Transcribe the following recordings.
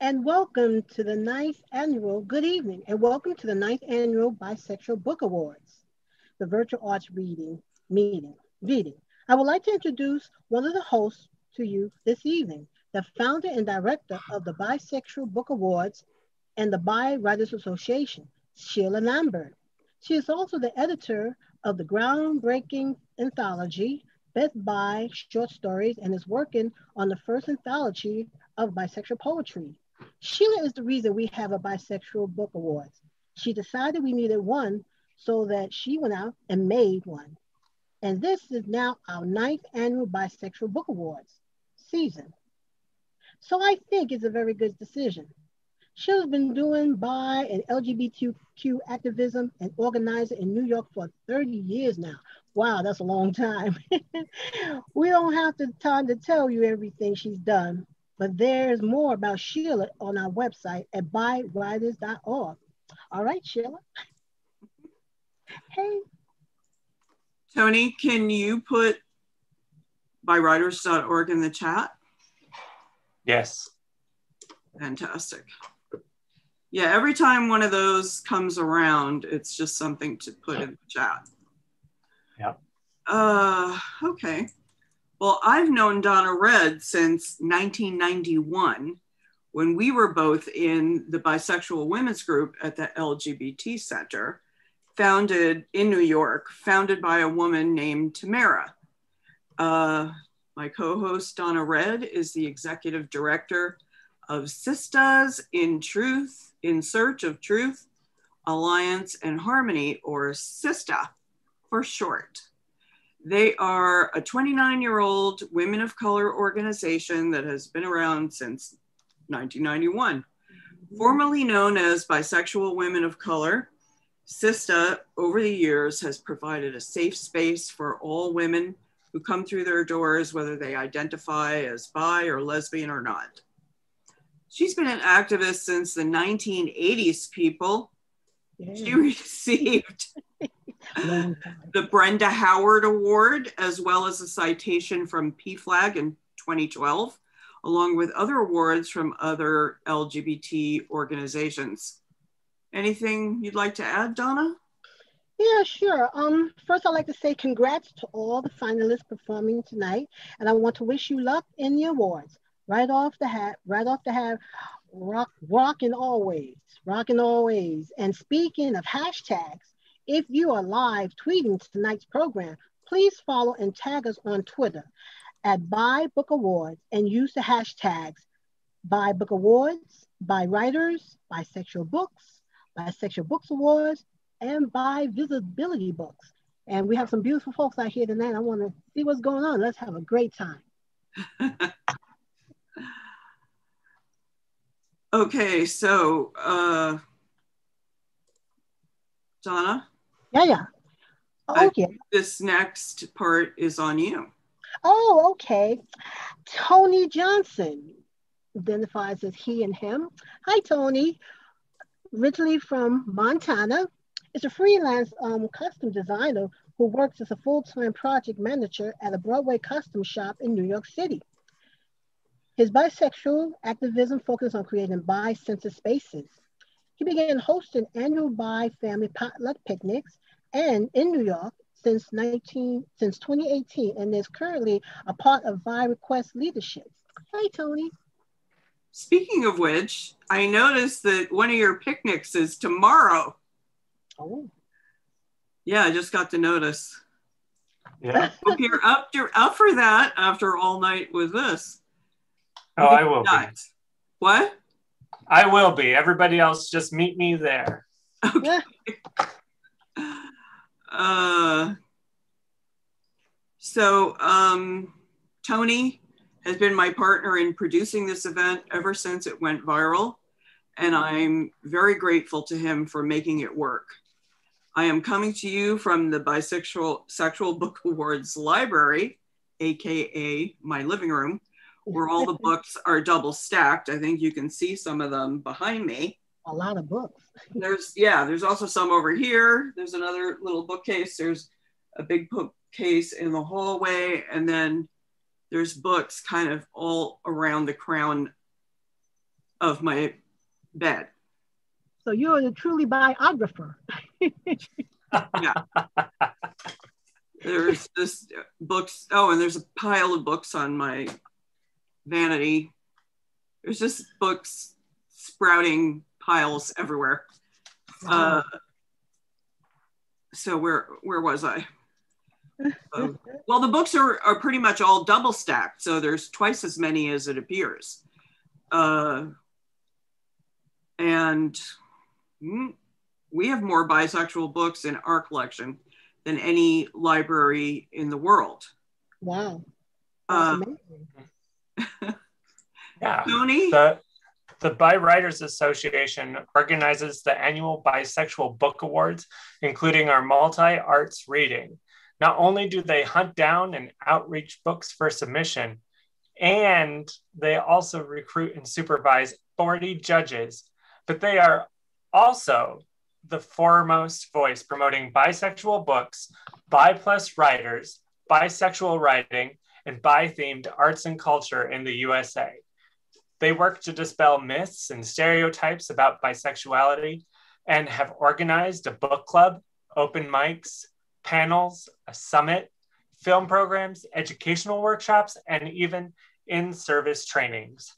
and welcome to the ninth annual, good evening, and welcome to the ninth annual Bisexual Book Awards, the virtual arts reading meeting, reading. I would like to introduce one of the hosts to you this evening, the founder and director of the Bisexual Book Awards and the Bi Writers Association, Sheela Lambert. She is also the editor of the groundbreaking anthology, Best Bi Short Stories, and is working on the first anthology of bisexual poetry. Sheela is the reason we have a bisexual book awards. She decided we needed one so that she went out and made one. And this is now our ninth annual bisexual book awards season. So I think it's a very good decision. Sheela's been doing bi and LGBTQ activism and organizing in New York for 30 years now. Wow, that's a long time. we don't have the time to tell you everything she's done, but there's more about Sheela on our website at biwriters.org. All right, Sheela. Hey. Tony, can you put biwriters.org in the chat? Yes. Fantastic. Yeah, every time one of those comes around, it's just something to put in the chat. Yeah. Uh, okay. Well, I've known Donna Redd since 1991 when we were both in the bisexual women's group at the LGBT Center, founded in New York, founded by a woman named Tamara. Uh, my co host, Donna Redd, is the executive director of Sistas in Truth, in Search of Truth, Alliance and Harmony, or SiSTAH for short. They are a 29 year old women of color organization that has been around since 1991. Mm-hmm. Formerly known as Bisexual Women of Color, SiSTAH over the years has provided a safe space for all women who come through their doors, whether they identify as bi or lesbian or not. She's been an activist since the 1980s, people. Yeah. She received the Brenda Howard Award, as well as a citation from PFLAG in 2012, along with other awards from other LGBT organizations. Anything you'd like to add, Donna? Yeah, sure. Um, first, I'd like to say congrats to all the finalists performing tonight, and I want to wish you luck in the awards. Right off the hat, right off the hat, rock, rocking always, rocking always. And speaking of hashtags, if you are live tweeting tonight's program, please follow and tag us on Twitter at Bi Book Awards and use the hashtags Bi Book Awards, Bi Writers, Bisexual Books, Bisexual Books Awards, and Bi Visibility Books. And we have some beautiful folks out here tonight. I want to see what's going on. Let's have a great time. okay, so uh, Donna? Yeah, yeah. Oh, yeah. This next part is on you. Oh, okay. Tony Johnson identifies as he and him. Hi, Tony. Originally from Montana, is a freelance um, custom designer who works as a full-time project manager at a Broadway custom shop in New York City. His bisexual activism focuses on creating bi-centered spaces. He began hosting annual bi family potluck picnics and in New York since 19 since 2018 and is currently a part of BiRequest leadership. Hey Tony. Speaking of which, I noticed that one of your picnics is tomorrow. Oh. Yeah, I just got to notice. Yeah. Hope you're up, you're up for that after all night with this. Oh, I will be. What? I will be. Everybody else, just meet me there. Okay. Uh, so um, Tony has been my partner in producing this event ever since it went viral, and I'm very grateful to him for making it work. I am coming to you from the Bisexual Sexual Book Awards Library, AKA my living room, where all the books are double stacked. I think you can see some of them behind me a lot of books. there's yeah, there's also some over here. There's another little bookcase. There's a big bookcase in the hallway, and then there's books kind of all around the crown of my bed. So you're a truly biographer. yeah. There's this books. Oh, and there's a pile of books on my vanity. There's just books sprouting piles everywhere. Uh, so where where was I? Uh, well, the books are, are pretty much all double stacked, so there's twice as many as it appears. Uh, and mm, we have more bisexual books in our collection than any library in the world. Wow. Uh, yeah. Tony? The, the Bi Writers Association organizes the annual Bisexual Book Awards, including our multi arts reading. Not only do they hunt down and outreach books for submission, and they also recruit and supervise 40 judges, but they are also the foremost voice promoting bisexual books, bi plus writers, bisexual writing, and bi themed arts and culture in the USA. They work to dispel myths and stereotypes about bisexuality and have organized a book club, open mics, panels, a summit, film programs, educational workshops, and even in service trainings.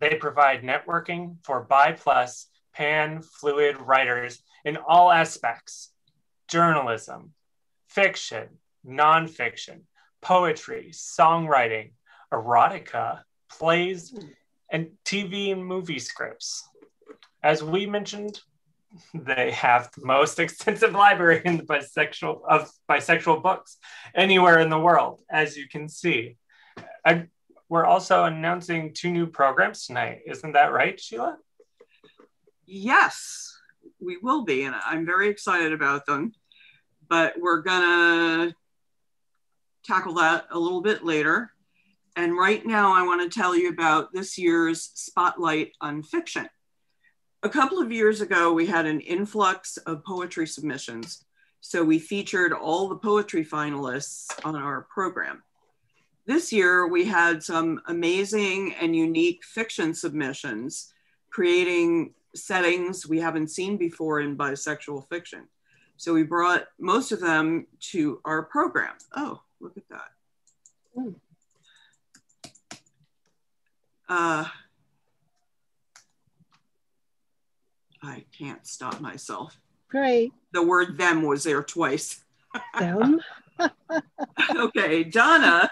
They provide networking for bi plus pan fluid writers in all aspects journalism, fiction, nonfiction, poetry, songwriting, erotica, plays, and TV and movie scripts. As we mentioned, they have the most extensive library in the bisexual of bisexual books anywhere in the world, as you can see. I, we're also announcing two new programs tonight. Isn't that right, Sheela? Yes, we will be, and I'm very excited about them. But we're gonna tackle that a little bit later. And right now, I want to tell you about this year's Spotlight on Fiction. A couple of years ago, we had an influx of poetry submissions. So we featured all the poetry finalists on our program. This year, we had some amazing and unique fiction submissions, creating settings we haven't seen before in bisexual fiction. So we brought most of them to our program. Oh, look at that. Mm. Uh, I can't stop myself. Great. The word them was there twice. Them. okay, Donna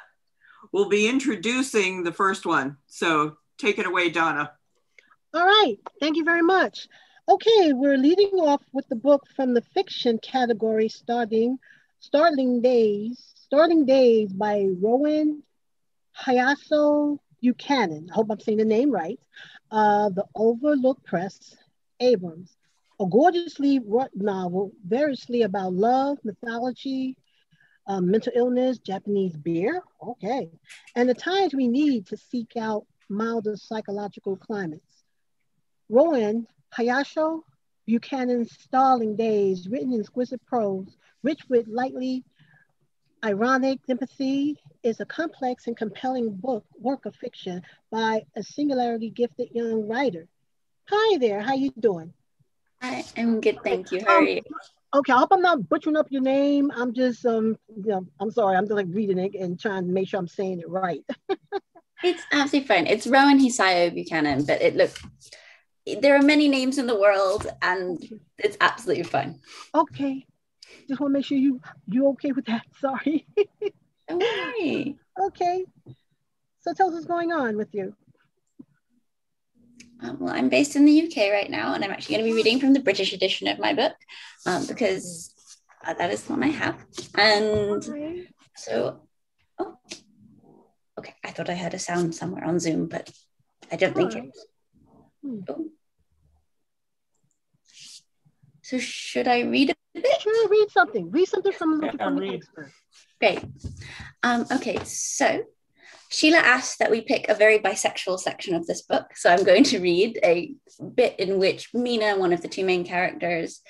will be introducing the first one. So take it away, Donna. All right. Thank you very much. Okay, we're leading off with the book from the fiction category starting Startling Days, Starting Days by Rowan Hayaso Buchanan. I hope I'm saying the name right. Uh, the Overlook Press Abrams, a gorgeously wrought novel, variously about love, mythology, um, mental illness, Japanese beer, okay, and the times we need to seek out milder psychological climates. Rowan Hayasho Buchanan's Stalling Days, written in exquisite prose, rich with lightly ironic sympathy, is a complex and compelling book, work of fiction by a singularly gifted young writer Hi there. How you doing? Hi, I'm good, thank you. How are you? Okay, I hope I'm not butchering up your name. I'm just um, you know, I'm sorry. I'm just like reading it and trying to make sure I'm saying it right. it's absolutely fine. It's Rowan Hisayo Buchanan, but it look there are many names in the world and it's absolutely fine. Okay. Just want to make sure you you okay with that. Sorry. Don't. Okay. So tell us what's going on with you. Um, well, I'm based in the UK right now, and I'm actually going to be reading from the British edition of my book um, because uh, that is one I have. And so, oh, okay, I thought I heard a sound somewhere on Zoom, but I don't think it. Hmm. Oh. So, should I read? Sure, read something. Read something from, yeah, from the expert. Great. Um, okay, so Sheila asked that we pick a very bisexual section of this book. So I'm going to read a bit in which Mina, one of the two main characters,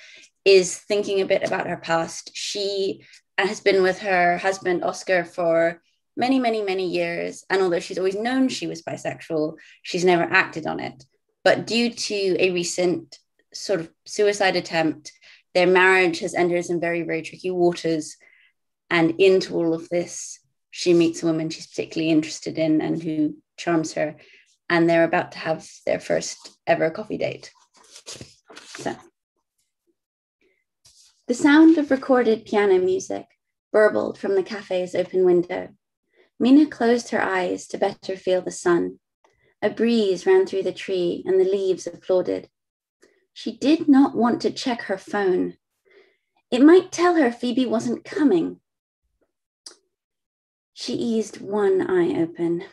is thinking a bit about her past. She has been with her husband, Oscar, for many, many, many years. And although she's always known she was bisexual, she's never acted on it. But due to a recent sort of suicide attempt, their marriage has entered some very, very tricky waters. And into all of this, she meets a woman she's particularly interested in and who charms her. And they're about to have their first ever coffee date. So, the sound of recorded piano music burbled from the cafe's open window. Mina closed her eyes to better feel the sun. A breeze ran through the tree and the leaves applauded. She did not want to check her phone. It might tell her Phoebe wasn't coming. She eased one eye open.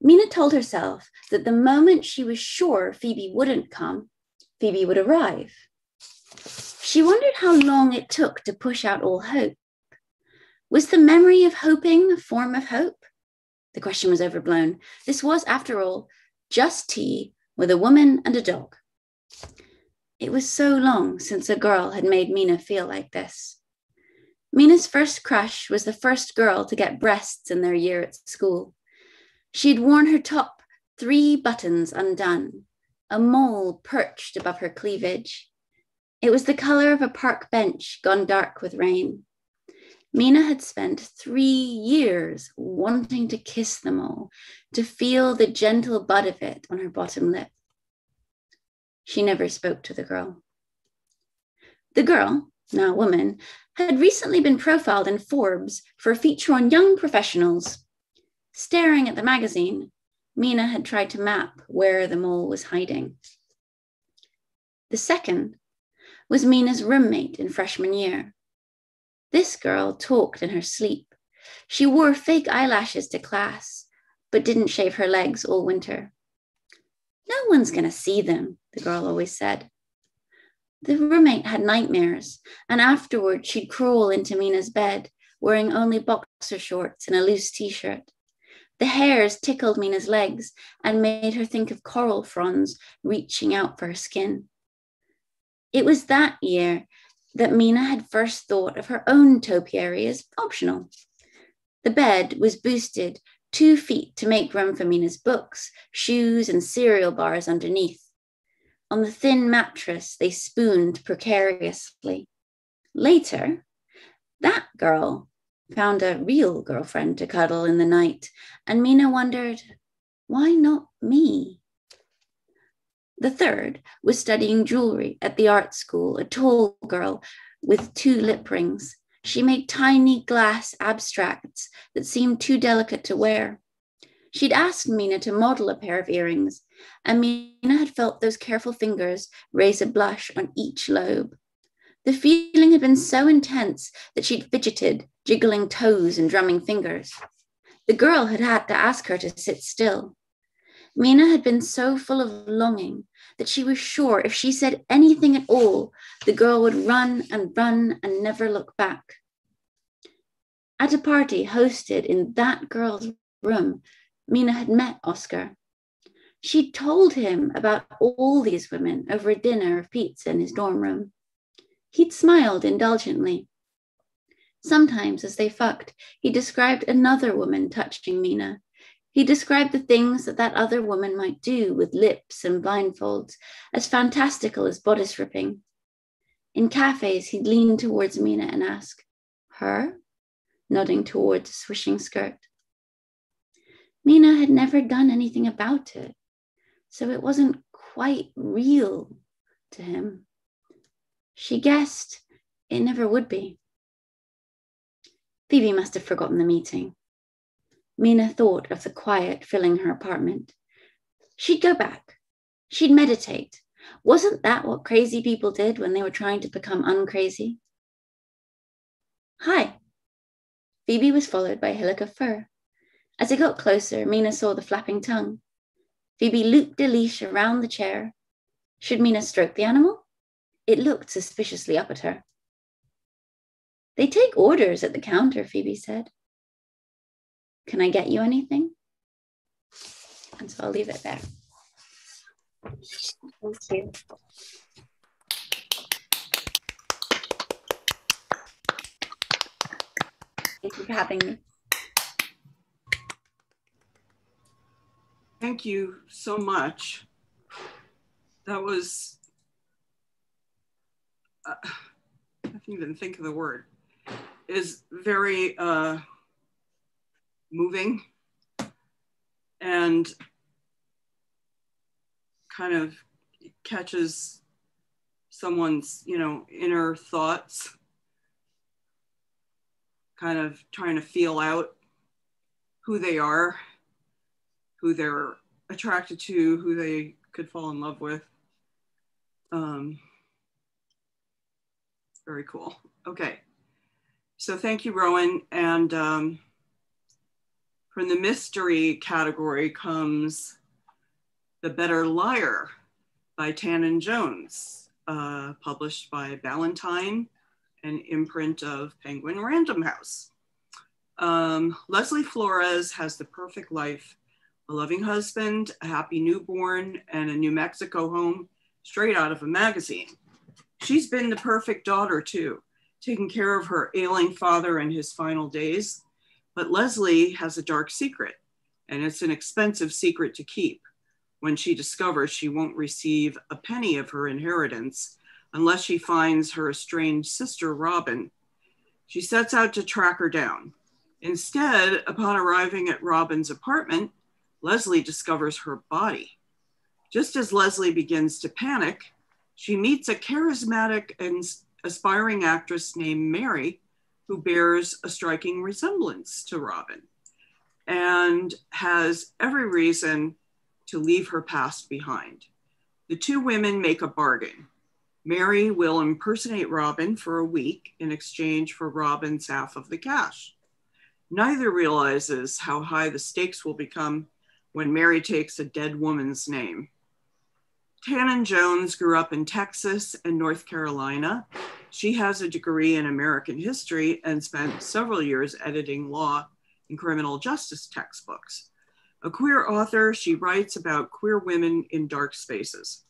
Mina told herself that the moment she was sure Phoebe wouldn't come, Phoebe would arrive. She wondered how long it took to push out all hope. Was the memory of hoping a form of hope? The question was overblown. This was, after all, just tea with a woman and a dog. It was so long since a girl had made Mina feel like this. Mina's first crush was the first girl to get breasts in their year at school. She'd worn her top three buttons undone, a mole perched above her cleavage. It was the color of a park bench gone dark with rain. Mina had spent three years wanting to kiss them all, to feel the gentle bud of it on her bottom lip. She never spoke to the girl. The girl, now woman, had recently been profiled in Forbes for a feature on young professionals. Staring at the magazine, Mina had tried to map where the mole was hiding. The second was Mina's roommate in freshman year. This girl talked in her sleep. She wore fake eyelashes to class, but didn't shave her legs all winter. No one's going to see them, the girl always said. The roommate had nightmares, and afterward she'd crawl into Mina's bed, wearing only boxer shorts and a loose t shirt. The hairs tickled Mina's legs and made her think of coral fronds reaching out for her skin. It was that year that Mina had first thought of her own topiary as optional. The bed was boosted two feet to make room for Mina's books, shoes, and cereal bars underneath. On the thin mattress, they spooned precariously. Later, that girl found a real girlfriend to cuddle in the night, and Mina wondered, why not me? The third was studying jewelry at the art school, a tall girl with two lip rings. She made tiny glass abstracts that seemed too delicate to wear. She'd asked Mina to model a pair of earrings, and Mina had felt those careful fingers raise a blush on each lobe. The feeling had been so intense that she'd fidgeted, jiggling toes and drumming fingers. The girl had had to ask her to sit still. Mina had been so full of longing that she was sure if she said anything at all, the girl would run and run and never look back. At a party hosted in that girl's room, Mina had met Oscar. She'd told him about all these women over a dinner of pizza in his dorm room. He'd smiled indulgently. Sometimes, as they fucked, he described another woman touching Mina. He described the things that that other woman might do with lips and blindfolds as fantastical as bodice ripping. In cafes, he'd lean towards Mina and ask, Her? nodding towards a swishing skirt. Mina had never done anything about it so it wasn't quite real to him. She guessed it never would be. Phoebe must have forgotten the meeting. Mina thought of the quiet filling her apartment. She'd go back. She'd meditate. Wasn't that what crazy people did when they were trying to become uncrazy? Hi. Phoebe was followed by a hillock of fur. As they got closer, Mina saw the flapping tongue. Phoebe looped a leash around the chair. Should Mina stroke the animal? It looked suspiciously up at her. They take orders at the counter, Phoebe said. Can I get you anything? And so I'll leave it there. Thank you. Thank you for having me. Thank you so much that was, uh, I can't even think of the word, is very uh, moving and kind of catches someone's, you know, inner thoughts, kind of trying to feel out who they are, who they're attracted to, who they could fall in love with. Um, very cool. Okay. So thank you, Rowan. And um, from the mystery category comes The Better Liar by Tanen Jones, uh, published by Ballantine, an imprint of Penguin Random House. Um, Leslie Flores has the perfect life a loving husband, a happy newborn, and a New Mexico home straight out of a magazine. She's been the perfect daughter, too, taking care of her ailing father in his final days. But Leslie has a dark secret, and it's an expensive secret to keep when she discovers she won't receive a penny of her inheritance unless she finds her estranged sister, Robin. She sets out to track her down. Instead, upon arriving at Robin's apartment, Leslie discovers her body. Just as Leslie begins to panic, she meets a charismatic and aspiring actress named Mary who bears a striking resemblance to Robin and has every reason to leave her past behind. The two women make a bargain. Mary will impersonate Robin for a week in exchange for Robin's half of the cash. Neither realizes how high the stakes will become when Mary takes a dead woman's name. Tanen Jones grew up in Texas and North Carolina. She has a degree in American history and spent several years editing law and criminal justice textbooks. A queer author, she writes about queer women in dark spaces.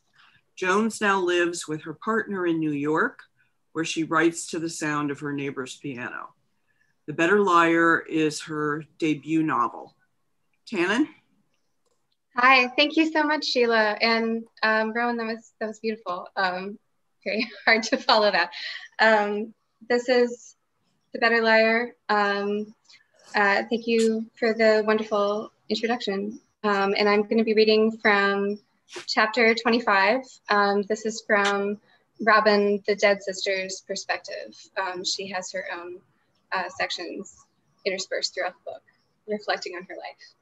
Jones now lives with her partner in New York, where she writes to the sound of her neighbor's piano. The Better Liar is her debut novel. Tanen? Hi, thank you so much, Sheela. And um, Rowan, that was, that was beautiful. Um, very hard to follow that. Um, this is The Better Liar. Um, uh, thank you for the wonderful introduction. Um, and I'm going to be reading from chapter 25. Um, this is from Robin, the Dead Sister's perspective. she has her own uh, sections interspersed throughout the book, reflecting on her life.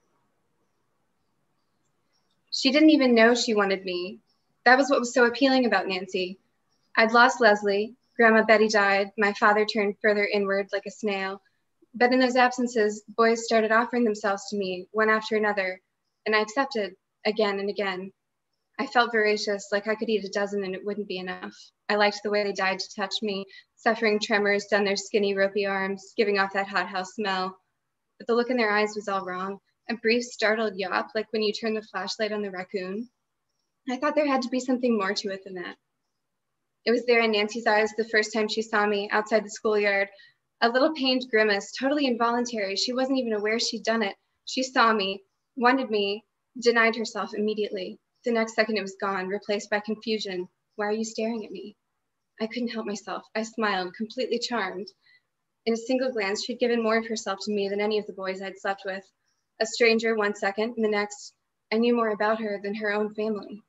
She didn't even know she wanted me. That was what was so appealing about Nancy. I'd lost Leslie. Grandma Betty died. My father turned further inward like a snail. But in those absences, boys started offering themselves to me, one after another, and I accepted again and again. I felt voracious, like I could eat a dozen and it wouldn't be enough. I liked the way they died to touch me, suffering tremors down their skinny, ropey arms, giving off that hothouse smell. But the look in their eyes was all wrong a brief startled yawp, like when you turn the flashlight on the raccoon. I thought there had to be something more to it than that. It was there in Nancy's eyes the first time she saw me outside the schoolyard. A little pained grimace, totally involuntary. She wasn't even aware she'd done it. She saw me, wanted me, denied herself immediately. The next second it was gone, replaced by confusion. Why are you staring at me? I couldn't help myself. I smiled, completely charmed. In a single glance, she'd given more of herself to me than any of the boys I'd slept with a stranger one second, and the next, I knew more about her than her own family.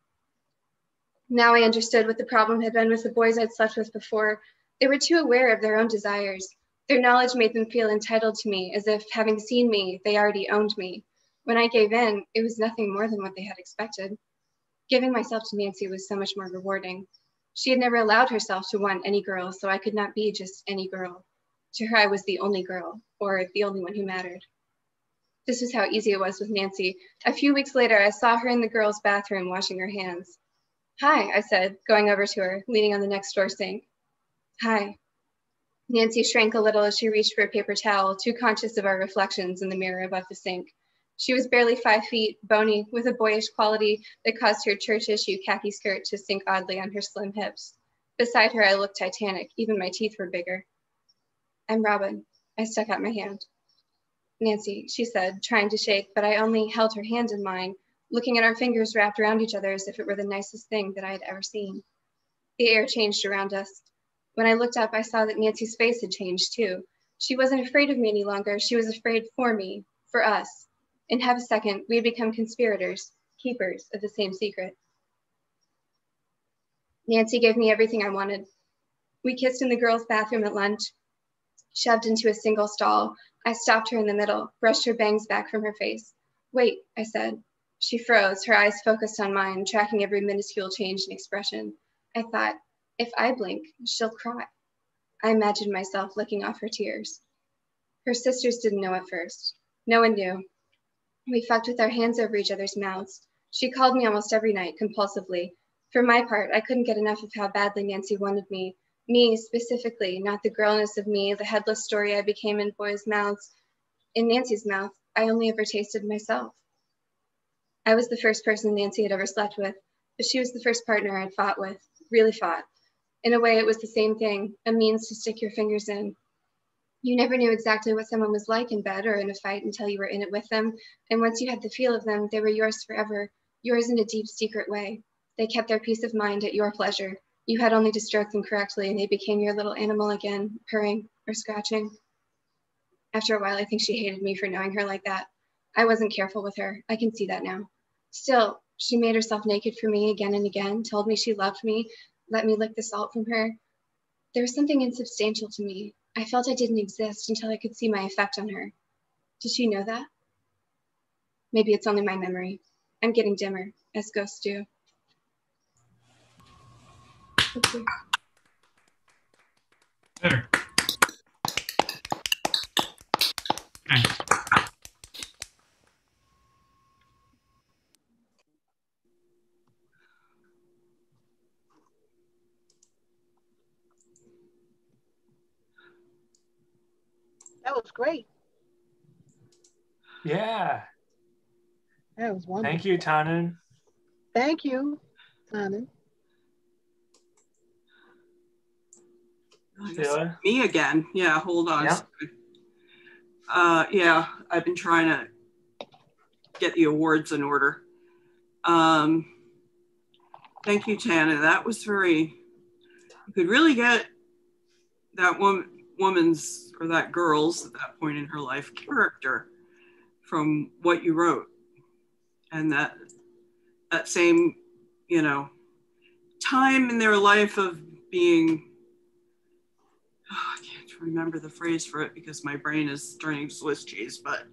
Now I understood what the problem had been with the boys I'd slept with before. They were too aware of their own desires. Their knowledge made them feel entitled to me, as if, having seen me, they already owned me. When I gave in, it was nothing more than what they had expected. Giving myself to Nancy was so much more rewarding. She had never allowed herself to want any girl, so I could not be just any girl. To her, I was the only girl, or the only one who mattered. This was how easy it was with Nancy. A few weeks later, I saw her in the girls' bathroom washing her hands. Hi, I said, going over to her, leaning on the next door sink. Hi. Nancy shrank a little as she reached for a paper towel, too conscious of our reflections in the mirror above the sink. She was barely five feet, bony, with a boyish quality that caused her church issue khaki skirt to sink oddly on her slim hips. Beside her, I looked titanic. Even my teeth were bigger. I'm Robin. I stuck out my hand. Nancy, she said, trying to shake, but I only held her hand in mine, looking at our fingers wrapped around each other as if it were the nicest thing that I had ever seen. The air changed around us. When I looked up, I saw that Nancy's face had changed too. She wasn't afraid of me any longer. She was afraid for me, for us. In half a second, we had become conspirators, keepers of the same secret. Nancy gave me everything I wanted. We kissed in the girls' bathroom at lunch, shoved into a single stall. I stopped her in the middle, brushed her bangs back from her face. Wait, I said. She froze, her eyes focused on mine, tracking every minuscule change in expression. I thought, if I blink, she'll cry. I imagined myself licking off her tears. Her sisters didn't know at first. No one knew. We fucked with our hands over each other's mouths. She called me almost every night, compulsively. For my part, I couldn't get enough of how badly Nancy wanted me. Me, specifically, not the girlness of me, the headless story I became in boys' mouths. In Nancy's mouth, I only ever tasted myself. I was the first person Nancy had ever slept with, but she was the first partner I'd fought with, really fought. In a way, it was the same thing, a means to stick your fingers in. You never knew exactly what someone was like in bed or in a fight until you were in it with them. And once you had the feel of them, they were yours forever, yours in a deep, secret way. They kept their peace of mind at your pleasure. You had only to stroke them correctly, and they became your little animal again, purring or scratching. After a while, I think she hated me for knowing her like that. I wasn't careful with her. I can see that now. Still, she made herself naked for me again and again, told me she loved me, let me lick the salt from her. There was something insubstantial to me. I felt I didn't exist until I could see my effect on her. Did she know that? Maybe it's only my memory. I'm getting dimmer, as ghosts do. That was great. Yeah. That was wonderful. Thank you, Tanen. Thank you, Tanen. Me again. Yeah, hold on. Yeah. Uh, yeah, I've been trying to get the awards in order. Um, thank you, Tana. That was very, you could really get that woman, woman's or that girl's at that point in her life character from what you wrote. And that that same you know time in their life of being oh, i can't remember the phrase for it because my brain is turning swiss cheese but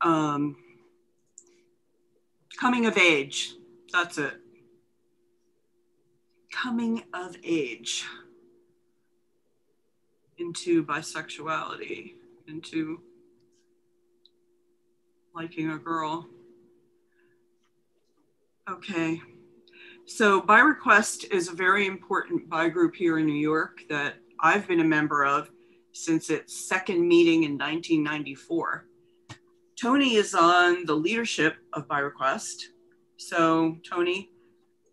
um coming of age. That's it. Coming of age into bisexuality, into liking a girl. Okay. So, Bi Request is a very important bi group here in New York that I've been a member of since its second meeting in 1994. Tony is on the leadership of Bi Request. So, Tony,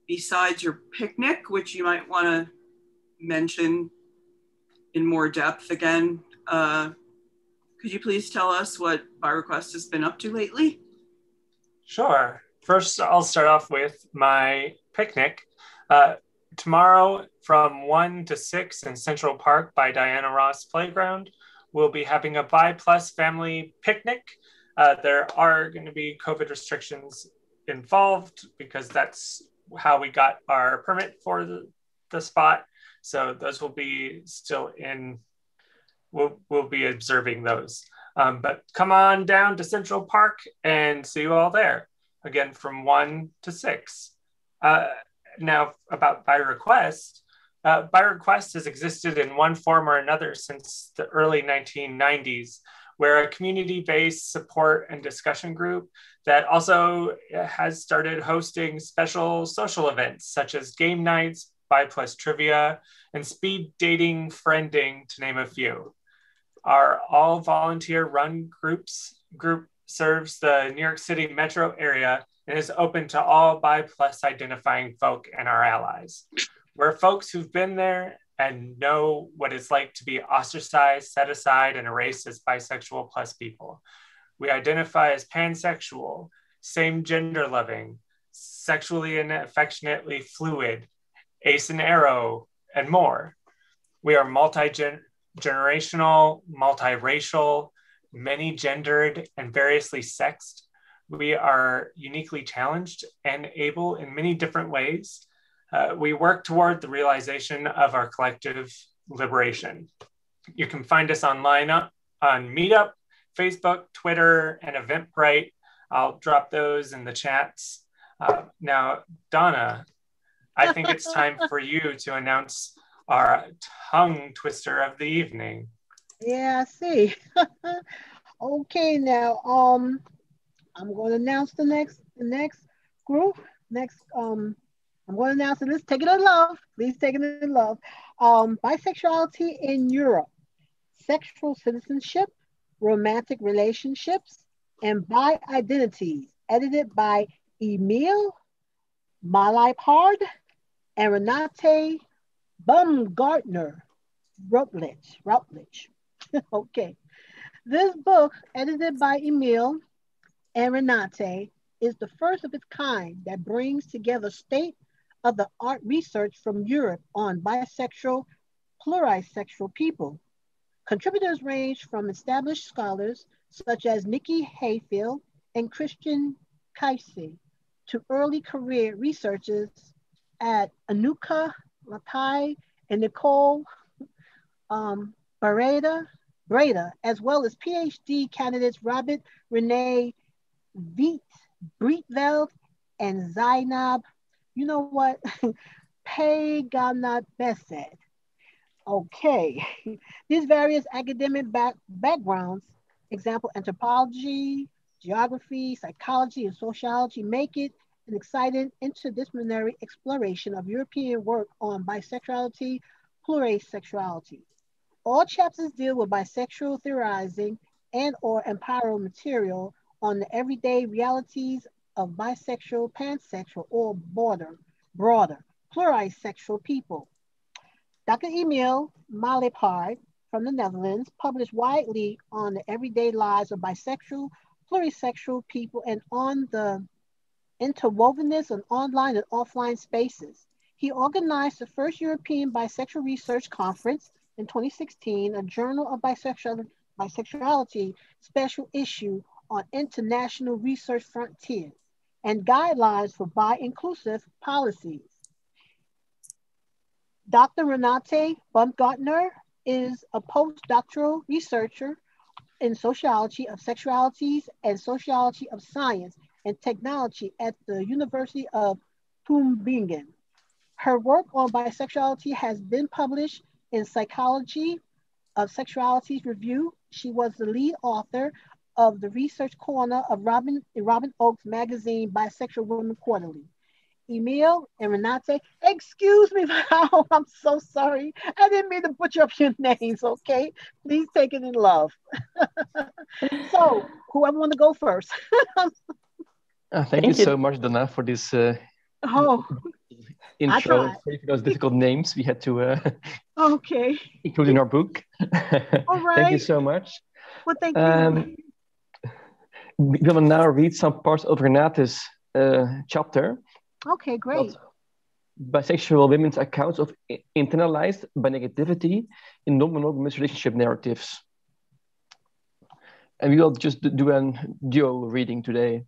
besides your picnic, which you might want to mention in more depth again. Uh, could you please tell us what BiRequest has been up to lately? Sure. First, I'll start off with my picnic. Uh, tomorrow from 1 to 6 in Central Park by Diana Ross Playground, we'll be having a Bi Plus family picnic. Uh, there are going to be COVID restrictions involved because that's how we got our permit for the, the spot. So those will be still in, we'll, we'll be observing those. Um, but come on down to Central Park and see you all there. Again, from one to six. Uh, now, about BiRequest, uh, Bi Request has existed in one form or another since the early 1990s, where a community based support and discussion group that also has started hosting special social events such as game nights, Bi Plus Trivia, and Speed Dating Friending, to name a few. Our all volunteer run groups group serves the New York City metro area and is open to all Bi Plus identifying folk and our allies. We're folks who've been there and know what it's like to be ostracized, set aside, and erased as bisexual plus people. We identify as pansexual, same gender loving, sexually and affectionately fluid, ace and arrow, and more. We are multi generational, multiracial, many gendered, and variously sexed. We are uniquely challenged and able in many different ways. Uh, we work toward the realization of our collective liberation. You can find us online on Meetup, Facebook, Twitter, and Eventbrite. I'll drop those in the chats. Uh, now, Donna, I think it's time for you to announce our tongue twister of the evening. Yeah, I see. okay, now um, I'm going to announce the next the next group. Next um, I'm going to announce it. Let's take it in love. Please take it in love. Um, bisexuality in Europe, sexual citizenship, romantic relationships, and bi identities. Edited by Emiel Maliepaard and Renate Baumgartner Routledge. Routledge. okay. This book, edited by Emiel and Renate, is the first of its kind that brings together state of the art research from Europe on bisexual, plurisexual people. Contributors range from established scholars such as Nikki Hayfield and Christian Kaisi to early career researchers at Anuka Latai and Nicole um, Breda, as well as PhD candidates Robert Renee Viet, and Zainab, you know what, Paganat Besed. Okay, these various academic back, backgrounds, example anthropology, geography, psychology, and sociology make it an exciting interdisciplinary exploration of European work on bisexuality, plurisexuality. All chapters deal with bisexual theorizing and or empowering material on the everyday realities of bisexual, pansexual, or border, broader, plurisexual people. Dr. Emiel Maliepaard from the Netherlands published widely on the everyday lives of bisexual, plurisexual people and on the interwovenness of online and offline spaces. He organized the first European Bisexual Research Conference in 2016, a Journal of Bisexual, Bisexuality special issue on international research frontiers and guidelines for bi-inclusive policies. Dr. Renate Baumgartner is a postdoctoral researcher in sociology of sexualities and sociology of science and technology at the University of Tübingen. Her work on bisexuality has been published in Psychology of Sexualities Review. She was the lead author of the research corner of Robyn, Robyn Ochs magazine, Bisexual Women Quarterly. Emiel and Renate, excuse me, I'm so sorry. I didn't mean to butcher up your names, okay? Please take it in love. so, whoever want to go first. Uh, thank, thank, you, so much, Donna, for this uh, oh, intro. For those difficult names we had to uh, okay include in our book. All right. thank you so much. Well, thank um, you. We will now read some parts of Renate's uh, chapter. Okay, great. Bisexual women's accounts of internalized binegativity in non-monogamous relationship narratives. And we will just do a duo reading today.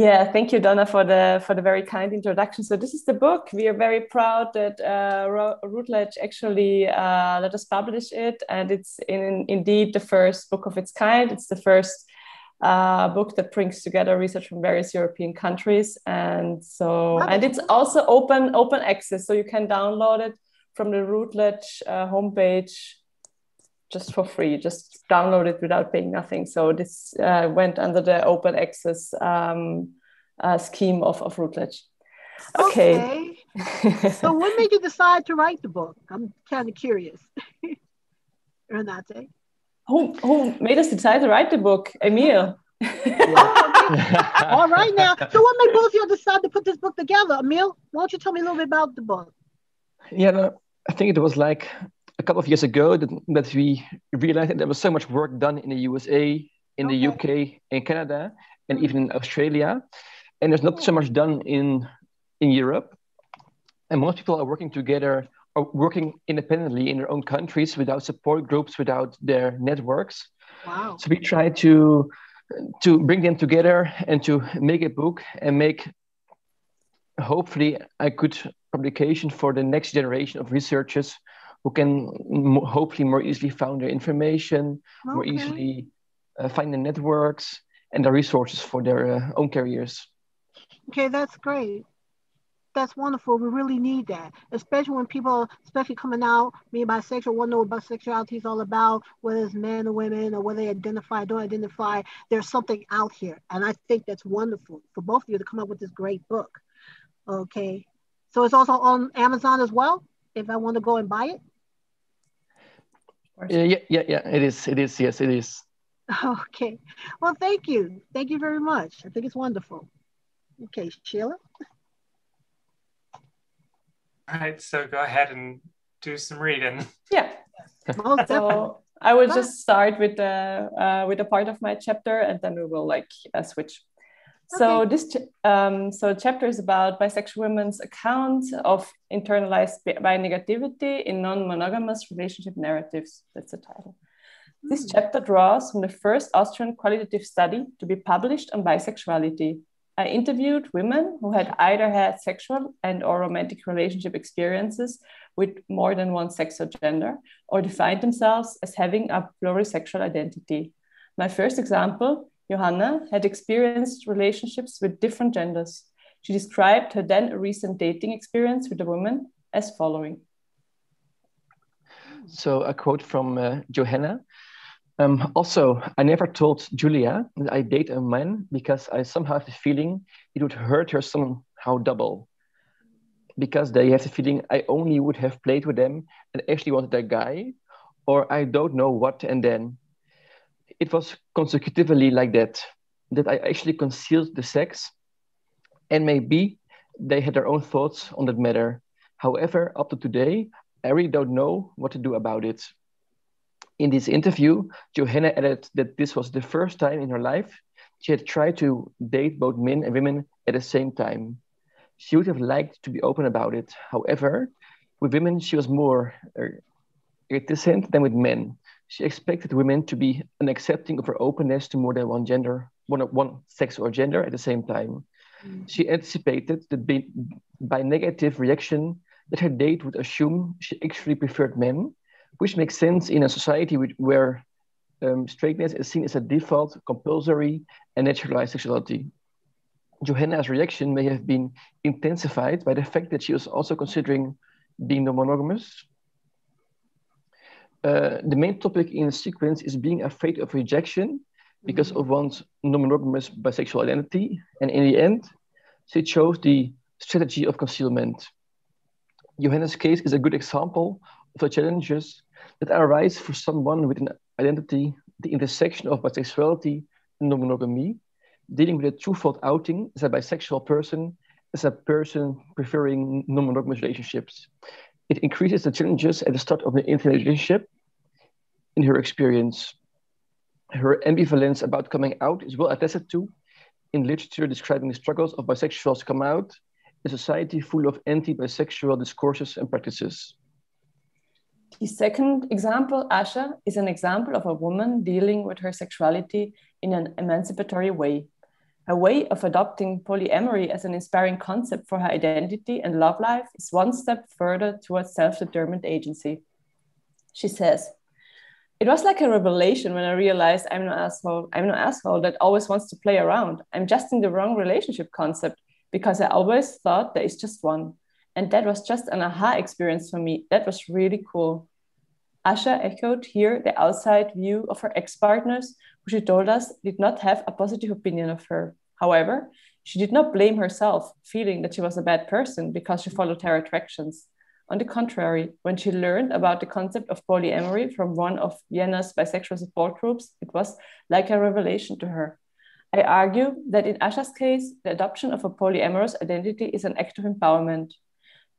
Yeah, thank you, Donna, for the for the very kind introduction. So this is the book. We are very proud that uh, Routledge actually uh, let us publish it, and it's in, indeed the first book of its kind. It's the first uh, book that brings together research from various European countries, and so and it's also open open access, so you can download it from the Routledge uh, homepage just for free, just download it without paying nothing. So this uh, went under the open access um, uh, scheme of, of Routledge. Okay. okay. so what made you decide to write the book? I'm kind of curious. Renate. Who, who made us decide to write the book? Emiel. All right now. So what made both of you decide to put this book together? Emiel, why don't you tell me a little bit about the book? Yeah, no, I think it was like a couple of years ago that, that we realized that there was so much work done in the USA in the UK in Canada and mm-hmm. even in Australia. And there's not so hmm. much done in in Europe. And most people are working together or working independently in their own countries without support groups, without their networks. Wow. So we try to to bring them together and to make a book and make hopefully a good publication for the next generation of researchers who can hopefully more easily find their information, okay. more easily uh, find the networks and the resources for their uh, own careers. Okay, that's great. That's wonderful. We really need that, especially when people, especially coming out, being bisexual, want to know what bisexuality is all about, whether it's men or women, or whether they identify, don't identify. There's something out here, and I think that's wonderful for both of you to come up with this great book. Okay, so it's also on Amazon as well. If I want to go and buy it. Yeah, yeah, yeah, yeah. It is. It is. Yes, it is. Okay. Well, thank you. Thank you very much. I think it's wonderful. Okay, Sheela. All right, so go ahead and do some reading. Yeah. so I will just start with the uh, with a part of my chapter, and then we will like uh, switch. So okay. this um, so chapter is about bisexual women's account of internalized binegativity in non-monogamous relationship narratives. That's the title. Mm. This hmm. chapter draws from the first Austrian qualitative study to be published on bisexuality I interviewed women who had either had sexual and or romantic relationship experiences with more than one sex or gender, or defined themselves as having a plurisexual identity. My first example, Johanna, had experienced relationships with different genders. She described her then recent dating experience with a woman as following. So a quote from uh, Johanna. Um, also, I never told Julia that I date a man because I somehow have the feeling it would hurt her somehow double. Because they have the feeling I only would have played with them and actually wanted a guy, or I don't know what, and then. It was consecutively like that, that I actually concealed the sex, and maybe they had their own thoughts on that matter. However, up to today, I really don't know what to do about it. In this interview, Johanna added that this was the first time in her life she had tried to date both men and women at the same time. She would have liked to be open about it. However, with women, she was more uh, reticent than with men. She expected women to be unaccepting of her openness to more than one gender, one, one sex or gender at the same time. Mm. She anticipated that by, by negative reaction that her date would assume she actually preferred men which makes sense in a society where um, straightness is seen as a default, compulsory, and naturalized sexuality. Johanna's reaction may have been intensified by the fact that she was also considering being non-monogamous. Uh, the main topic in the sequence is being afraid of rejection because of one's non-monogamous bisexual identity, and in the end, she chose the strategy of concealment. Johanna's case is a good example of the challenges that arise for someone with an identity, the intersection of bisexuality and non-monogamy, dealing with a twofold outing as a bisexual person, as a person preferring non-monogamous relationships. It increases the challenges at the start of an intimate relationship in her experience. Her ambivalence about coming out is well attested to in literature describing the struggles of bisexuals to come out, a society full of anti-bisexual discourses and practices. The second example, Asha, is an example of a woman dealing with her sexuality in an emancipatory way. Her way of adopting polyamory as an inspiring concept for her identity and love life is one step further towards self determined agency. She says, It was like a revelation when I realized I'm no asshole. I'm no asshole that always wants to play around. I'm just in the wrong relationship concept because I always thought there is just one. And that was just an aha experience for me. That was really cool. Asha echoed here the outside view of her ex partners, who she told us did not have a positive opinion of her. However, she did not blame herself, feeling that she was a bad person because she followed her attractions. On the contrary, when she learned about the concept of polyamory from one of Vienna's bisexual support groups, it was like a revelation to her. I argue that in Asha's case, the adoption of a polyamorous identity is an act of empowerment.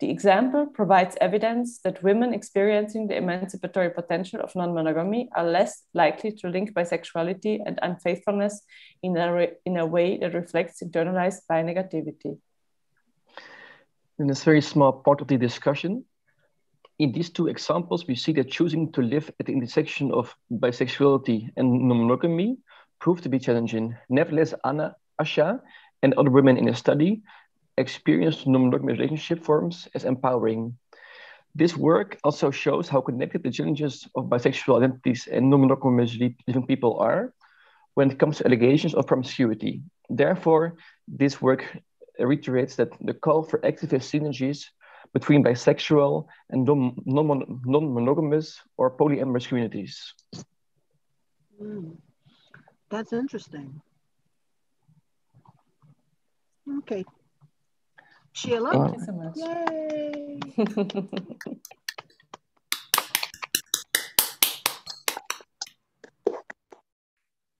The example provides evidence that women experiencing the emancipatory potential of non monogamy are less likely to link bisexuality and unfaithfulness in a, in a way that reflects internalized binegativity. In this very small part of the discussion, in these two examples, we see that choosing to live at the intersection of bisexuality and non monogamy proved to be challenging. Nevertheless, Anna, Asha, and other women in the study experienced non-monogamous relationship forms as empowering. This work also shows how connected the challenges of bisexual identities and non-monogamous living people are when it comes to allegations of promiscuity. Therefore, this work reiterates that the call for activist synergies between bisexual and non-monogamous or polyamorous communities. Mm. That's interesting. Okay. Sheela? Thank you so much. Yay!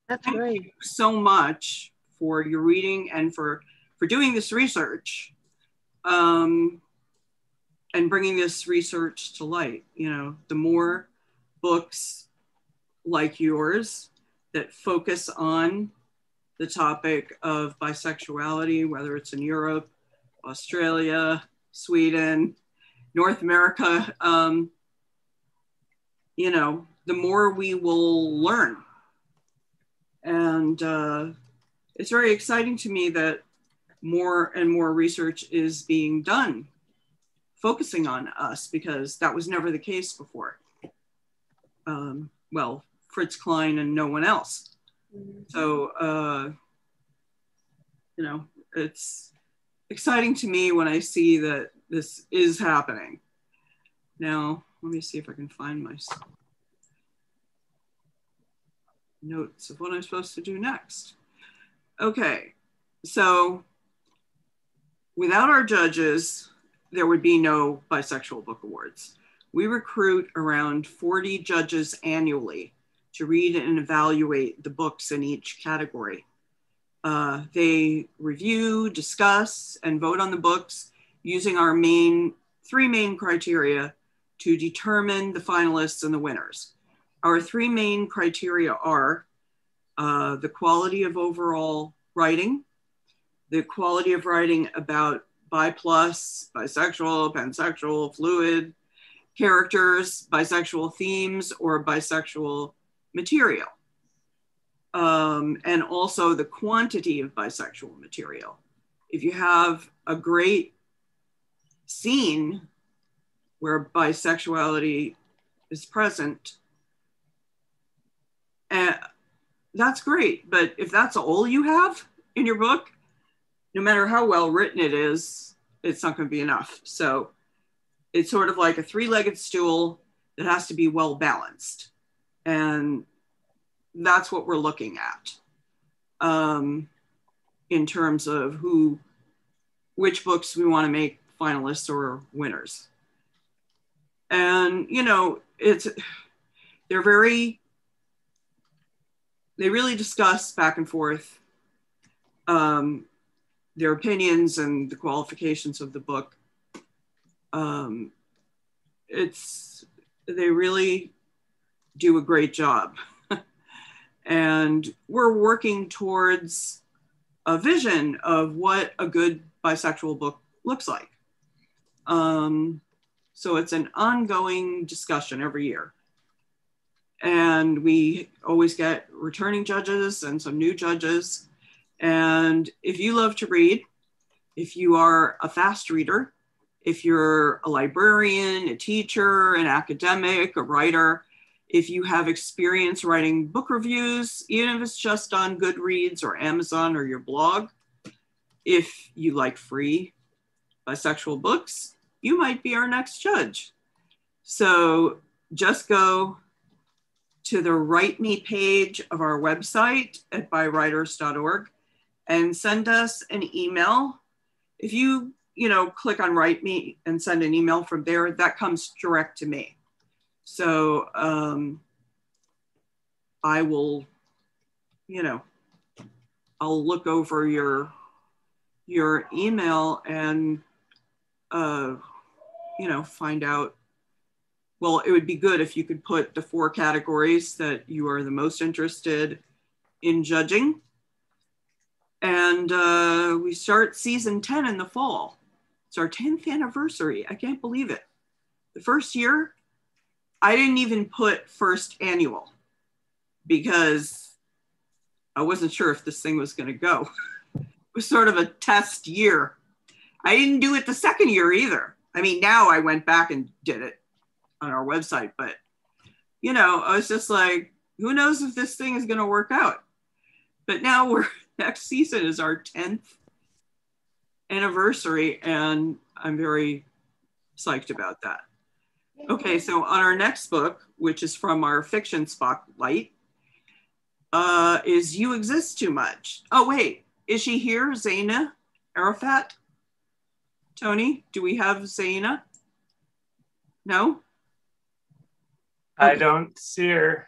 That's Thank great. you so much for your reading and for for doing this research um, and bringing this research to light. You know, the more books like yours that focus on the topic of bisexuality, whether it's in Europe, Australia, Sweden, North America, um, you know, the more we will learn. And uh, it's very exciting to me that more and more research is being done focusing on us because that was never the case before. Um, well, Fritz Klein and no one else. So, uh, you know, it's exciting to me when I see that this is happening. Now, let me see if I can find my notes of what I'm supposed to do next. Okay, so without our judges, there would be no bisexual book awards. We recruit around 40 judges annually to read and evaluate the books in each category. Uh, they review, discuss, and vote on the books using our main three main criteria to determine the finalists and the winners. Our three main criteria are uh, the quality of overall writing, the quality of writing about bi plus, bisexual, pansexual, fluid characters, bisexual themes, or bisexual material. Um, and also the quantity of bisexual material. If you have a great scene where bisexuality is present, uh, that's great. But if that's all you have in your book, no matter how well written it is, it's not going to be enough. So it's sort of like a three legged stool that has to be well balanced. And that's what we're looking at um, in terms of who, which books we want to make finalists or winners. And, you know, it's, they're very, they really discuss back and forth um, their opinions and the qualifications of the book. Um, it's, they really do a great job. And we're working towards a vision of what a good bisexual book looks like. Um, so it's an ongoing discussion every year. And we always get returning judges and some new judges. And if you love to read, if you are a fast reader, if you're a librarian, a teacher, an academic, a writer, if you have experience writing book reviews, even if it's just on Goodreads or Amazon or your blog, if you like free bisexual books, you might be our next judge. So just go to the Write Me page of our website at biwriters.org and send us an email. If you, you know, click on Write Me and send an email from there, that comes direct to me. So um, I will, you know, I'll look over your your email and uh, you know, find out. Well, it would be good if you could put the four categories that you are the most interested in judging. And uh, we start season 10 in the fall. It's our 10th anniversary. I can't believe it. The first year, I didn't even put first annual because I wasn't sure if this thing was going to go. it was sort of a test year. I didn't do it the second year either. I mean, now I went back and did it on our website, but you know, I was just like, who knows if this thing is going to work out? But now we're next season is our 10th anniversary, and I'm very psyched about that. Okay, so on our next book, which is from our fiction spotlight, uh, is You Exist Too Much. Oh, wait, is she here, Zaina Arafat? Tony, do we have Zaina? No? I don't see her.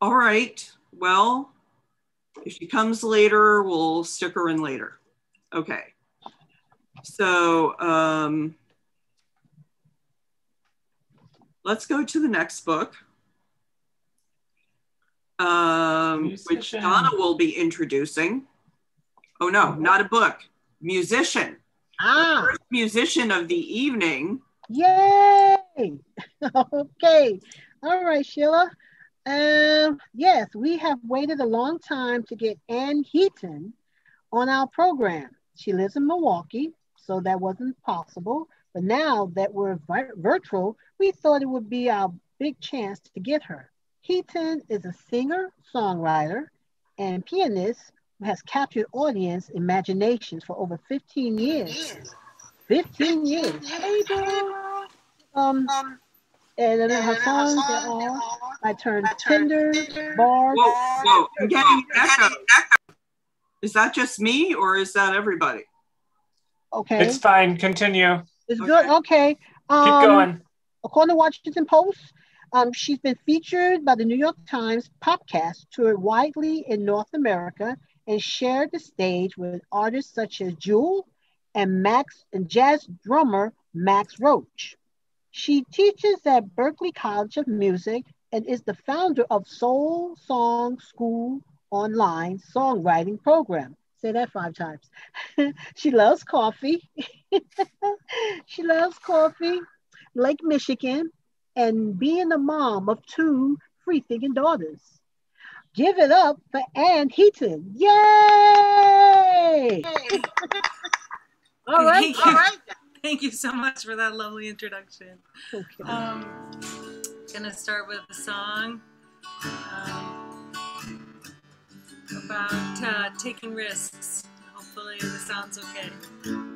All right, well, if she comes later, we'll stick her in later. Okay. So um, let's go to the next book, um, which Donna will be introducing. Oh no, not a book, musician. Ah. First musician of the evening. Yay! okay. All right, Sheela. Um, yes, we have waited a long time to get Anne Heaton on our program. She lives in Milwaukee, so that wasn't possible. But now that we're vi- virtual, we thought it would be our big chance to get her. Heaton is a singer, songwriter, and pianist who has captured audience imaginations for over 15 years. 15 years. Hey, girl. Um, and then her songs are I Turn Tender, Bars. Whoa, whoa, I'm getting echo. Is that just me or is that everybody? Okay. It's fine. Continue. It's good. Okay. Um, Keep going. According to Washington Post, um, she's been featured by the New York Times podcast, toured widely in North America, and shared the stage with artists such as Jewel and Max and jazz drummer Max Roach. She teaches at Berklee College of Music and is the founder of Soul Song School online songwriting program. Say that five times. she loves coffee. she loves coffee, Lake Michigan, and being a mom of two free thinking daughters. Give it up for Anne Heaton. Yay! all right, Thank all you. Thank you so much for that lovely introduction. Okay. Um, gonna start with a song um, about uh, taking risks. Hopefully, this sounds okay.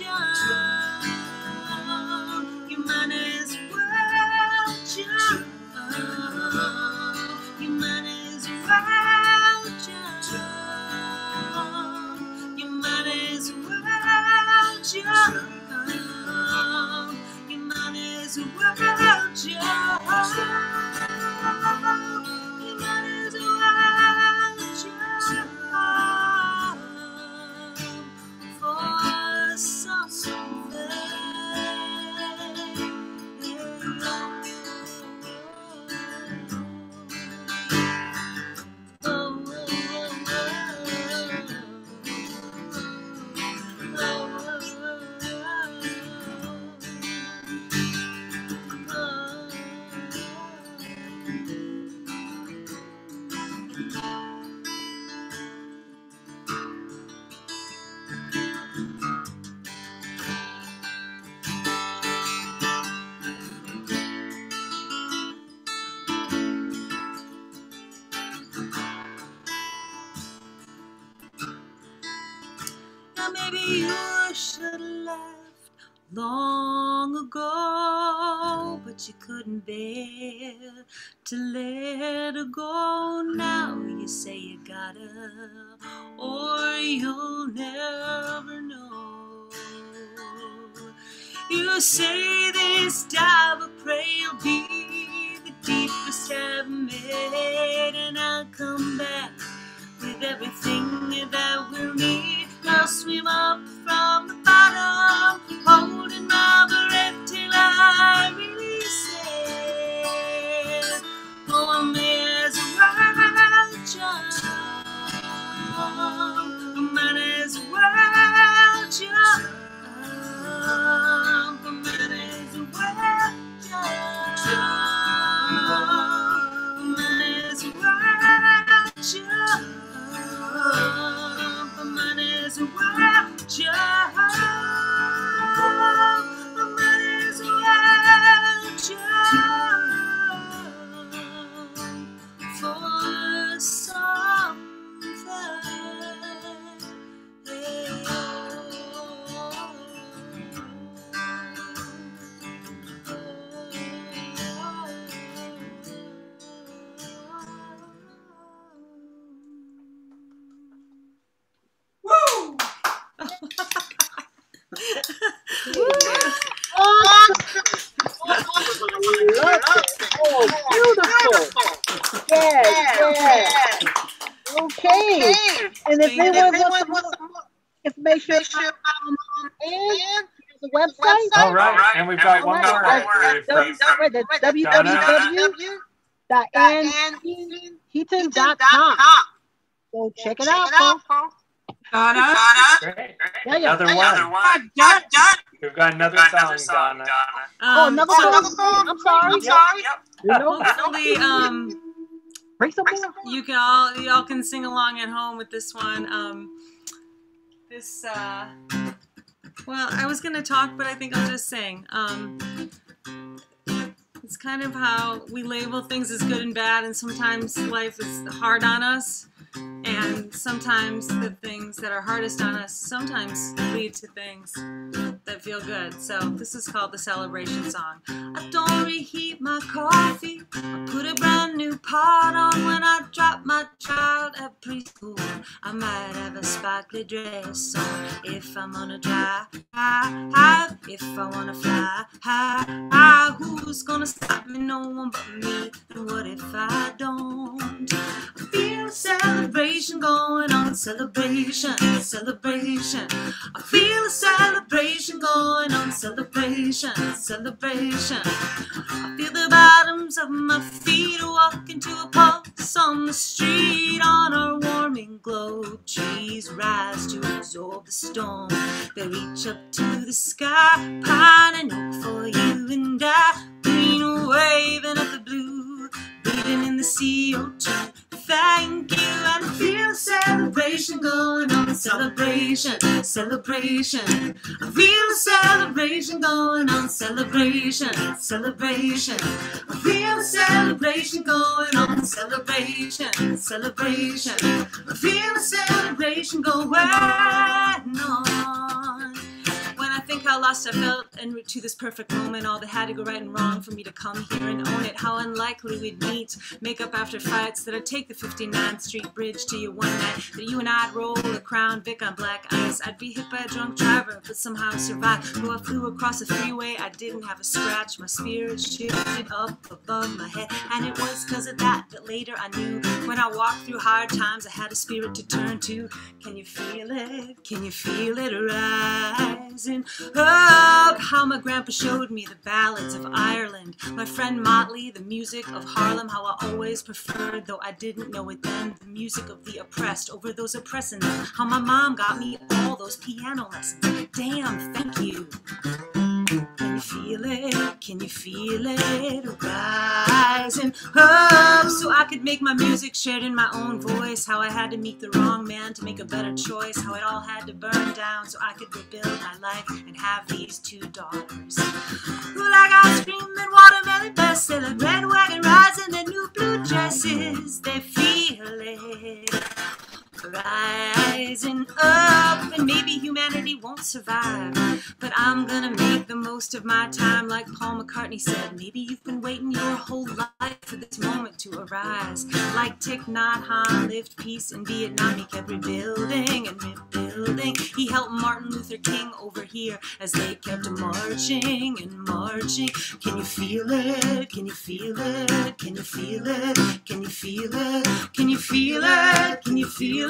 sunshine. Say this dive of prey will be the deepest ever made, and I'll come back with everything that we'll need. I'll swim up from the bottom, holding my breath till I release it. Oh, I may as well jump. I might as well jump. Jump. I might as well jump. I And if anyone wants more information um, and the website, All right, and we've got one more Donna. www.anneheaton.com. So check it out, folks. Donna? Great. Yeah, yeah. Another one. Done, done, done. We've got another song, Donna. Oh, Um, another so song. I'm sorry. I'm sorry. You know, hopefully, um, bring some more. you can all y'all can sing along at home with this one. Um, this uh, well, I was gonna talk, but I think I'll just sing. Um, it's kind of how we label things as good and bad, and sometimes life is hard on us, and sometimes the things that are hardest on us sometimes lead to things that feel good. So this is called the celebration song. I don't reheat my coffee. I put a brand new pot on when I drop my child at preschool. I might have a sparkly dress on if I'm gonna dry high, high. If I wanna fly high, high. Who's gonna stop me? No one but me. And what if I don't? Celebration going on, celebration, celebration. I feel a celebration going on, celebration, celebration. I feel the bottoms of my feet walking to a pulse on the street on our warming globe. Trees rise to absorb the storm. They reach up to the sky, pine and oak for you and I. Green waving at the blue, breathing in the CO2. Thank you, and feel celebration going on. Celebration, celebration. I feel a celebration going on. Celebration, celebration. I feel a celebration going on. Celebration, celebration. I feel a celebration going on. Lost I felt and to this perfect moment, all that had to go right and wrong for me to come here and own it. How unlikely we'd meet, make up after fights, that I'd take the 59th Street Bridge to you one night, that you and I'd roll a Crown Vic on black ice. I'd be hit by a drunk driver, but somehow survive. Though I flew across a freeway, I didn't have a scratch. My spirit shifted up above my head, and it was because of that that later I knew when I walked through hard times, I had a spirit to turn to. Can you feel it? Can you feel it rising How my grandpa showed me the ballads of Ireland. My friend Motley, the music of Harlem, how I always preferred, though I didn't know it then, the music of the oppressed over those oppressing them. How my mom got me all those piano lessons. Damn, thank you. Can you feel it? Can you feel it rising up? So I could make my music shared in my own voice. How I had to meet the wrong man to make a better choice. How it all had to burn down so I could rebuild my life and have these two daughters. Who like ice cream and watermelon bestseller, red wagon rides in their new blue dresses. They feel it rising up, and maybe humanity won't survive. But I'm gonna make the most of my time, like Paul McCartney said. Maybe you've been waiting your whole life for this moment to arise. Like Thich Nhat Hanh lived peace in Vietnam, he kept rebuilding and rebuilding. He helped Martin Luther King over here as they kept marching and marching. Can you feel it? Can you feel it? Can you feel it? Can you feel it? Can you feel it? Can you feel it?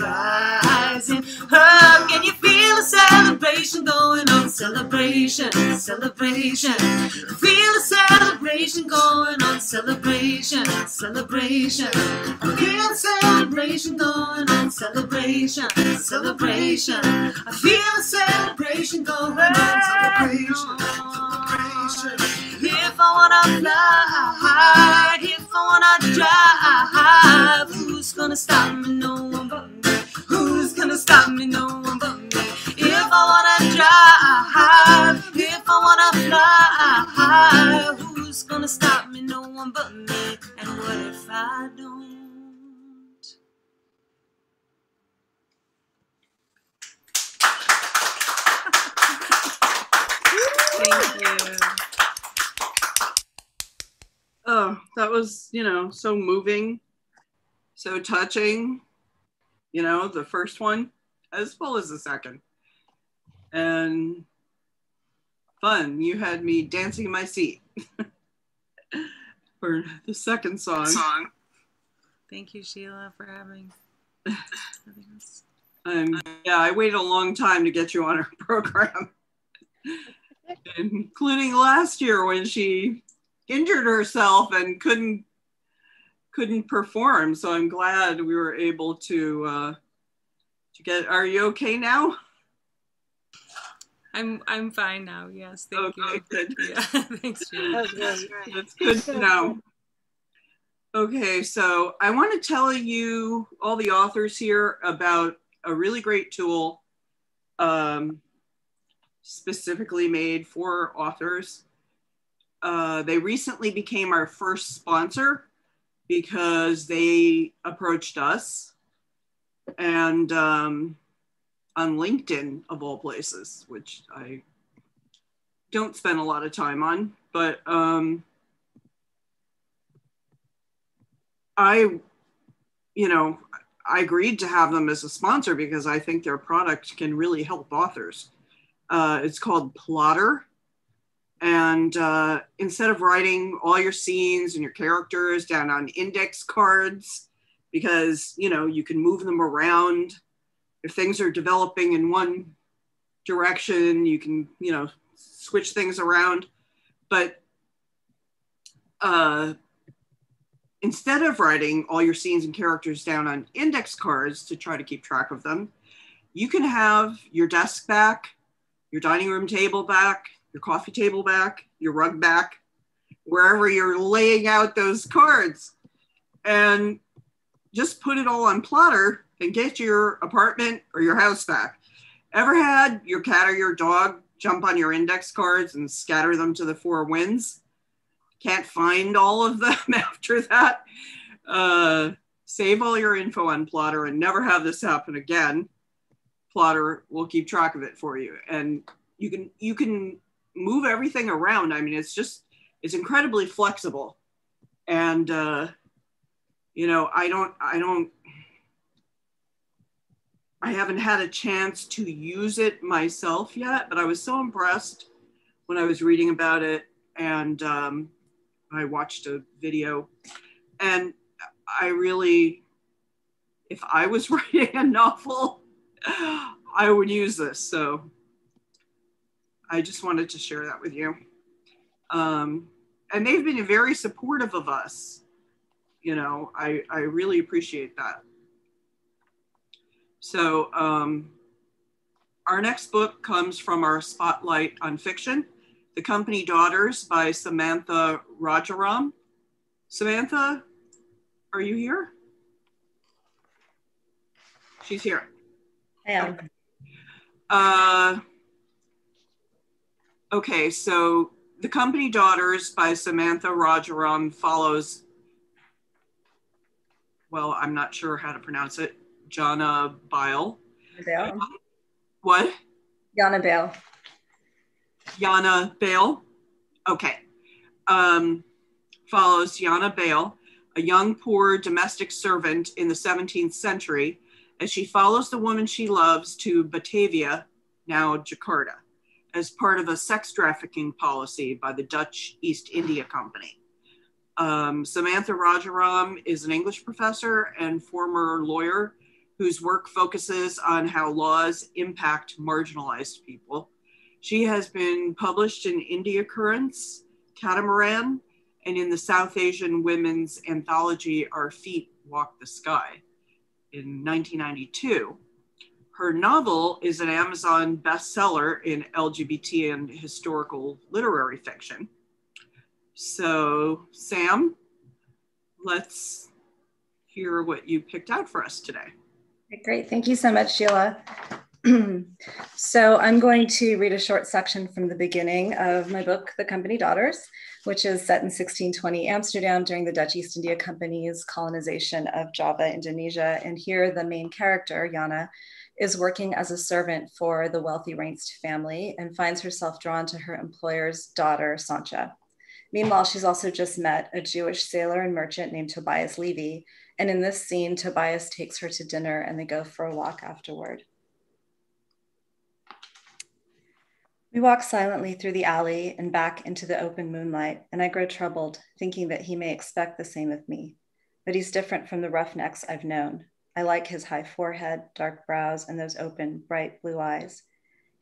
Rising up. Can you feel a celebration going on? Celebration, celebration. Feel a celebration going on. Celebration, celebration. Feel a celebration going on. Celebration, celebration. I feel celebration going on. Celebration, celebration. If I wanna fly, if I wanna drive, who's gonna stop me? No one but me. Who's gonna stop me? No one but me. If I wanna drive, if I wanna fly, who's gonna stop me? No one but me. And what if I don't? Thank you. Oh, that was, you know, so moving, so touching. You know, the first one as well as the second. And fun. You had me dancing in my seat for the second song. Song. Thank you, Sheela, for having. having us. Um, yeah, I waited a long time to get you on our program, including last year when she injured herself and couldn't couldn't perform. So I'm glad we were able to uh, to get. Are you okay now? I'm I'm fine now. Yes, thank Okay, you. good. Yeah, thanks, Sheela. That's good to know. Okay, so I want to tell you, all the authors here, about a really great tool um, specifically made for authors. Uh, they recently became our first sponsor because they approached us and um, on LinkedIn, of all places, which I don't spend a lot of time on, but um, I, you know, I agreed to have them as a sponsor because I think their product can really help authors. Uh, it's called Plottr. And uh, instead of writing all your scenes and your characters down on index cards, because you know you can move them around. If things are developing in one direction, you can you know switch things around. But uh, instead of writing all your scenes and characters down on index cards to try to keep track of them, you can have your desk back, your dining room table back, your coffee table back, your rug back, wherever you're laying out those cards. And just put it all on Plottr and get your apartment or your house back. Ever had your cat or your dog jump on your index cards and scatter them to the four winds? Can't find all of them after that. Uh, save all your info on Plottr and never have this happen again. Plottr will keep track of it for you, and you can you can move everything around. I mean, it's just it's incredibly flexible, and uh, you know I don't I don't I haven't had a chance to use it myself yet, but I was so impressed when I was reading about it, and um, I watched a video, and I really, if I was writing a novel, I would use this. So I just wanted to share that with you. Um, and they've been very supportive of us. You know, I, I really appreciate that. So, um, our next book comes from our spotlight on fiction, The Company Daughters by Samantha Rajaram. Samantha, are you here? She's here. I am. Uh, okay, so The Company Daughters by Samantha Rajaram follows, well, I'm not sure how to pronounce it, Jana Bile. Bale. What? Yana Bale. Yana Bale. Okay. Um, follows Yana Bale, a young poor domestic servant in the 17th century, as she follows the woman she loves to Batavia, now Jakarta, as part of a sex trafficking policy by the Dutch East India Company. Um, Samantha Rajaram is an English professor and former lawyer whose work focuses on how laws impact marginalized people. She has been published in India Currents, Catamaran, and in the South Asian women's anthology Our Feet Walk the Sky in 1992. Her novel is an Amazon bestseller in LGBT and historical literary fiction. So, Sam, let's hear what you picked out for us today. Great. Thank you so much, Sheela. so I'm going to read a short section from the beginning of my book, The Company Daughters, which is set in 1620 Amsterdam during the Dutch East India Company's colonization of Java, Indonesia. And here the main character, Yana, is working as a servant for the wealthy Reynst family and finds herself drawn to her employer's daughter, Sancha. Meanwhile, she's also just met a Jewish sailor and merchant named Tobias Levy. And in this scene, Tobias takes her to dinner and they go for a walk afterward. We walk silently through the alley and back into the open moonlight, and I grow troubled, thinking that he may expect the same of me. But he's different from the roughnecks I've known. I like his high forehead, dark brows, and those open, bright blue eyes.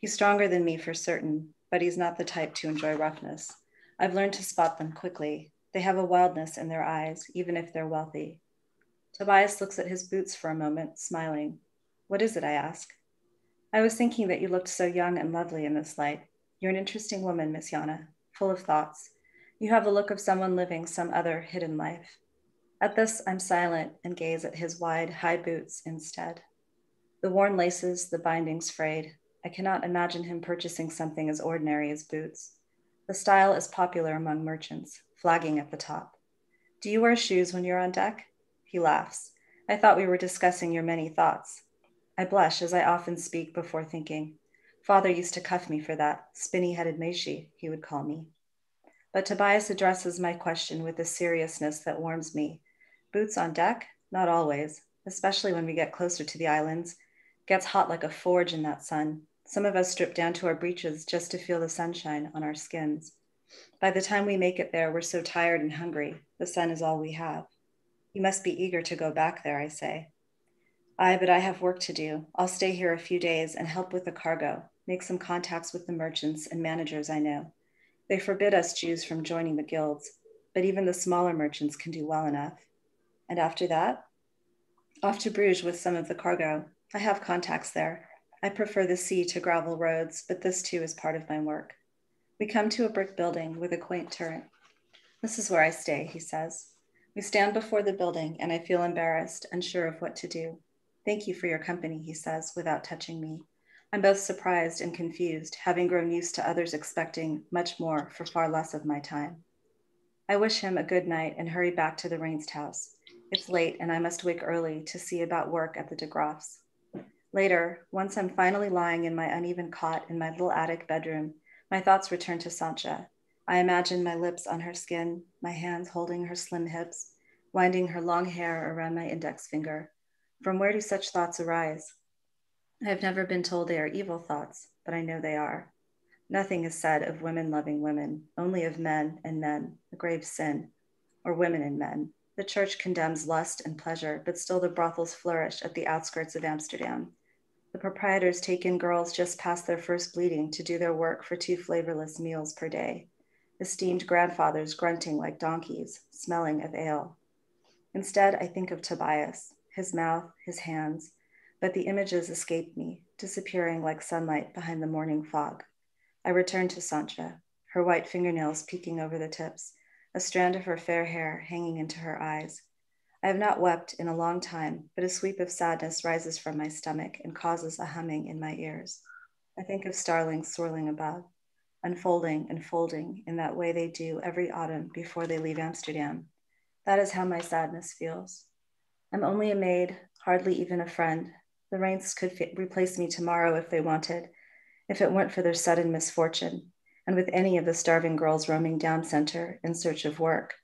He's stronger than me for certain, but he's not the type to enjoy roughness. I've learned to spot them quickly. They have a wildness in their eyes, even if they're wealthy. Tobias looks at his boots for a moment, smiling. What is it? I ask. I was thinking that you looked so young and lovely in this light. You're an interesting woman, Miss Yana, full of thoughts. You have the look of someone living some other hidden life. At this, I'm silent and gaze at his wide, high boots instead. The worn laces, the bindings frayed. I cannot imagine him purchasing something as ordinary as boots. The style is popular among merchants, flagging at the top. Do you wear shoes when you're on deck? He laughs. I thought we were discussing your many thoughts. I blush as I often speak before thinking. Father used to cuff me for that. Spinny headed Maishi, he would call me. But Tobias addresses my question with a seriousness that warms me. Boots on deck? Not always, especially when we get closer to the islands. Gets hot like a forge in that sun. Some of us strip down to our breeches just to feel the sunshine on our skins. By the time we make it there, we're so tired and hungry. The sun is all we have. You must be eager to go back there, I say. Aye, but I have work to do. I'll stay here a few days and help with the cargo, make some contacts with the merchants and managers I know. They forbid us Jews from joining the guilds, but even the smaller merchants can do well enough. And after that, off to Bruges with some of the cargo. I have contacts there. I prefer the sea to gravel roads, but this too is part of my work. We come to a brick building with a quaint turret. This is where I stay, he says. We stand before the building, and I feel embarrassed, unsure of what to do. Thank you for your company, he says, without touching me. I'm both surprised and confused, having grown used to others expecting much more for far less of my time. I wish him a good night and hurry back to the Reynst house. It's late and I must wake early to see about work at the de Graafs. Later, once I'm finally lying in my uneven cot in my little attic bedroom, my thoughts return to Sancha. I imagine my lips on her skin, my hands holding her slim hips, winding her long hair around my index finger, from where do such thoughts arise? I have never been told they are evil thoughts, but I know they are. Nothing is said of women loving women, only of men and men, a grave sin, or women and men. The church condemns lust and pleasure, but still the brothels flourish at the outskirts of Amsterdam. The proprietors take in girls just past their first bleeding to do their work for two flavorless meals per day. Esteemed grandfathers grunting like donkeys, smelling of ale. Instead, I think of Tobias, his mouth, his hands, but the images escape me, disappearing like sunlight behind the morning fog. I return to Sancha, her white fingernails peeking over the tips, a strand of her fair hair hanging into her eyes. I have not wept in a long time, but a sweep of sadness rises from my stomach and causes a humming in my ears. I think of starlings swirling above, unfolding and folding in that way they do every autumn before they leave Amsterdam. That is how my sadness feels. I'm only a maid, hardly even a friend. The Reynsts could replace me tomorrow if they wanted, if it weren't for their sudden misfortune, and with any of the starving girls roaming down center in search of work.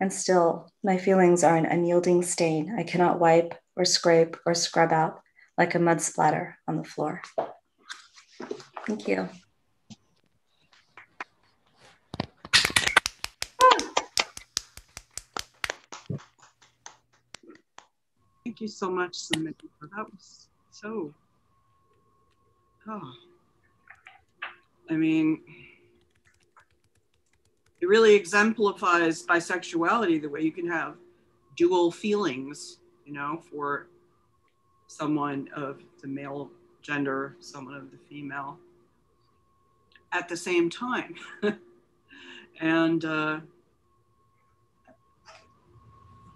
And still, my feelings are an unyielding stain I cannot wipe or scrape or scrub out like a mud splatter on the floor. Thank you. Thank you so much, Samantha. That was so. Oh. I mean, it really exemplifies bisexuality the way you can have dual feelings, you know, for someone of the male gender, someone of the female at the same time. and uh,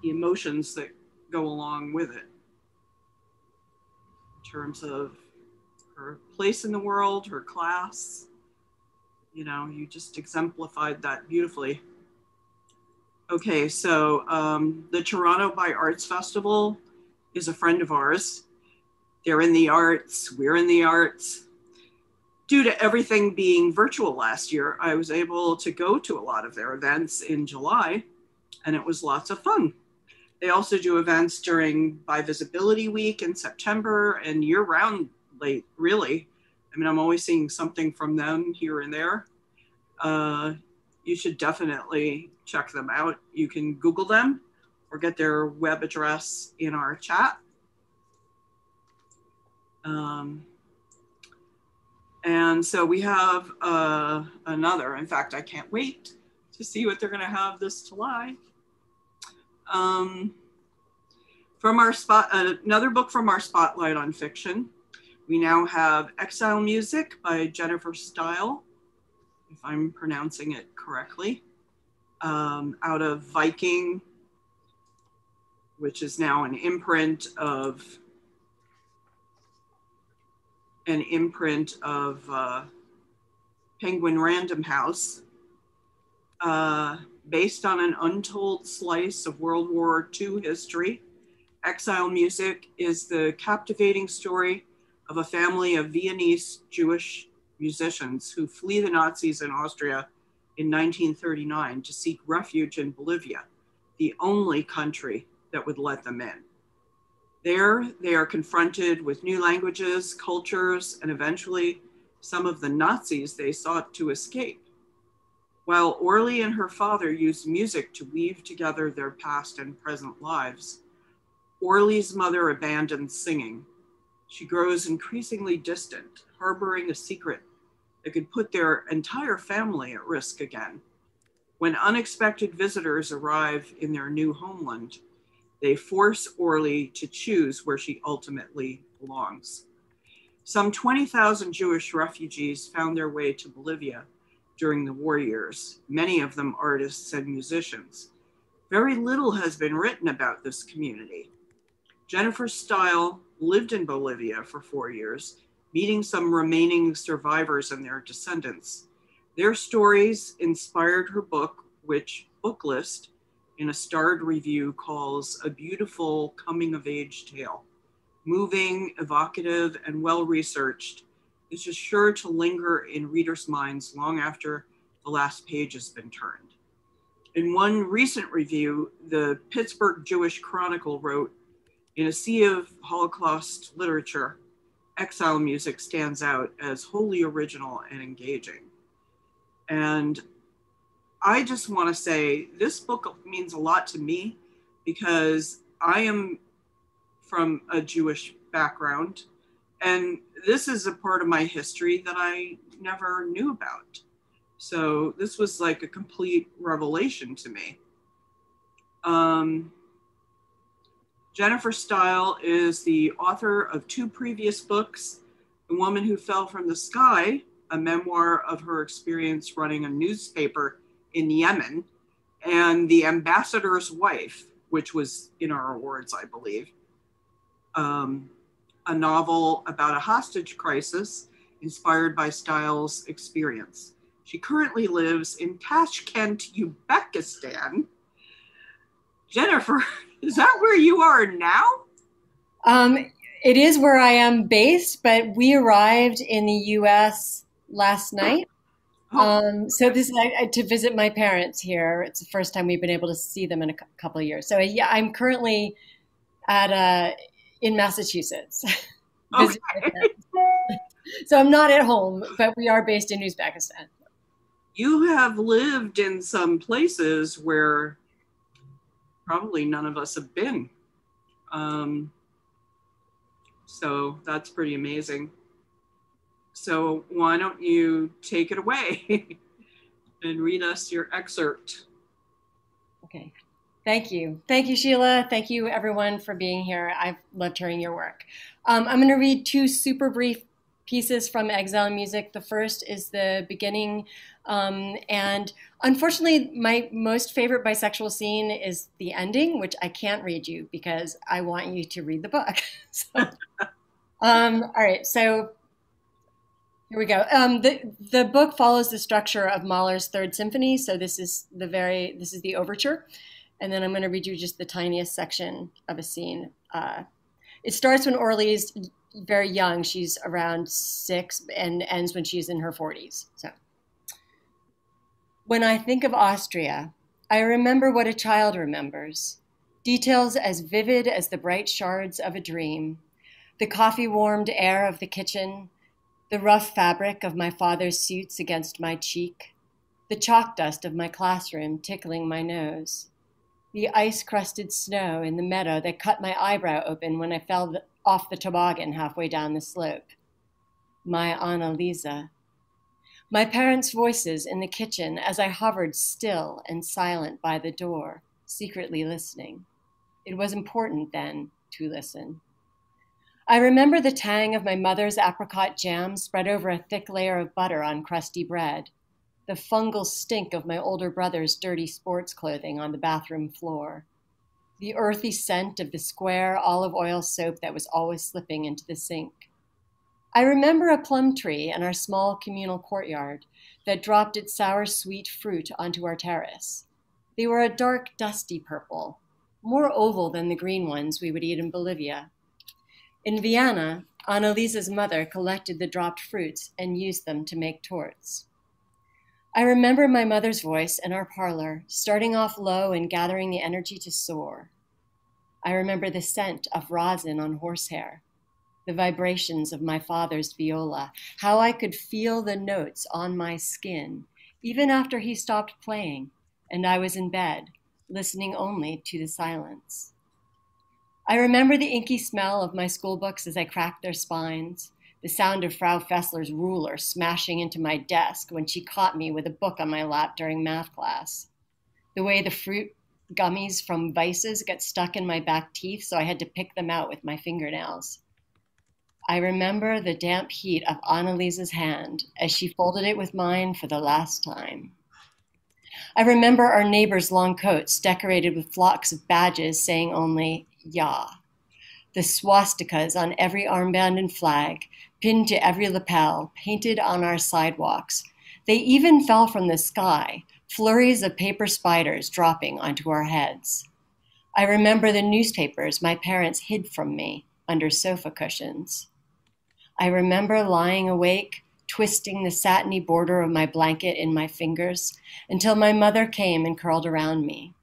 the emotions that go along with it in terms of her place in the world, her class, you know, you just exemplified that beautifully. Okay, so um, the Toronto Bi Arts Festival is a friend of ours. They're in the arts, we're in the arts. Due to everything being virtual last year, I was able to go to a lot of their events in July, and it was lots of fun. They also do events during Bi Visibility Week in September and year round, late, really. I mean, I'm always seeing something from them here and there. Uh, you should definitely check them out. You can Google them or get their web address in our chat. Um, and so we have uh, another. In fact, I can't wait to see what they're going to have this July. Um, from our spot, uh, another book from our spotlight on fiction. We now have Exile Music by Jennifer Steil, if I'm pronouncing it correctly, um, out of Viking, which is now an imprint of an imprint of uh, Penguin Random House, uh, based on an untold slice of World War II history. Exile Music is the captivating story of a family of Viennese Jewish musicians who flee the Nazis in Austria in 1939 to seek refuge in Bolivia, the only country that would let them in. There, they are confronted with new languages, cultures, and eventually some of the Nazis they sought to escape. While Orly and her father used music to weave together their past and present lives, Orly's mother abandons singing she grows increasingly distant, harboring a secret that could put their entire family at risk again. When unexpected visitors arrive in their new homeland, they force Orly to choose where she ultimately belongs. Some 20,000 Jewish refugees found their way to Bolivia during the war years, many of them artists and musicians. Very little has been written about this community. Jennifer Steil lived in Bolivia for four years, meeting some remaining survivors and their descendants. Their stories inspired her book, which Booklist, in a starred review, calls a beautiful coming of age tale. Moving, evocative, and well researched, it's just sure to linger in readers' minds long after the last page has been turned. In one recent review, the Pittsburgh Jewish Chronicle wrote in a sea of Holocaust literature, exile music stands out as wholly original and engaging. And I just want to say this book means a lot to me because I am from a Jewish background. And this is a part of my history that I never knew about. So this was like a complete revelation to me. Um, Jennifer Steil is the author of two previous books The Woman Who Fell from the Sky, a memoir of her experience running a newspaper in Yemen, and The Ambassador's Wife, which was in our awards, I believe. Um, a novel about a hostage crisis inspired by Steil's experience. She currently lives in Tashkent, Uzbekistan. Jennifer, is that where you are now? Um, it is where I am based, but we arrived in the U.S. last night. Oh. Um, so this is I, I- to visit my parents here. It's the first time we've been able to see them in a cou- couple of years. So yeah, I'm currently at uh, in Massachusetts. parents. so I'm not at home, but we are based in Uzbekistan. You have lived in some places where probably none of us have been. Um, so that's pretty amazing. So why don't you take it away and read us your excerpt? Okay. Thank you. Thank you, Sheela. Thank you, everyone, for being here. I've loved hearing your work. Um, I'm going to read two super brief pieces from Exile Music. The first is the beginning. Um, and unfortunately, my most favorite bisexual scene is the ending, which I can't read you because I want you to read the book. so, um, all right. So here we go. Um, the the book follows the structure of Mahler's Third Symphony. So this is the very this is the overture, and then I'm going to read you just the tiniest section of a scene. Uh, it starts when Orly is very young. She's around six and ends when she's in her 40s. So when I think of Austria, I remember what a child remembers. Details as vivid as the bright shards of a dream, the coffee warmed air of the kitchen, the rough fabric of my father's suits against my cheek, the chalk dust of my classroom tickling my nose, the ice crusted snow in the meadow that cut my eyebrow open when I fell off the toboggan halfway down the slope. My Annalisa. My parents' voices in the kitchen as I hovered still and silent by the door, secretly listening. It was important then to listen. I remember the tang of my mother's apricot jam spread over a thick layer of butter on crusty bread, the fungal stink of my older brother's dirty sports clothing on the bathroom floor, the earthy scent of the square olive oil soap that was always slipping into the sink. I remember a plum tree in our small communal courtyard that dropped its sour sweet fruit onto our terrace. They were a dark, dusty purple, more oval than the green ones we would eat in Bolivia. In Vienna, Annalisa's mother collected the dropped fruits and used them to make tortes. I remember my mother's voice in our parlor, starting off low and gathering the energy to soar. I remember the scent of rosin on horsehair, the vibrations of my father's viola, how I could feel the notes on my skin, even after he stopped playing and I was in bed, listening only to the silence. I remember the inky smell of my school books as I cracked their spines, the sound of Frau Fessler's ruler smashing into my desk when she caught me with a book on my lap during math class, the way the fruit gummies from Vices got stuck in my back teeth, so I had to pick them out with my fingernails. I remember the damp heat of Annalisa's hand as she folded it with mine for the last time. I remember our neighbors' long coats decorated with flocks of badges saying only, Ya. The swastikas on every armband and flag, pinned to every lapel, painted on our sidewalks. They even fell from the sky, flurries of paper spiders dropping onto our heads. I remember the newspapers my parents hid from me under sofa cushions. I remember lying awake, twisting the satiny border of my blanket in my fingers until my mother came and curled around me.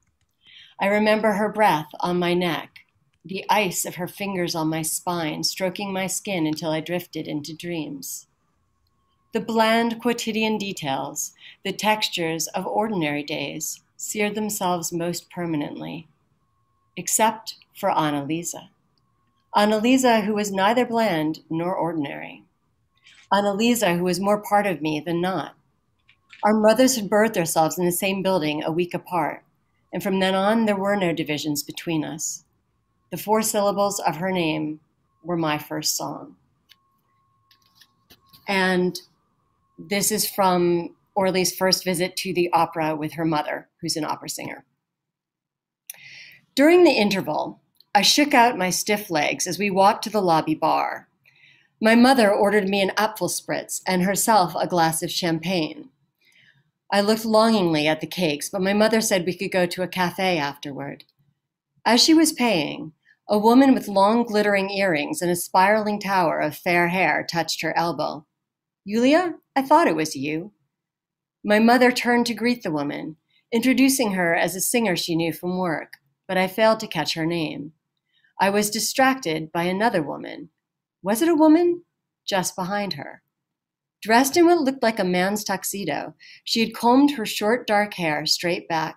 I remember her breath on my neck, the ice of her fingers on my spine, stroking my skin until I drifted into dreams. The bland quotidian details, the textures of ordinary days, seared themselves most permanently, except for Annalisa. Annalisa, who was neither bland nor ordinary. Annalisa, who was more part of me than not. Our mothers had birthed ourselves in the same building a week apart, and from then on there were no divisions between us. The four syllables of her name were my first song. And this is from Orly's first visit to the opera with her mother, who's an opera singer. During the interval, I shook out my stiff legs as we walked to the lobby bar. My mother ordered me an Apfelspritz and herself a glass of champagne. I looked longingly at the cakes, but my mother said we could go to a cafe afterward. As she was paying, a woman with long glittering earrings and a spiraling tower of fair hair touched her elbow. Yulia, I thought it was you. My mother turned to greet the woman, introducing her as a singer she knew from work, but I failed to catch her name. I was distracted by another woman. Was it a woman? Just behind her. Dressed in what looked like a man's tuxedo, she had combed her short dark hair straight back.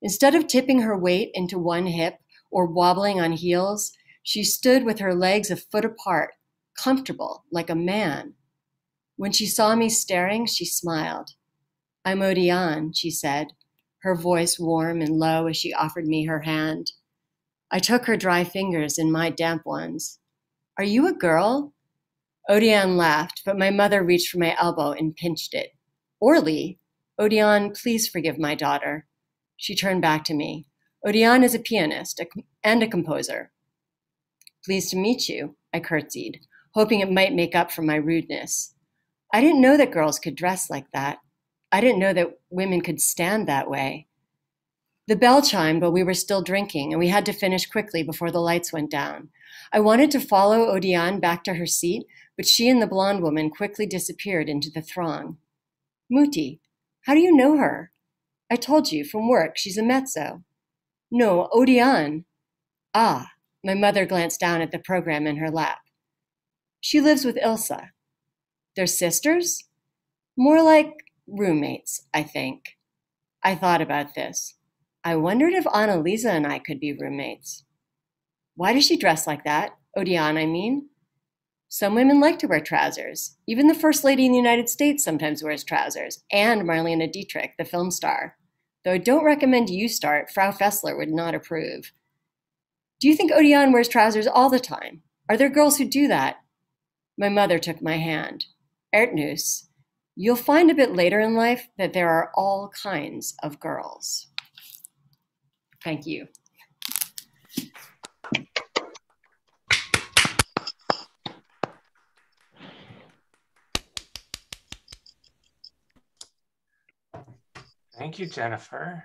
Instead of tipping her weight into one hip or wobbling on heels, she stood with her legs a foot apart, comfortable like a man. When she saw me staring, she smiled. I'm Odion, she said, her voice warm and low as she offered me her hand. I took her dry fingers in my damp ones. Are you a girl? Odion laughed, but my mother reached for my elbow and pinched it. Orly, Odion, please forgive my daughter. She turned back to me. Odion is a pianist and a composer. Pleased to meet you, I curtsied, hoping it might make up for my rudeness. I didn't know that girls could dress like that. I didn't know that women could stand that way. The bell chimed while we were still drinking, and we had to finish quickly before the lights went down. I wanted to follow Odion back to her seat, but she and the blonde woman quickly disappeared into the throng. Muti, how do you know her? I told you, from work, she's a mezzo. No, Odion. Ah, my mother glanced down at the program in her lap. She lives with Ilsa. They're sisters? More like roommates, I think. I thought about this. I wondered if Annalisa and I could be roommates. Why does she dress like that? Odion, I mean. Some women like to wear trousers. Even the First Lady in the United States sometimes wears trousers, and Marlene Dietrich, the film star. Though I don't recommend you start, Frau Fessler would not approve. Do you think Odion wears trousers all the time? Are there girls who do that? My mother took my hand. Erdnuss, you'll find a bit later in life that there are all kinds of girls. Thank you. Thank you, Jennifer.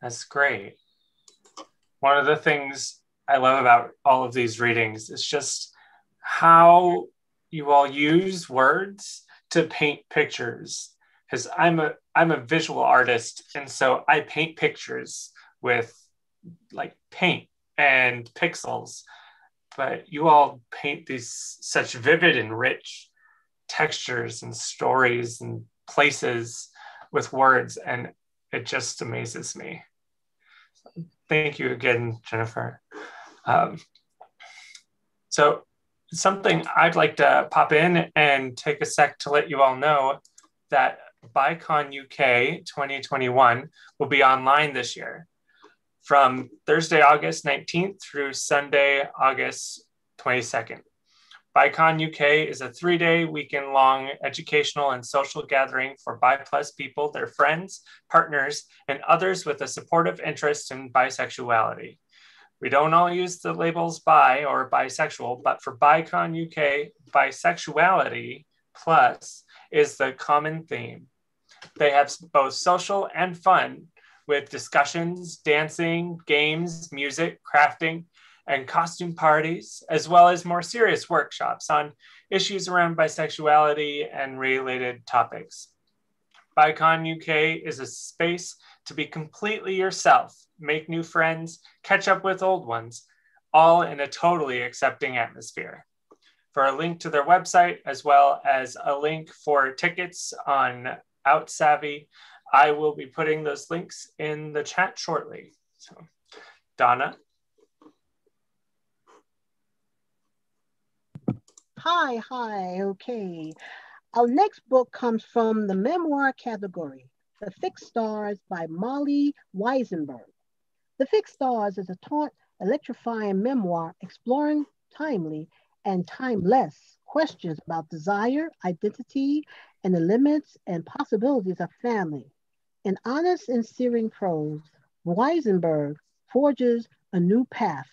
That's great. One of the things I love about all of these readings is just how you all use words to paint pictures. Because I'm a I'm a visual artist, and so I paint pictures with like paint and pixels. But you all paint these such vivid and rich textures and stories and places with words, and it just amazes me. Thank you again, Jennifer. Um, so something I'd like to pop in and take a sec to let you all know that BICON UK 2021 will be online this year from Thursday, August 19th through Sunday, August 22nd. BICON UK is a three day, weekend long educational and social gathering for Bi Plus people, their friends, partners, and others with a supportive interest in bisexuality. We don't all use the labels bi or bisexual, but for BICON UK, bisexuality plus is the common theme. They have both social and fun with discussions, dancing, games, music, crafting, and costume parties, as well as more serious workshops on issues around bisexuality and related topics. BICON UK is a space to be completely yourself, make new friends, catch up with old ones, all in a totally accepting atmosphere. For a link to their website, as well as a link for tickets on OutSavvy, I will be putting those links in the chat shortly. So, Donna, Hi, hi, okay. Our next book comes from the memoir category, The Fixed Stars by Molly Wizenberg. The Fixed Stars is a taunt electrifying memoir exploring timely and timeless questions about desire, identity, and the limits and possibilities of family. In honest and searing prose, Wizenberg forges a new path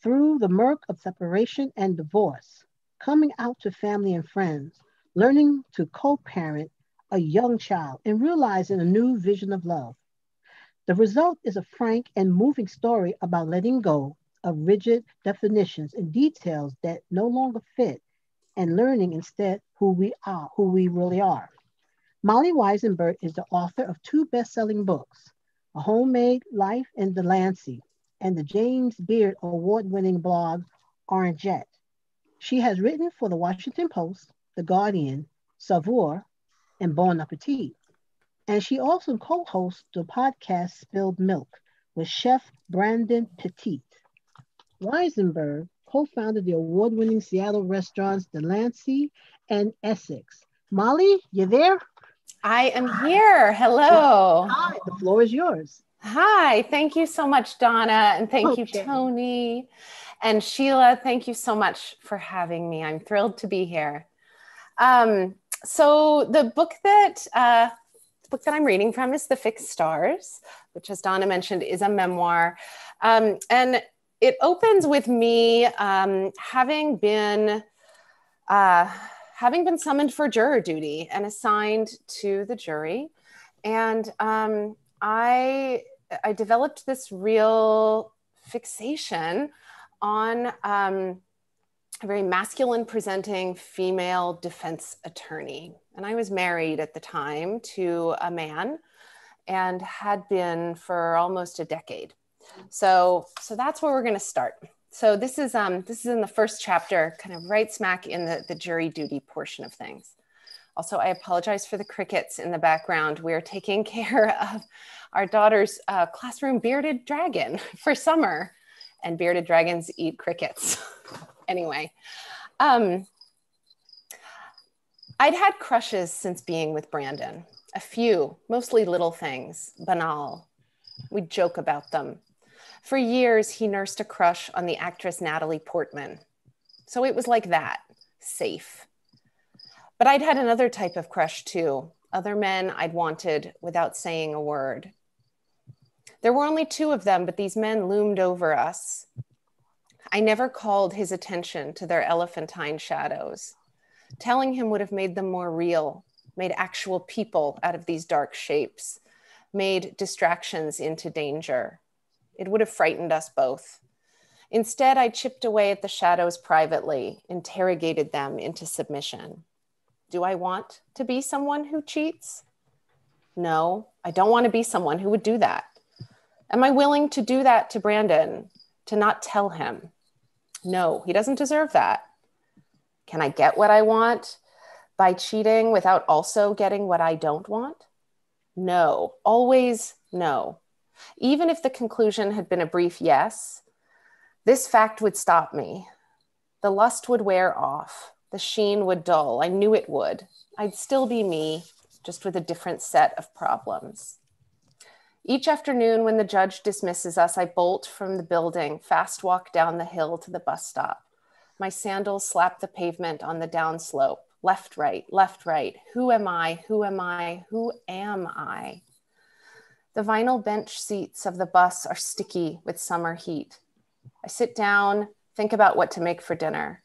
through the murk of separation and divorce, coming out to family and friends, learning to co parent a young child, and realizing a new vision of love. The result is a frank and moving story about letting go of rigid definitions and details that no longer fit and learning instead who we are, who we really are. Molly Wizenberg is the author of two best-selling books, A Homemade Life in Delancey and the James Beard award-winning blog Orangette. She has written for the Washington Post, The Guardian, Saveur, and Bon Appetit. And she also co-hosts the podcast Spilled Milk with Chef Brandon Pettit. Wizenberg co-founded the award-winning Seattle restaurants Delancey and Essex. Molly, you there? I am here. Hello. Hi, the floor is yours. Hi, thank you so much, Donna, and thank okay. you, Tony. And Sheela, thank you so much for having me. I'm thrilled to be here. Um, so the book that uh, book that I'm reading from is The Fixed Stars, which, as Donna mentioned, is a memoir. Um, and it opens with me um, having been uh, having been summoned for juror duty and assigned to the jury, and um, I I developed this real fixation on um, a very masculine presenting female defense attorney. And I was married at the time to a man and had been for almost a decade. So, so that's where we're going to start. So this is um, this is in the first chapter, kind of right smack in the, the jury duty portion of things. Also, I apologize for the crickets in the background. We are taking care of our daughter's uh, classroom bearded dragon for summer, and bearded dragons eat crickets. anyway, um, I'd had crushes since being with Brandon. A few, mostly little things, banal. We'd joke about them. For years, he nursed a crush on the actress Natalie Portman. So it was like that, safe. But I'd had another type of crush too, other men I'd wanted without saying a word. There were only two of them, but these men loomed over us. I never called his attention to their elephantine shadows. Telling him would have made them more real, made actual people out of these dark shapes, made distractions into danger. It would have frightened us both. Instead, I chipped away at the shadows privately, interrogated them into submission. Do I want to be someone who cheats? No, I don't want to be someone who would do that. Am I willing to do that to Brandon, to not tell him? No, he doesn't deserve that. Can I get what I want by cheating without also getting what I don't want? No, always no. Even if the conclusion had been a brief yes, this fact would stop me. The lust would wear off, the sheen would dull. I knew it would. I'd still be me, just with a different set of problems. Each afternoon, when the judge dismisses us, I bolt from the building, fast walk down the hill to the bus stop. My sandals slap the pavement on the downslope. Left, right, left, right. Who am I? Who am I? Who am I? The vinyl bench seats of the bus are sticky with summer heat. I sit down, think about what to make for dinner.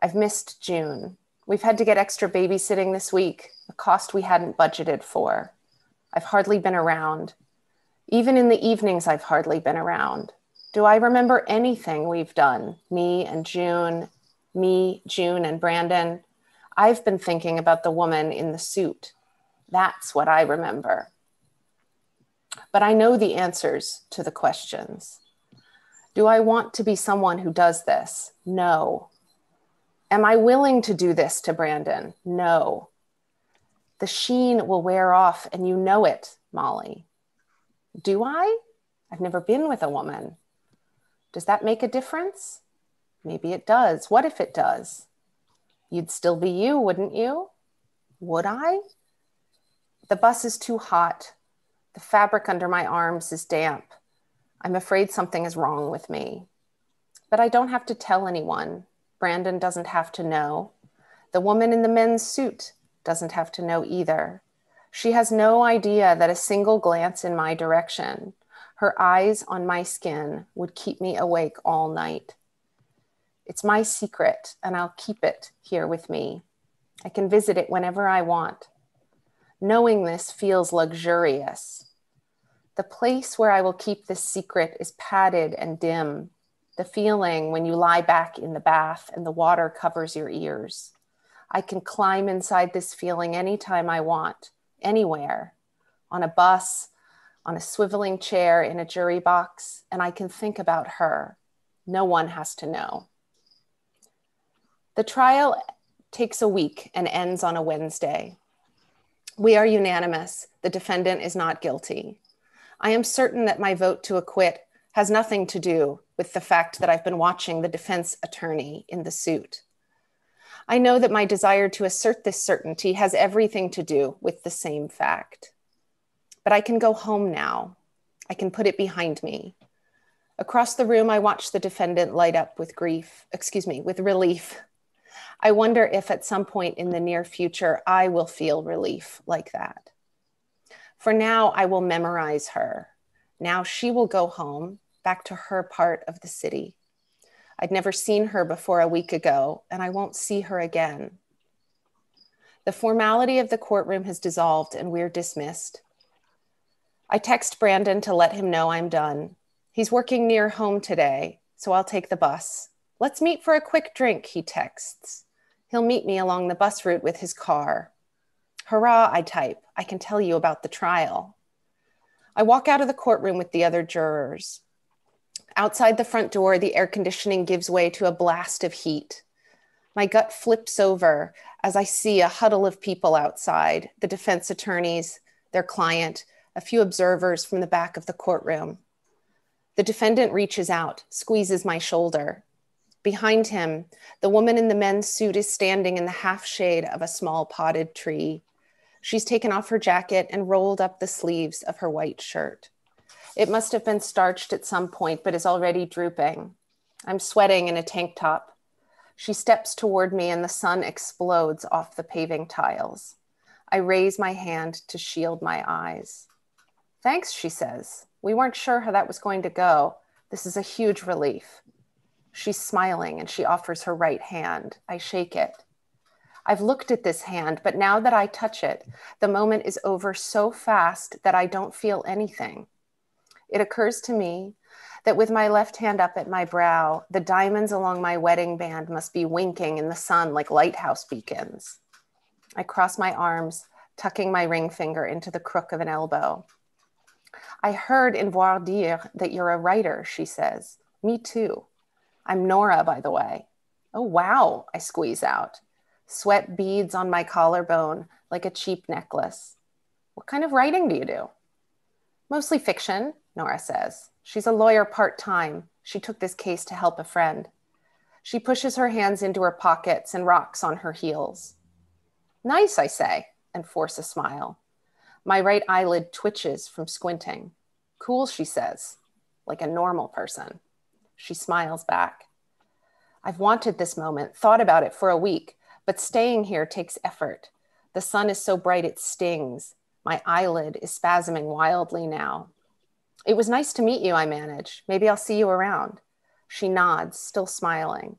I've missed June. We've had to get extra babysitting this week, a cost we hadn't budgeted for. I've hardly been around. Even in the evenings, I've hardly been around. Do I remember anything we've done, me and June, me, June, and Brandon? I've been thinking about the woman in the suit. That's what I remember. But I know the answers to the questions. Do I want to be someone who does this? No. Am I willing to do this to Brandon? No. The sheen will wear off, and you know it, Molly. Do I? I've never been with a woman. Does that make a difference? Maybe it does. What if it does? You'd still be you, wouldn't you? Would I? The bus is too hot. The fabric under my arms is damp. I'm afraid something is wrong with me. But I don't have to tell anyone. Brandon doesn't have to know. The woman in the men's suit doesn't have to know either. She has no idea that a single glance in my direction, her eyes on my skin, would keep me awake all night. It's my secret, and I'll keep it here with me. I can visit it whenever I want. Knowing this feels luxurious. The place where I will keep this secret is padded and dim. The feeling when you lie back in the bath and the water covers your ears. I can climb inside this feeling anytime I want, anywhere, on a bus, on a swiveling chair in a jury box, and I can think about her. No one has to know. The trial takes a week and ends on a Wednesday. We are unanimous. The defendant is not guilty. I am certain that my vote to acquit has nothing to do with the fact that I've been watching the defense attorney in the suit. I know that my desire to assert this certainty has everything to do with the same fact. But I can go home now. I can put it behind me. Across the room, I watch the defendant light up with grief, excuse me, with relief I wonder if at some point in the near future, I will feel relief like that. For now, I will memorize her. Now she will go home, back to her part of the city. I'd never seen her before a week ago, and I won't see her again. The formality of the courtroom has dissolved, and we're dismissed. I text Brandon to let him know I'm done. He's working near home today, so I'll take the bus. Let's meet for a quick drink, he texts. He'll meet me along the bus route with his car. Hurrah, I type. I can tell you about the trial. I walk out of the courtroom with the other jurors. Outside the front door, the air conditioning gives way to a blast of heat. My gut flips over as I see a huddle of people outside the defense attorneys, their client, a few observers from the back of the courtroom. The defendant reaches out, squeezes my shoulder. Behind him, the woman in the men's suit is standing in the half shade of a small potted tree. She's taken off her jacket and rolled up the sleeves of her white shirt. It must have been starched at some point, but is already drooping. I'm sweating in a tank top. She steps toward me and the sun explodes off the paving tiles. I raise my hand to shield my eyes. Thanks, she says. We weren't sure how that was going to go. This is a huge relief. She's smiling and she offers her right hand. I shake it. I've looked at this hand, but now that I touch it, the moment is over so fast that I don't feel anything. It occurs to me that with my left hand up at my brow, the diamonds along my wedding band must be winking in the sun like lighthouse beacons. I cross my arms, tucking my ring finger into the crook of an elbow. I heard in voir dire that you're a writer, she says. Me too. I'm Nora, by the way. Oh, wow, I squeeze out. Sweat beads on my collarbone like a cheap necklace. What kind of writing do you do? Mostly fiction, Nora says. She's a lawyer part time. She took this case to help a friend. She pushes her hands into her pockets and rocks on her heels. Nice, I say, and force a smile. My right eyelid twitches from squinting. Cool, she says, like a normal person. She smiles back. I've wanted this moment, thought about it for a week, but staying here takes effort. The sun is so bright it stings. My eyelid is spasming wildly now. It was nice to meet you, I manage. Maybe I'll see you around. She nods, still smiling.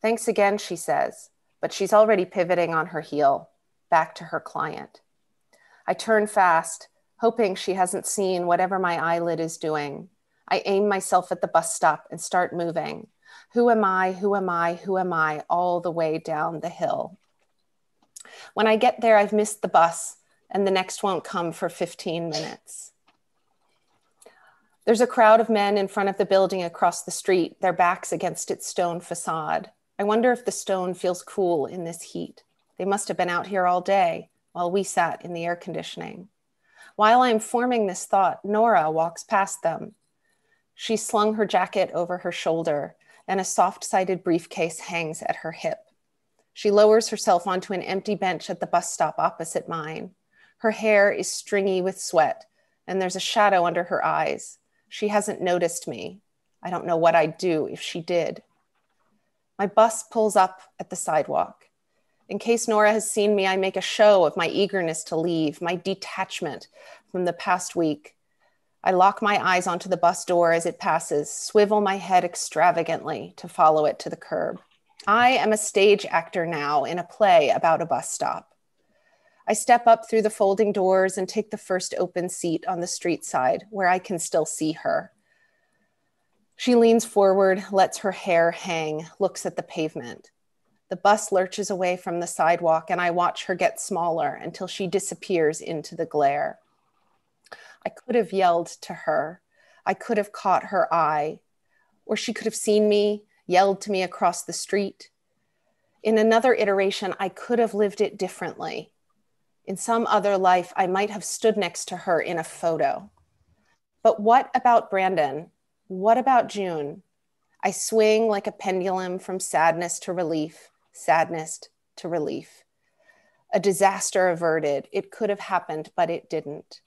Thanks again, she says, but she's already pivoting on her heel, back to her client. I turn fast, hoping she hasn't seen whatever my eyelid is doing. I aim myself at the bus stop and start moving. Who am I? Who am I? Who am I? All the way down the hill. When I get there, I've missed the bus, and the next won't come for 15 minutes. There's a crowd of men in front of the building across the street, their backs against its stone facade. I wonder if the stone feels cool in this heat. They must have been out here all day while we sat in the air conditioning. While I'm forming this thought, Nora walks past them, she slung her jacket over her shoulder, and a soft sided briefcase hangs at her hip. She lowers herself onto an empty bench at the bus stop opposite mine. Her hair is stringy with sweat, and there's a shadow under her eyes. She hasn't noticed me. I don't know what I'd do if she did. My bus pulls up at the sidewalk. In case Nora has seen me, I make a show of my eagerness to leave, my detachment from the past week. I lock my eyes onto the bus door as it passes, swivel my head extravagantly to follow it to the curb. I am a stage actor now in a play about a bus stop. I step up through the folding doors and take the first open seat on the street side where I can still see her. She leans forward, lets her hair hang, looks at the pavement. The bus lurches away from the sidewalk, and I watch her get smaller until she disappears into the glare. I could have yelled to her. I could have caught her eye, or she could have seen me, yelled to me across the street. In another iteration, I could have lived it differently. In some other life, I might have stood next to her in a photo. But what about Brandon? What about June? I swing like a pendulum from sadness to relief, sadness to relief. A disaster averted. It could have happened, but it didn't.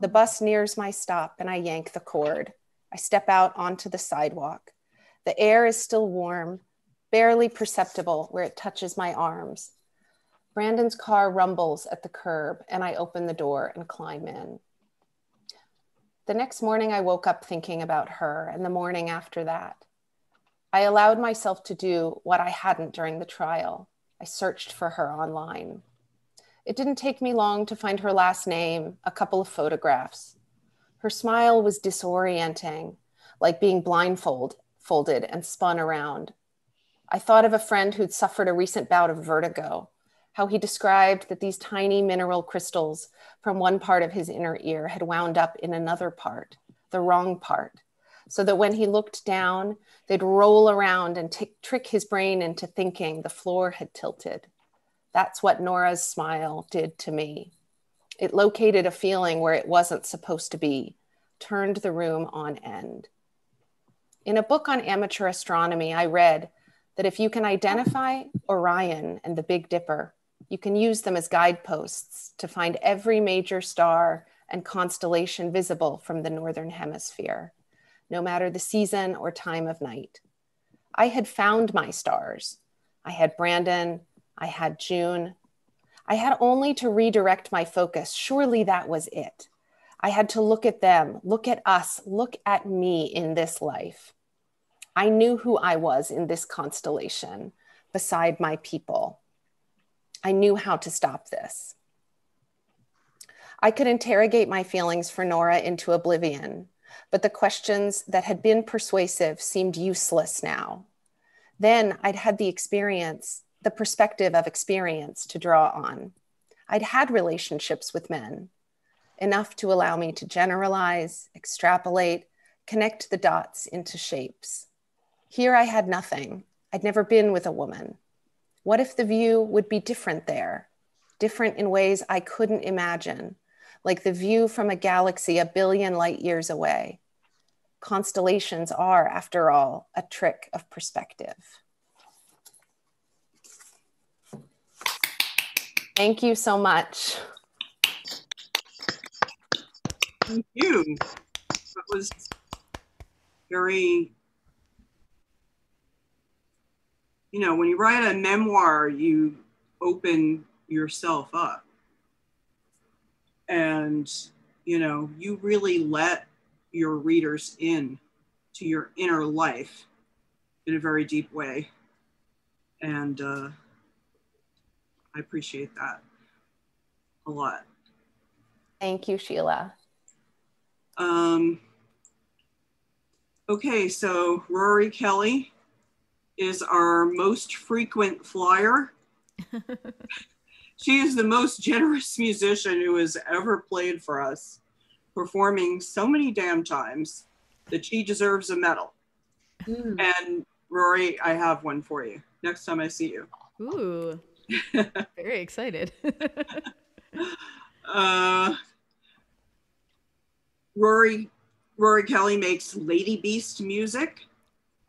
The bus nears my stop and I yank the cord. I step out onto the sidewalk. The air is still warm, barely perceptible where it touches my arms. Brandon's car rumbles at the curb and I open the door and climb in. The next morning, I woke up thinking about her and the morning after that. I allowed myself to do what I hadn't during the trial. I searched for her online. It didn't take me long to find her last name, a couple of photographs. Her smile was disorienting, like being blindfolded folded and spun around. I thought of a friend who'd suffered a recent bout of vertigo, how he described that these tiny mineral crystals from one part of his inner ear had wound up in another part, the wrong part, so that when he looked down, they'd roll around and t- trick his brain into thinking the floor had tilted. That's what Nora's smile did to me. It located a feeling where it wasn't supposed to be, turned the room on end. In a book on amateur astronomy, I read that if you can identify Orion and the Big Dipper, you can use them as guideposts to find every major star and constellation visible from the Northern Hemisphere, no matter the season or time of night. I had found my stars. I had Brandon, I had June. I had only to redirect my focus. Surely that was it. I had to look at them, look at us, look at me in this life. I knew who I was in this constellation beside my people. I knew how to stop this. I could interrogate my feelings for Nora into oblivion, but the questions that had been persuasive seemed useless now. Then I'd had the experience, the perspective of experience to draw on. I'd had relationships with men, enough to allow me to generalize, extrapolate, connect the dots into shapes. Here I had nothing. I'd never been with a woman. What if the view would be different there? Different in ways I couldn't imagine, like the view from a galaxy a billion light years away. Constellations are, after all, a trick of perspective. Thank you so much. Thank you. That was very, you know, when you write a memoir, you open yourself up. And, you know, you really let your readers in to your inner life in a very deep way. And uh, I appreciate that a lot. Thank you, Sheela. Um, okay, so Rorie Kelly is our most frequent flyer. she is the most generous musician who has ever played for us, performing so many damn times that she deserves a medal. Mm. And Rorie, I have one for you next time I see you. Ooh, very excited. uh, Rorie Rorie Kelly makes Lady Beast music.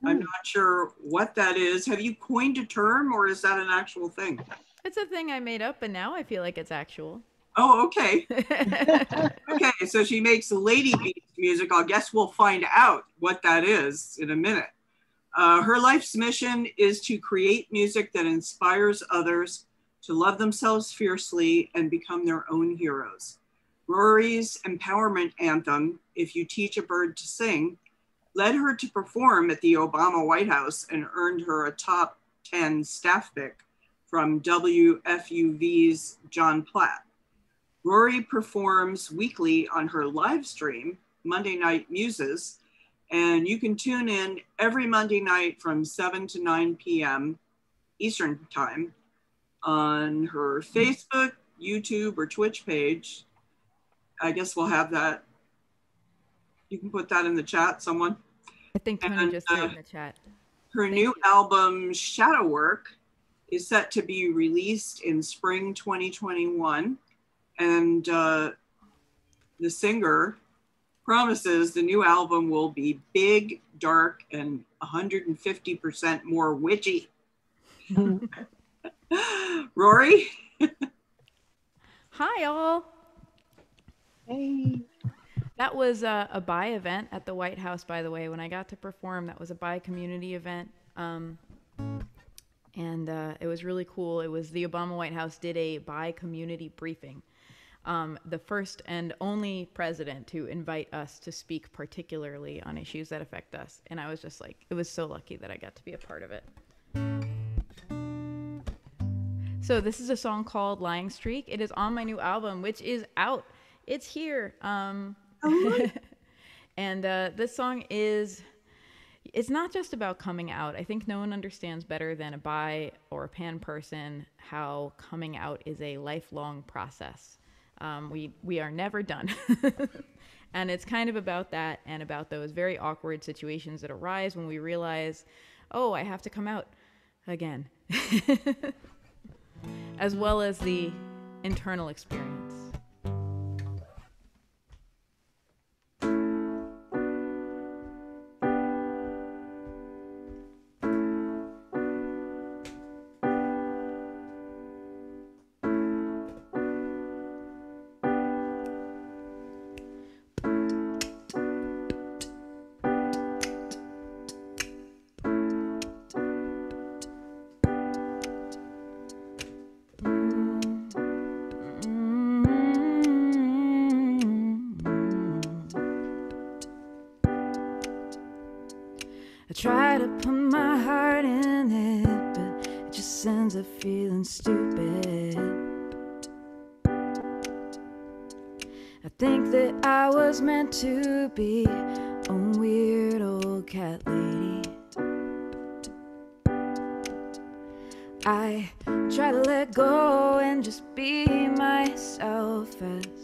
I'm Hmm. not sure what that is. Have you coined a term or is that an actual thing? It's a thing I made up, and now I feel like it's actual. Oh, okay. okay, so she makes Lady Beast music. I guess we'll find out what that is in a minute. Uh, her life's mission is to create music that inspires others to love themselves fiercely and become their own heroes. Rorie's empowerment anthem, If You Teach a Bird to Sing, led her to perform at the Obama White House and earned her a top 10 staff pick from WFUV's John Platt. Rorie performs weekly on her live stream, Monday Night Muses, and you can tune in every Monday night from 7 to 9 p.m. Eastern Time on her Facebook, YouTube, or Twitch page. I guess we'll have that. You can put that in the chat, someone. I think Tony And, just uh, in the chat. Her new album, Shadow Work, is set to be released in spring 2021. And uh, the singer promises the new album will be big, dark, and 150% more witchy. Rorie? Hi, all. Hey. That was a, a bi event at the White House, by the way. When I got to perform, that was a bi community event. Um, and uh, it was really cool. It was the Obama White House did a bi community briefing. Um, the first and only president to invite us to speak particularly on issues that affect us. And I was just like, it was so lucky that I got to be a part of it. So this is a song called "Lying Streak." It is on my new album, which is out. It's here. Um, and uh, this song is. It's not just about coming out. I think no one understands better than a bi or a pan person how coming out is a lifelong process. Um, we we are never done. and it's kind of about that and about those very awkward situations that arise when we realize, oh, I have to come out again. as well as the internal experience. To be a weird old cat lady. I try to let go and just be myself as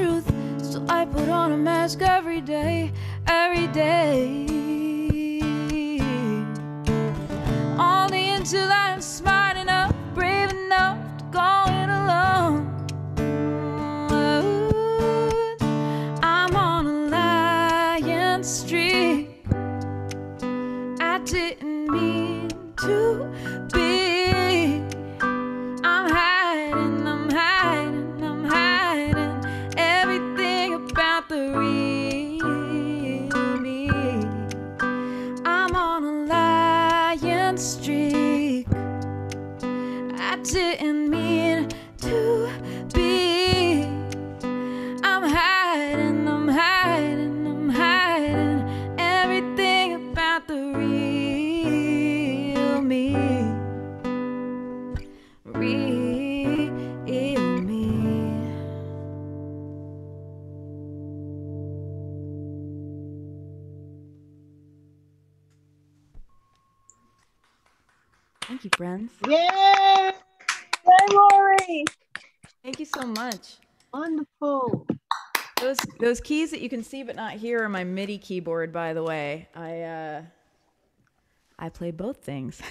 truth, so I put on a mask every day, every day. Only until I'm smart friends. Yay! Yay, Lori! Thank you so much. Wonderful. Those those keys that you can see but not hear are my MIDI keyboard, by the way. I uh, I play both things.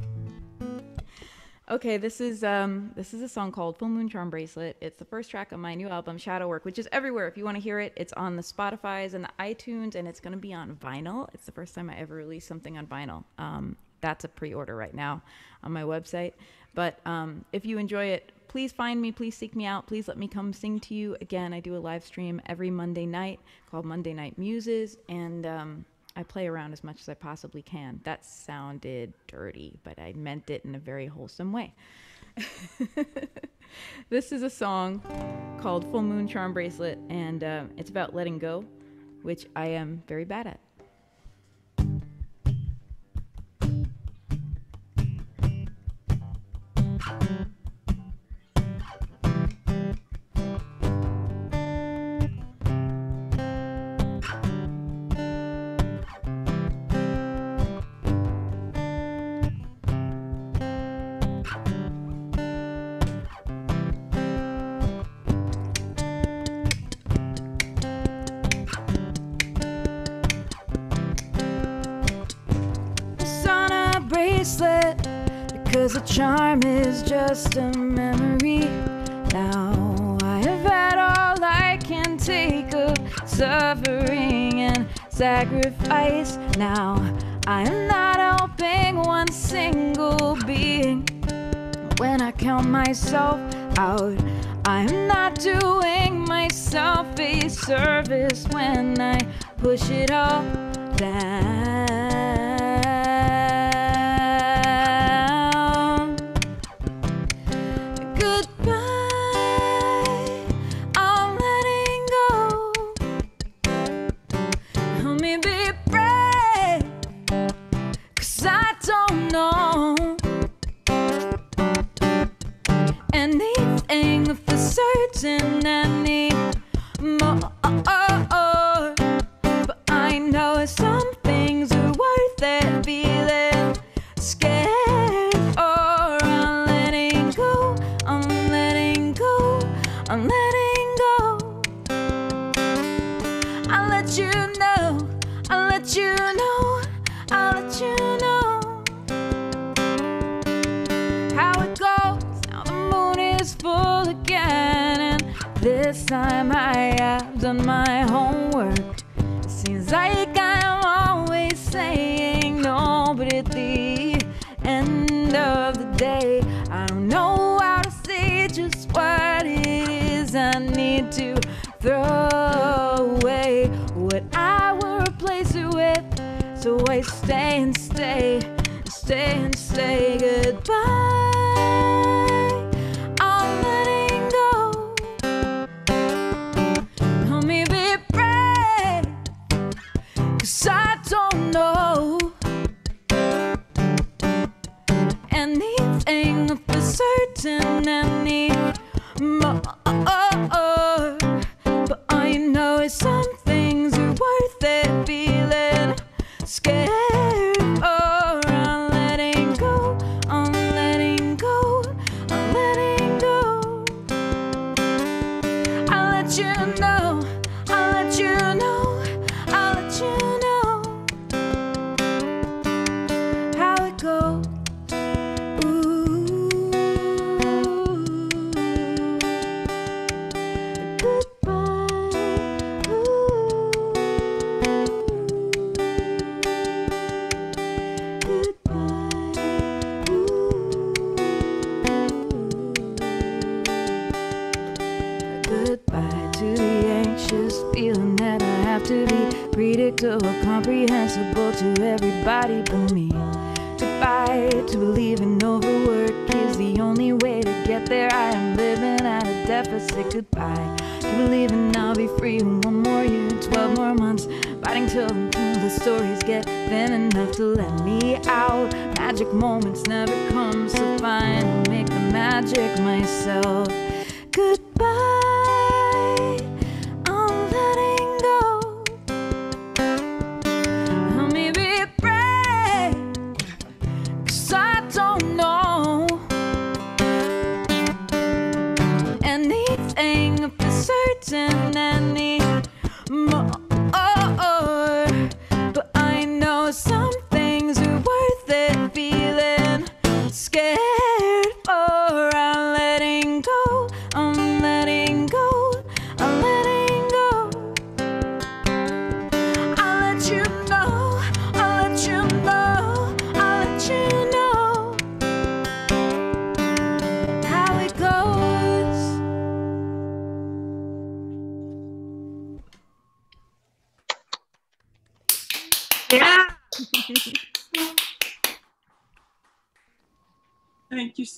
okay, this is um this is a song called Full Moon Charm Bracelet. It's the first track on my new album Shadow Work, which is everywhere. If you want to hear it, it's on the Spotify's and the iTunes, and it's going to be on vinyl. It's the first time I ever released something on vinyl. Um, that's a pre-order right now on my website. But um, if you enjoy it, please find me. Please seek me out. Please let me come sing to you. Again, I do a live stream every Monday night called Monday Night Muses, and um, I play around as much as I possibly can. That sounded dirty, but I meant it in a very wholesome way. this is a song called Full Moon Charm Bracelet, and uh, it's about letting go, which I am very bad at. Charm is just a memory. Now I have had all I can take of suffering and sacrifice. Now I am not helping one single being. When I count myself out, I am not doing myself a service when I push it all down. Deficit. Goodbye to believing I'll be free in one more year, 12 more months. Fighting till, the stories get thin enough to let me out. Magic moments never come, so fine, I make the magic myself.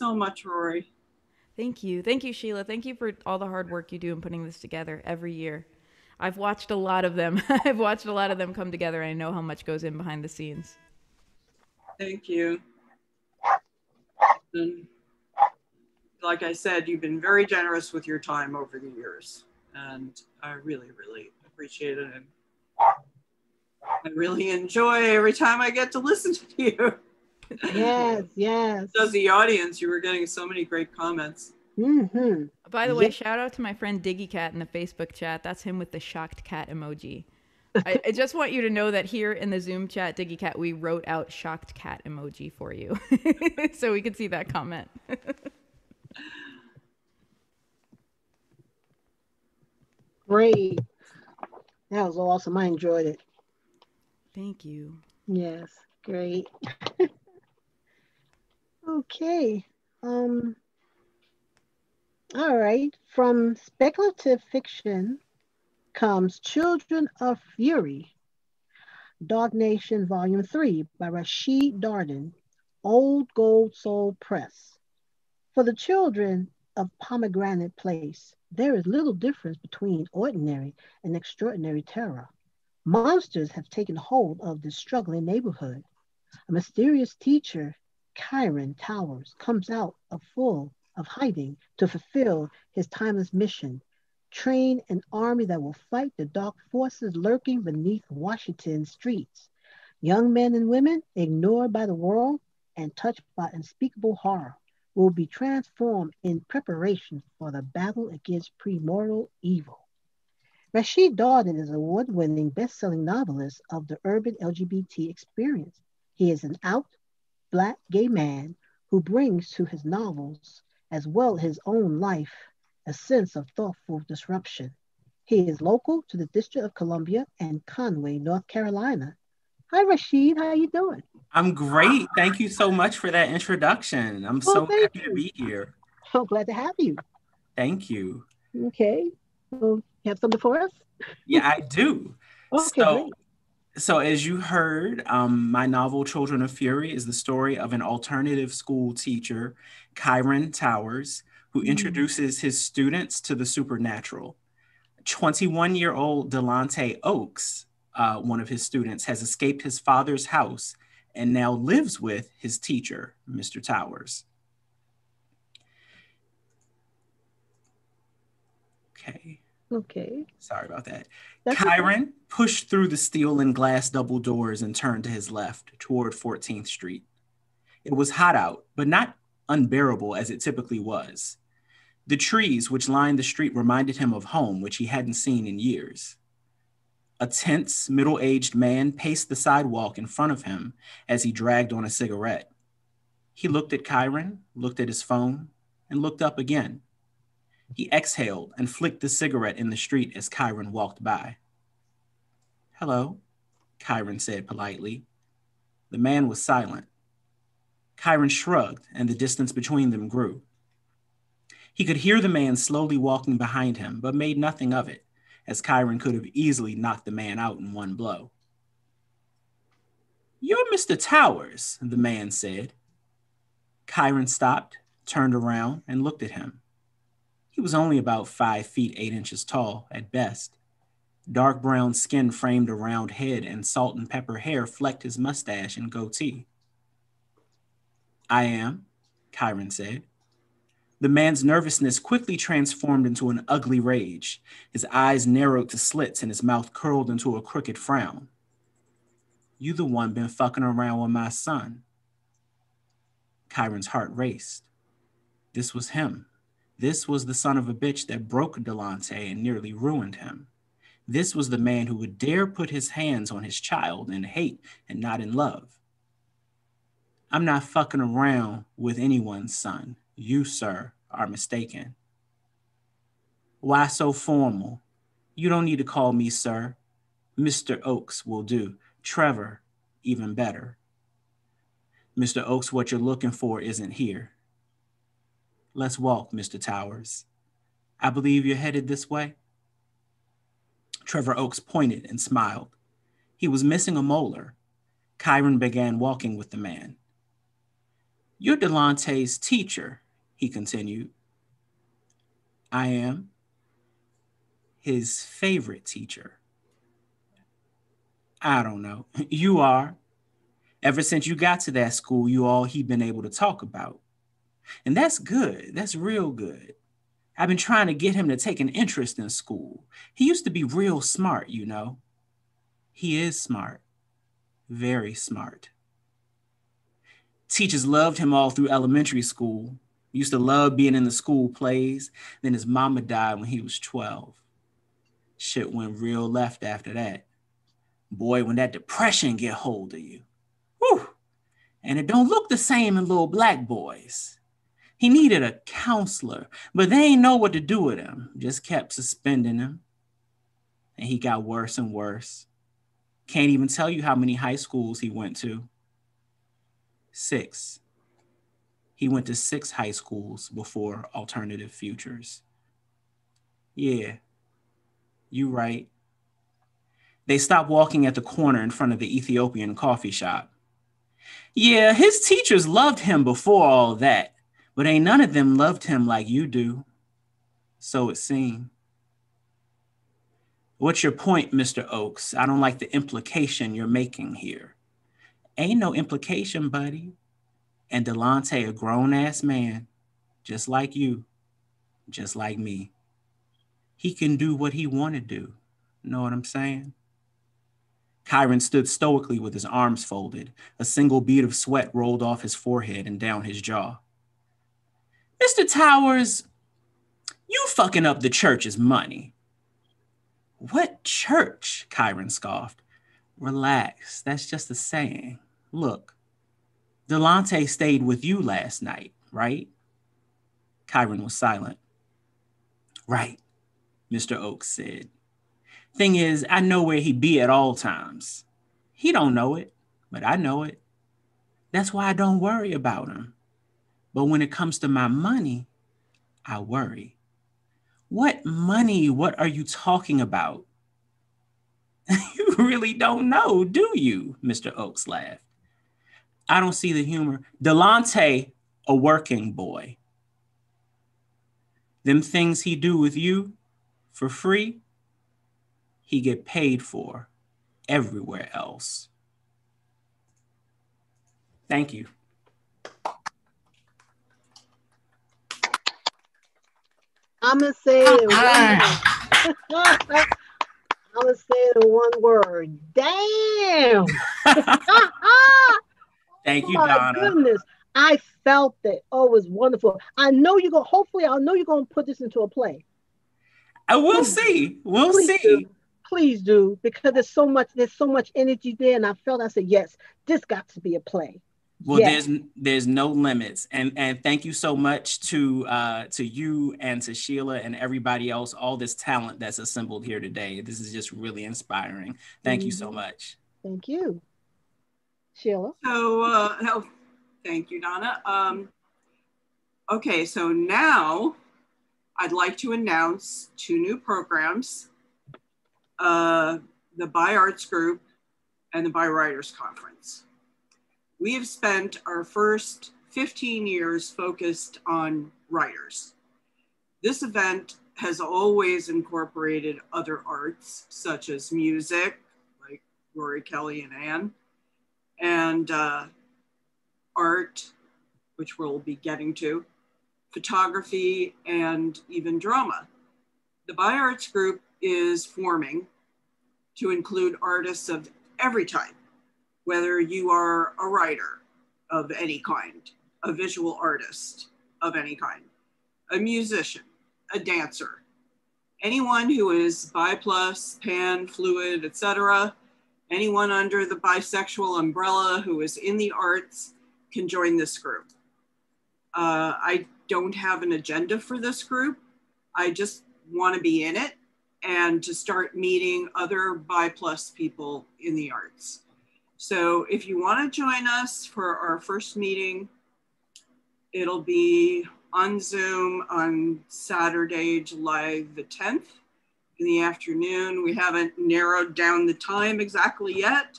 So much, Rorie. Thank you. Thank you, Sheela. Thank you for all the hard work you do in putting this together every year. I've watched a lot of them. I've watched a lot of them come together. I know how much goes in behind the scenes. Thank you. And like I said, you've been very generous with your time over the years, and I really, really appreciate it. And I really enjoy every time I get to listen to you. Yes, yes. Does the audience? You were getting so many great comments. Mm-hmm. By the way, Yep. shout out to my friend Diggy Cat in the Facebook chat. That's him with the shocked cat emoji. I, I just want you to know that here in the Zoom chat, Diggy Cat, we wrote out shocked cat emoji for you. so we could see that comment. Great. That was awesome. I enjoyed it. Thank you. Yes, great. Okay. Um all right. From speculative fiction comes Children of Fury, Dog Nation Volume 3 by Rashid Darden, Old Gold Soul Press. For the children of Pomegranate Place, there is little difference between ordinary and extraordinary terror. Monsters have taken hold of this struggling neighborhood. A mysterious teacher, Kyron Towers, comes out of full of hiding to fulfill his timeless mission. Train an army that will fight the dark forces lurking beneath Washington streets. Young men and women, ignored by the world and touched by unspeakable horror, will be transformed in preparation for the battle against primordial evil. Rashid Darden is an award winning best selling novelist of the urban LGBT experience. He is an out, black, gay man who brings to his novels, as well as his own life, a sense of thoughtful disruption. He is local to the District of Columbia and Conway, North Carolina. Hi, Rashid. How are you doing? I'm great. Thank you so much for that introduction. I'm Well, so happy to be here. So glad to have you. Thank you. Okay. So, you have something for us? Yeah, I do. Okay, so, great. So as you heard, um, my novel Children of Fury is the story of an alternative school teacher, Kyron Towers, who introduces his students to the supernatural. 21 year old Delante Oaks, uh, one of his students, has escaped his father's house and now lives with his teacher, Mr. Towers. Okay. Okay. Sorry about that. That's okay. Pushed through the steel and glass double doors and turned to his left toward 14th Street. It was hot out, but not unbearable as it typically was. The trees which lined the street reminded him of home, which he hadn't seen in years. A tense, middle aged man paced the sidewalk in front of him as he dragged on a cigarette. He looked at Kyron, looked at his phone, and looked up again. He exhaled and flicked the cigarette in the street as Kyron walked by. Hello, Kyron said politely. The man was silent. Kyron shrugged, and the distance between them grew. He could hear the man slowly walking behind him, but made nothing of it, as Kyron could have easily knocked the man out in one blow. You're Mr. Towers, the man said. Kyron stopped, turned around, and looked at him. He was only about five feet eight inches tall at best. Dark brown skin framed a round head, and salt and pepper hair flecked his mustache and goatee. I am, Kyron said. The man's nervousness quickly transformed into an ugly rage. His eyes narrowed to slits and his mouth curled into a crooked frown. You the one been fucking around with my son. Kyron's heart raced. This was him. This was the son of a bitch that broke Delante and nearly ruined him. This was the man who would dare put his hands on his child in hate and not in love. I'm not fucking around with anyone's son. You, sir, are mistaken. Why so formal? You don't need to call me sir. Mr. Oakes will do. Trevor, even better. Mr. Oakes, what you're looking for isn't here. Let's walk, Mr. Towers. I believe you're headed this way. Trevor Oakes pointed and smiled. He was missing a molar. Kyron began walking with the man. You're Delante's teacher, he continued. I am his favorite teacher. I don't know. You are. Ever since you got to that school, you all he been able to talk about. And that's good. That's real good. I've been trying to get him to take an interest in school. He used to be real smart, you know. He is smart. Very smart. Teachers loved him all through elementary school. Used to love being in the school plays. Then his mama died when he was 12. Shit went real left after that. Boy, when that depression get hold of you. Whew. And it don't look the same in little black boys. He needed a counselor, but they ain't know what to do with him. Just kept suspending him. And he got worse and worse. Can't even tell you how many high schools he went to. Six. He went to six high schools before Alternative Futures. Yeah, you right. They stopped walking at the corner in front of the Ethiopian coffee shop. Yeah, his teachers loved him before all that, but ain't none of them loved him like you do. So it seemed. What's your point, Mr. Oakes? I don't like the implication you're making here. Ain't no implication, buddy. And Delante, a grown ass man, just like you, just like me. He can do what he want to do. Know what I'm saying? Kyron stood stoically with his arms folded. A single bead of sweat rolled off his forehead and down his jaw. Mr. Towers, you fucking up the church's money. What church? Kyron scoffed. Relax, that's just a saying. Look, Delante stayed with you last night, right? Kyron was silent. Right, Mr. Oakes said. Thing is, I know where he be at all times. He don't know it, but I know it. That's why I don't worry about him. But when it comes to my money, I worry. What money? What are you talking about? you really don't know, do you? Mr. Oakes laughed. I don't see the humor. Delante, a working boy. Them things he do with you for free, he get paid for everywhere else. Thank you. I'm gonna say it. One, I'm gonna say it in one word. Damn. Thank you, oh my Donna. goodness. I felt it. Oh, it was wonderful. I know you're going. To, hopefully, I know you're going to put this into a play. I will see. We'll Please see. do. Please do because there's so much. There's so much energy there, and I felt. I said, yes, this got to be a play. Well, Yes. there's there's no limits, and and thank you so much to uh, to you and to Sheela and everybody else, all this talent that's assembled here today. This is just really inspiring. Thank you so Mhm. much. Thank you, Sheela. So, uh, oh, thank you, Donna. Um, okay, so now I'd like to announce two new programs uh, the Bi Arts Group and the Bi Writers Conference. We have spent our first 15 years focused on writers. This event has always incorporated other arts, such as music, like Rorie Kelly and Anne, and uh, art, which we'll be getting to, photography, and even drama. The Bi Arts group is forming to include artists of every type, whether you are a writer of any kind, a visual artist of any kind, a musician, a dancer, anyone who is bi plus, pan, fluid, etc. Anyone under the bisexual umbrella who is in the arts can join this group. Uh, I don't have an agenda for this group. I just want to be in it and to start meeting other bi plus people in the arts. So if you want to join us for our first meeting, it'll be on Zoom on Saturday, July the 10th in the afternoon. We haven't narrowed down the time exactly yet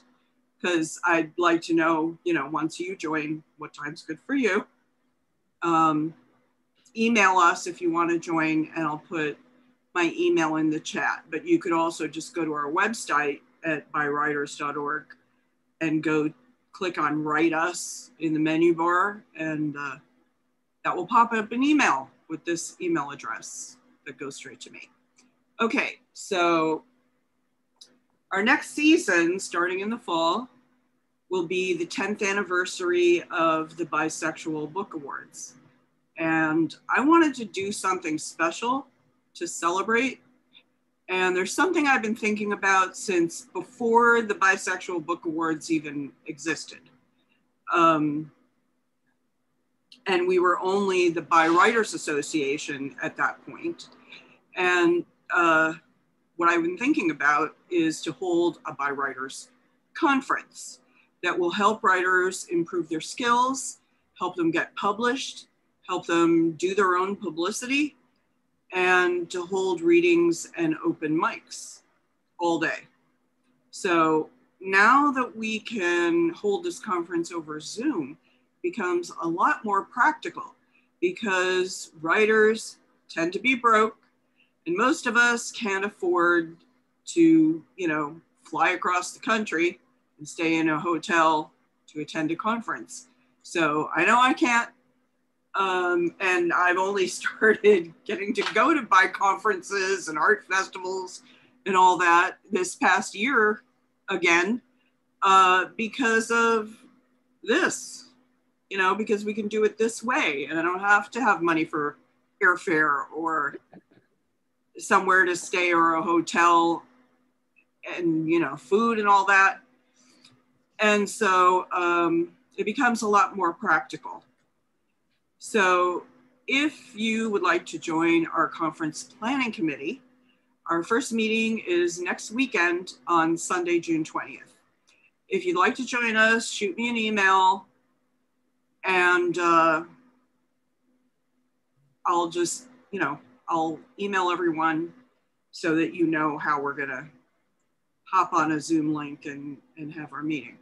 because I'd like to know, you know, once you join, what time's good for you. Um, email us if you want to join, and I'll put my email in the chat. But you could also just go to our website at biwriters.org and go click on Write Us in the menu bar, and uh, that will pop up an email with this email address that goes straight to me. Okay, so our next season, starting in the fall, will be the 10th anniversary of the Bisexual Book Awards. And I wanted to do something special to celebrate. And there's something I've been thinking about since before the Bisexual Book Awards even existed. Um, and we were only the Bi Writers Association at that point. And uh, what I've been thinking about is to hold a Bi Writers conference that will help writers improve their skills, help them get published, help them do their own publicity, and to hold readings and open mics all day. So now that we can hold this conference over Zoom becomes a lot more practical because writers tend to be broke and most of us can't afford to, you know, fly across the country and stay in a hotel to attend a conference. So I know I can't um, and I've only started getting to go to bi conferences and art festivals and all that this past year again uh, because of this, you know, because we can do it this way and I don't have to have money for airfare or somewhere to stay or a hotel and, you know, food and all that. And so um, it becomes a lot more practical. So if you would like to join our conference planning committee, our first meeting is next weekend on Sunday, June 20th. If you'd like to join us, shoot me an email and uh, I'll just, you know, I'll email everyone so that you know how we're gonna hop on a Zoom link and, and have our meeting.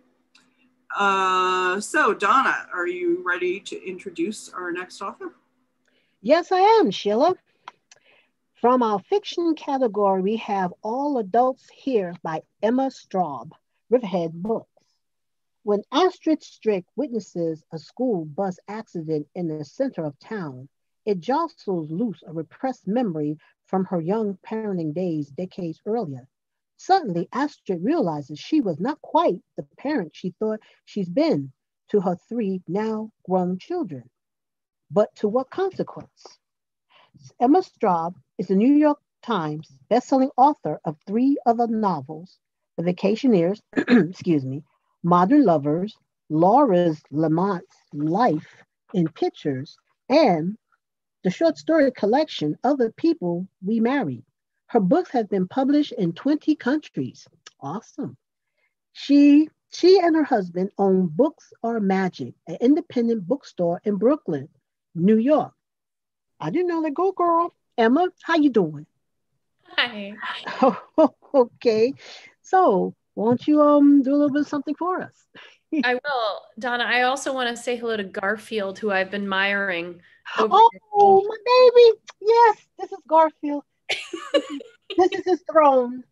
Uh, so Donna, are you ready to introduce our next author? Yes, I am, Sheela. From our fiction category, we have All Adults Here by Emma Straub, Riverhead Books. When Astrid Strick witnesses a school bus accident in the center of town, it jostles loose a repressed memory from her young parenting days decades earlier. Suddenly, Astrid realizes she was not quite the parent she thought she's been. to her three now grown children. But to what consequence? Emma Straub is the New York Times bestselling author of three other novels The Vacationers, excuse me, Modern Lovers, Laura's Lamont's Life in Pictures, and the short story collection Other People We Married. Her books have been published in 20 countries. Awesome. She she and her husband own Books Are Magic, an independent bookstore in Brooklyn, New York. I didn't know that. Go, girl. Emma, how you doing? Hi. okay. So, won't you um do a little bit of something for us? I will, Donna. I also want to say hello to Garfield, who I've been admiring. Oh, my baby. Yes, this is Garfield. This is his throne.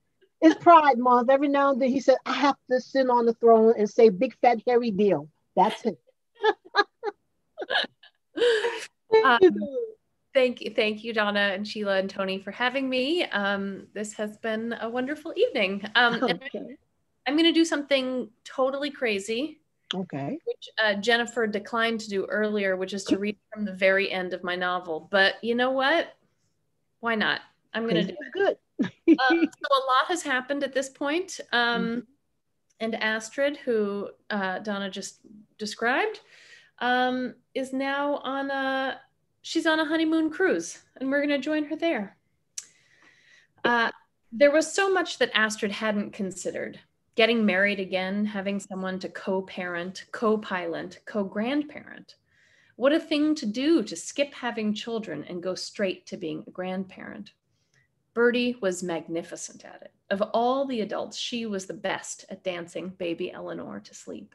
It's Pride Month. Every now and then he said, I have to sit on the throne and say big fat hairy deal. That's it. um, thank you, thank you, Donna and Sheela and Tony for having me. Um, this has been a wonderful evening. Um, okay. I'm going to do something totally crazy. Okay. Which uh, Jennifer declined to do earlier, which is to read from the very end of my novel. But you know what? Why not? I'm going to do it. Good. um, so a lot has happened at this point. Um, mm-hmm. And Astrid, who uh, Donna just described, um, is now on a she's on a honeymoon cruise, and we're going to join her there. Uh, there was so much that Astrid hadn't considered getting married again, having someone to co parent, co pilot, co grandparent. What a thing to do to skip having children and go straight to being a grandparent. Bertie was magnificent at it. Of all the adults, she was the best at dancing baby Eleanor to sleep.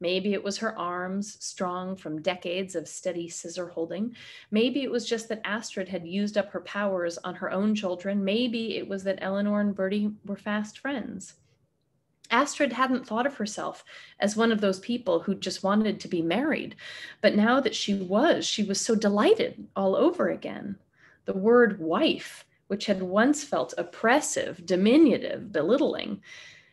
Maybe it was her arms, strong from decades of steady scissor holding. Maybe it was just that Astrid had used up her powers on her own children. Maybe it was that Eleanor and Bertie were fast friends. Astrid hadn't thought of herself as one of those people who just wanted to be married. But now that she was, she was so delighted all over again. The word wife, which had once felt oppressive, diminutive, belittling,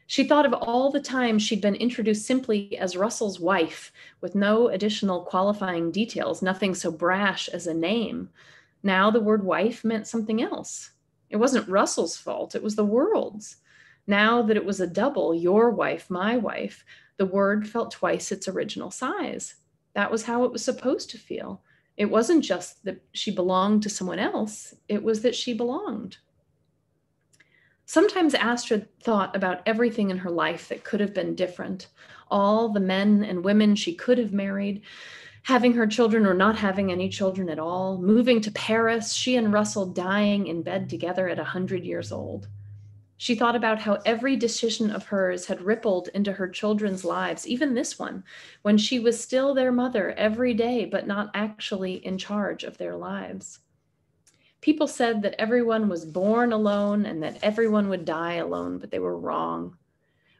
she thought of all the times she'd been introduced simply as Russell's wife, with no additional qualifying details, nothing so brash as a name. Now the word wife meant something else. It wasn't Russell's fault, it was the world's. Now that it was a double, your wife, my wife, the word felt twice its original size. That was how it was supposed to feel. It wasn't just that she belonged to someone else, it was that she belonged. Sometimes Astrid thought about everything in her life that could have been different all the men and women she could have married, having her children or not having any children at all, moving to Paris, she and Russell dying in bed together at a 100 years old. She thought about how every decision of hers had rippled into her children's lives, even this one, when she was still their mother every day, but not actually in charge of their lives. People said that everyone was born alone and that everyone would die alone, but they were wrong.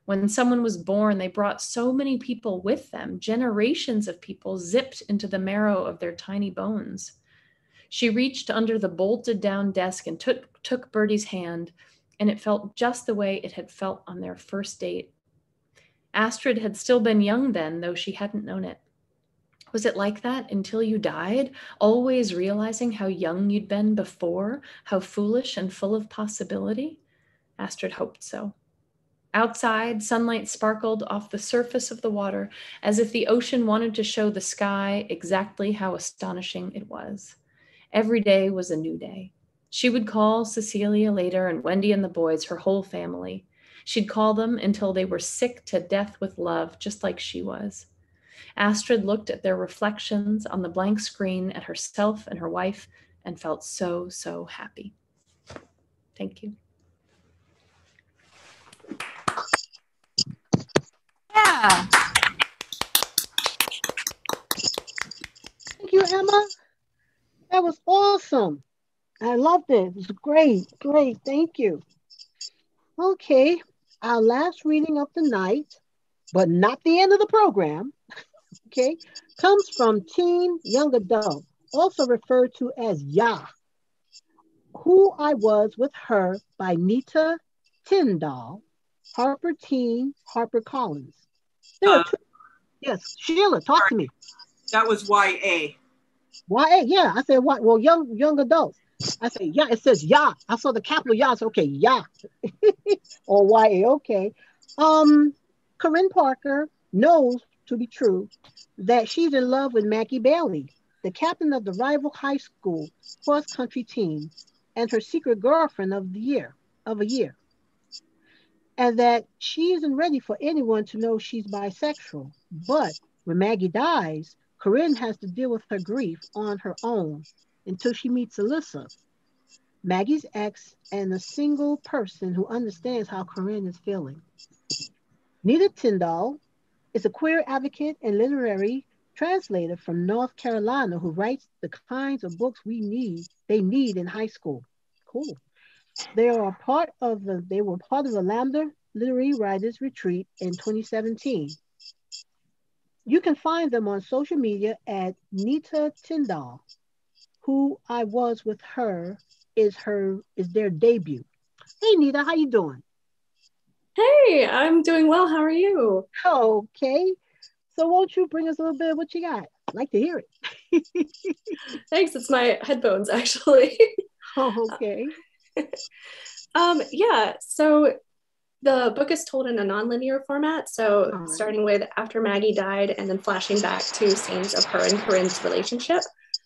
When someone was born, they brought so many people with them, generations of people zipped into the marrow of their tiny bones. She reached under the bolted down desk and took, took Bertie's hand and it felt just the way it had felt on their first date. Astrid had still been young then, though she hadn't known it. Was it like that until you died, always realizing how young you'd been before, how foolish and full of possibility? Astrid hoped so. Outside, sunlight sparkled off the surface of the water as if the ocean wanted to show the sky exactly how astonishing it was. Every day was a new day. She would call Cecilia later and Wendy and the boys, her whole family. She'd call them until they were sick to death with love, just like she was. Astrid looked at their reflections on the blank screen at herself and her wife and felt so, so happy. Thank you. Yeah. Thank you, Emma. That was awesome. I loved it. It was great, great. Thank you. Okay, our last reading of the night, but not the end of the program, okay, comes from Teen Young Adult, also referred to as Ya. Who I Was with Her by Nita Tyndall, Harper Teen, Harper Collins. There are uh, two, Yes, Sheela, talk to me. That was YA. YA, yeah. I said what? Well, young young adults. I say, yeah. It says yeah. I saw the capital yeah. I said okay, yeah. or YA, okay. Um, Corinne Parker knows to be true that she's in love with Maggie Bailey, the captain of the rival high school cross country team, and her secret girlfriend of the year of a year. And that she isn't ready for anyone to know she's bisexual. But when Maggie dies, Corinne has to deal with her grief on her own until she meets Alyssa, Maggie's ex, and a single person who understands how Corinne is feeling. Nita Tyndall is a queer advocate and literary translator from North Carolina who writes the kinds of books we need, they need in high school. Cool. They are part of the, they were part of the Lambda Literary Writers Retreat in 2017 you can find them on social media at Nita Tyndall. Who I was with her is her is their debut. Hey Nita, how you doing? Hey, I'm doing well. How are you? Okay. So won't you bring us a little bit of what you got? I'd like to hear it. Thanks. It's my headphones actually. Oh, okay. um, yeah, so the book is told in a nonlinear format. So oh. starting with after Maggie died and then flashing back to scenes of her and Corinne's relationship.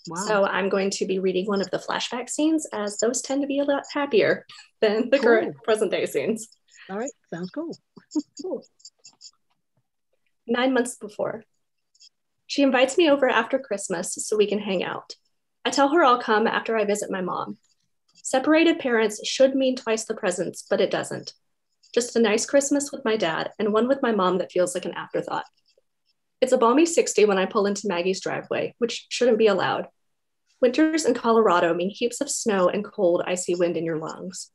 Wow. So I'm going to be reading one of the flashback scenes as those tend to be a lot happier than the cool. current present day scenes. All right, sounds cool. cool. Nine months before. She invites me over after Christmas so we can hang out. I tell her I'll come after I visit my mom. Separated parents should mean twice the presents, but it doesn't. Just a nice Christmas with my dad and one with my mom that feels like an afterthought. It's a balmy 60 when I pull into Maggie's driveway, which shouldn't be allowed. Winters in Colorado mean heaps of snow and cold, icy wind in your lungs.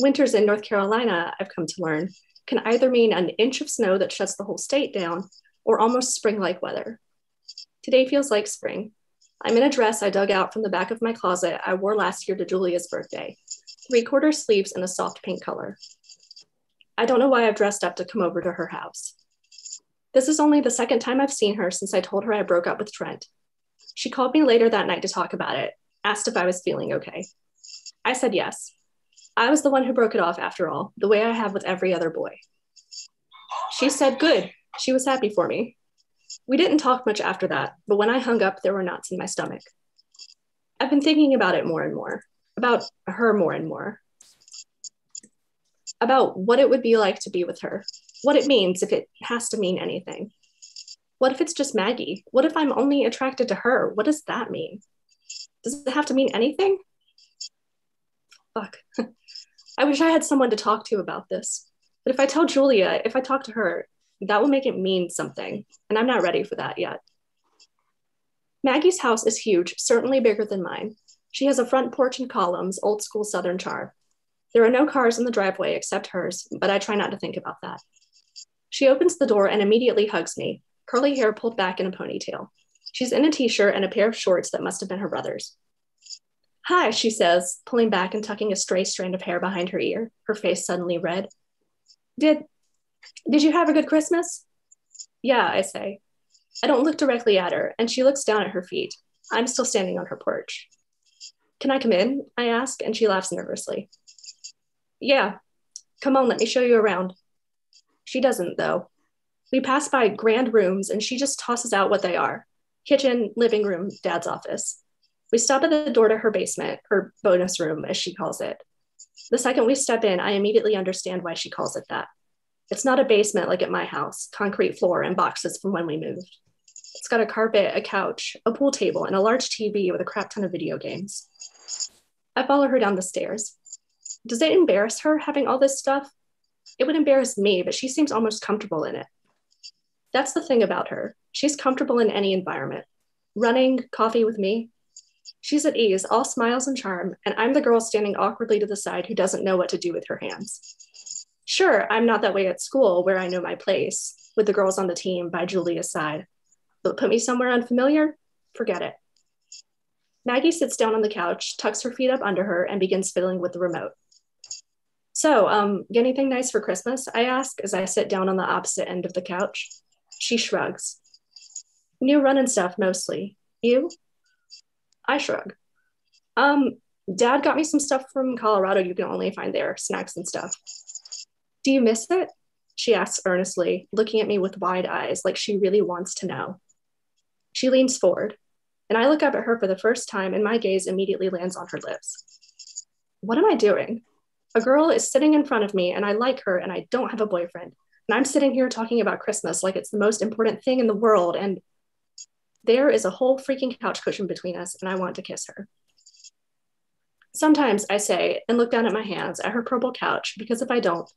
Winters in North Carolina, I've come to learn, can either mean an inch of snow that shuts the whole state down or almost spring like weather. Today feels like spring. I'm in a dress I dug out from the back of my closet I wore last year to Julia's birthday, three quarter sleeves in a soft pink color. I don't know why I've dressed up to come over to her house. This is only the second time I've seen her since I told her I broke up with Trent. She called me later that night to talk about it, asked if I was feeling okay. I said yes. I was the one who broke it off after all, the way I have with every other boy. She said good. She was happy for me. We didn't talk much after that, but when I hung up, there were knots in my stomach. I've been thinking about it more and more, about her more and more about what it would be like to be with her, what it means if it has to mean anything. What if it's just Maggie? What if I'm only attracted to her? What does that mean? Does it have to mean anything? Fuck. I wish I had someone to talk to about this. But if I tell Julia, if I talk to her, that will make it mean something. And I'm not ready for that yet. Maggie's house is huge, certainly bigger than mine. She has a front porch and columns, old school Southern charm. There are no cars in the driveway except hers, but I try not to think about that. She opens the door and immediately hugs me, curly hair pulled back in a ponytail. She's in a t shirt and a pair of shorts that must have been her brother's. Hi, she says, pulling back and tucking a stray strand of hair behind her ear, her face suddenly red. Did did you have a good Christmas? Yeah, I say. I don't look directly at her, and she looks down at her feet. I'm still standing on her porch. Can I come in? I ask, and she laughs nervously. Yeah, come on, let me show you around. She doesn't, though. We pass by grand rooms and she just tosses out what they are kitchen, living room, dad's office. We stop at the door to her basement, her bonus room, as she calls it. The second we step in, I immediately understand why she calls it that. It's not a basement like at my house, concrete floor and boxes from when we moved. It's got a carpet, a couch, a pool table, and a large TV with a crap ton of video games. I follow her down the stairs does it embarrass her having all this stuff? It would embarrass me, but she seems almost comfortable in it. That's the thing about her. She's comfortable in any environment. Running, coffee with me. She's at ease, all smiles and charm, and I'm the girl standing awkwardly to the side who doesn't know what to do with her hands. Sure, I'm not that way at school where I know my place, with the girls on the team by Julia's side. But put me somewhere unfamiliar? Forget it. Maggie sits down on the couch, tucks her feet up under her, and begins fiddling with the remote. So, um, anything nice for Christmas? I ask as I sit down on the opposite end of the couch. She shrugs. New running stuff mostly. You? I shrug. Um, Dad got me some stuff from Colorado you can only find there, snacks and stuff. Do you miss it? She asks earnestly, looking at me with wide eyes like she really wants to know. She leans forward, and I look up at her for the first time, and my gaze immediately lands on her lips. What am I doing? A girl is sitting in front of me, and I like her, and I don't have a boyfriend. And I'm sitting here talking about Christmas like it's the most important thing in the world, and there is a whole freaking couch cushion between us, and I want to kiss her. Sometimes I say, and look down at my hands at her purple couch, because if I don't,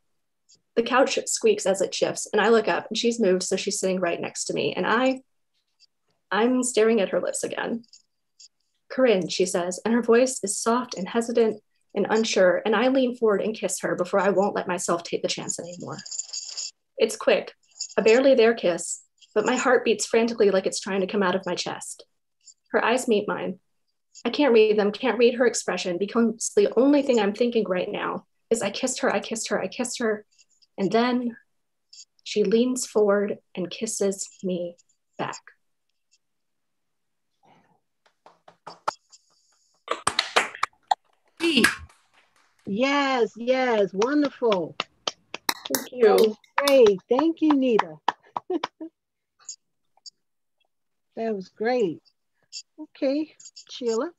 the couch squeaks as it shifts, and I look up and she's moved, so she's sitting right next to me. And I, I'm staring at her lips again. Corinne, she says, and her voice is soft and hesitant and unsure. And I lean forward and kiss her before I won't let myself take the chance anymore. It's quick, a barely there kiss, but my heart beats frantically like it's trying to come out of my chest. Her eyes meet mine. I can't read them, can't read her expression because the only thing I'm thinking right now is I kissed her, I kissed her, I kissed her. And then she leans forward and kisses me back. Yes, yes, wonderful. Thank you. Great. Thank you, Nita. that was great. Okay, Sheela.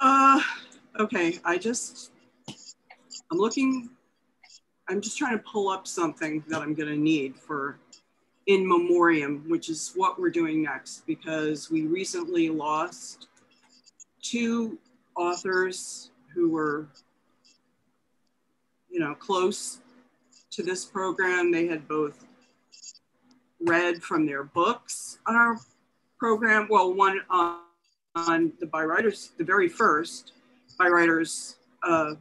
Uh, okay, I just, I'm looking, I'm just trying to pull up something that I'm gonna need for in memoriam, which is what we're doing next because we recently lost two authors who were, you know, close to this program. They had both read from their books on our program. Well, one on, on the Bi Writers, the very first Writers uh,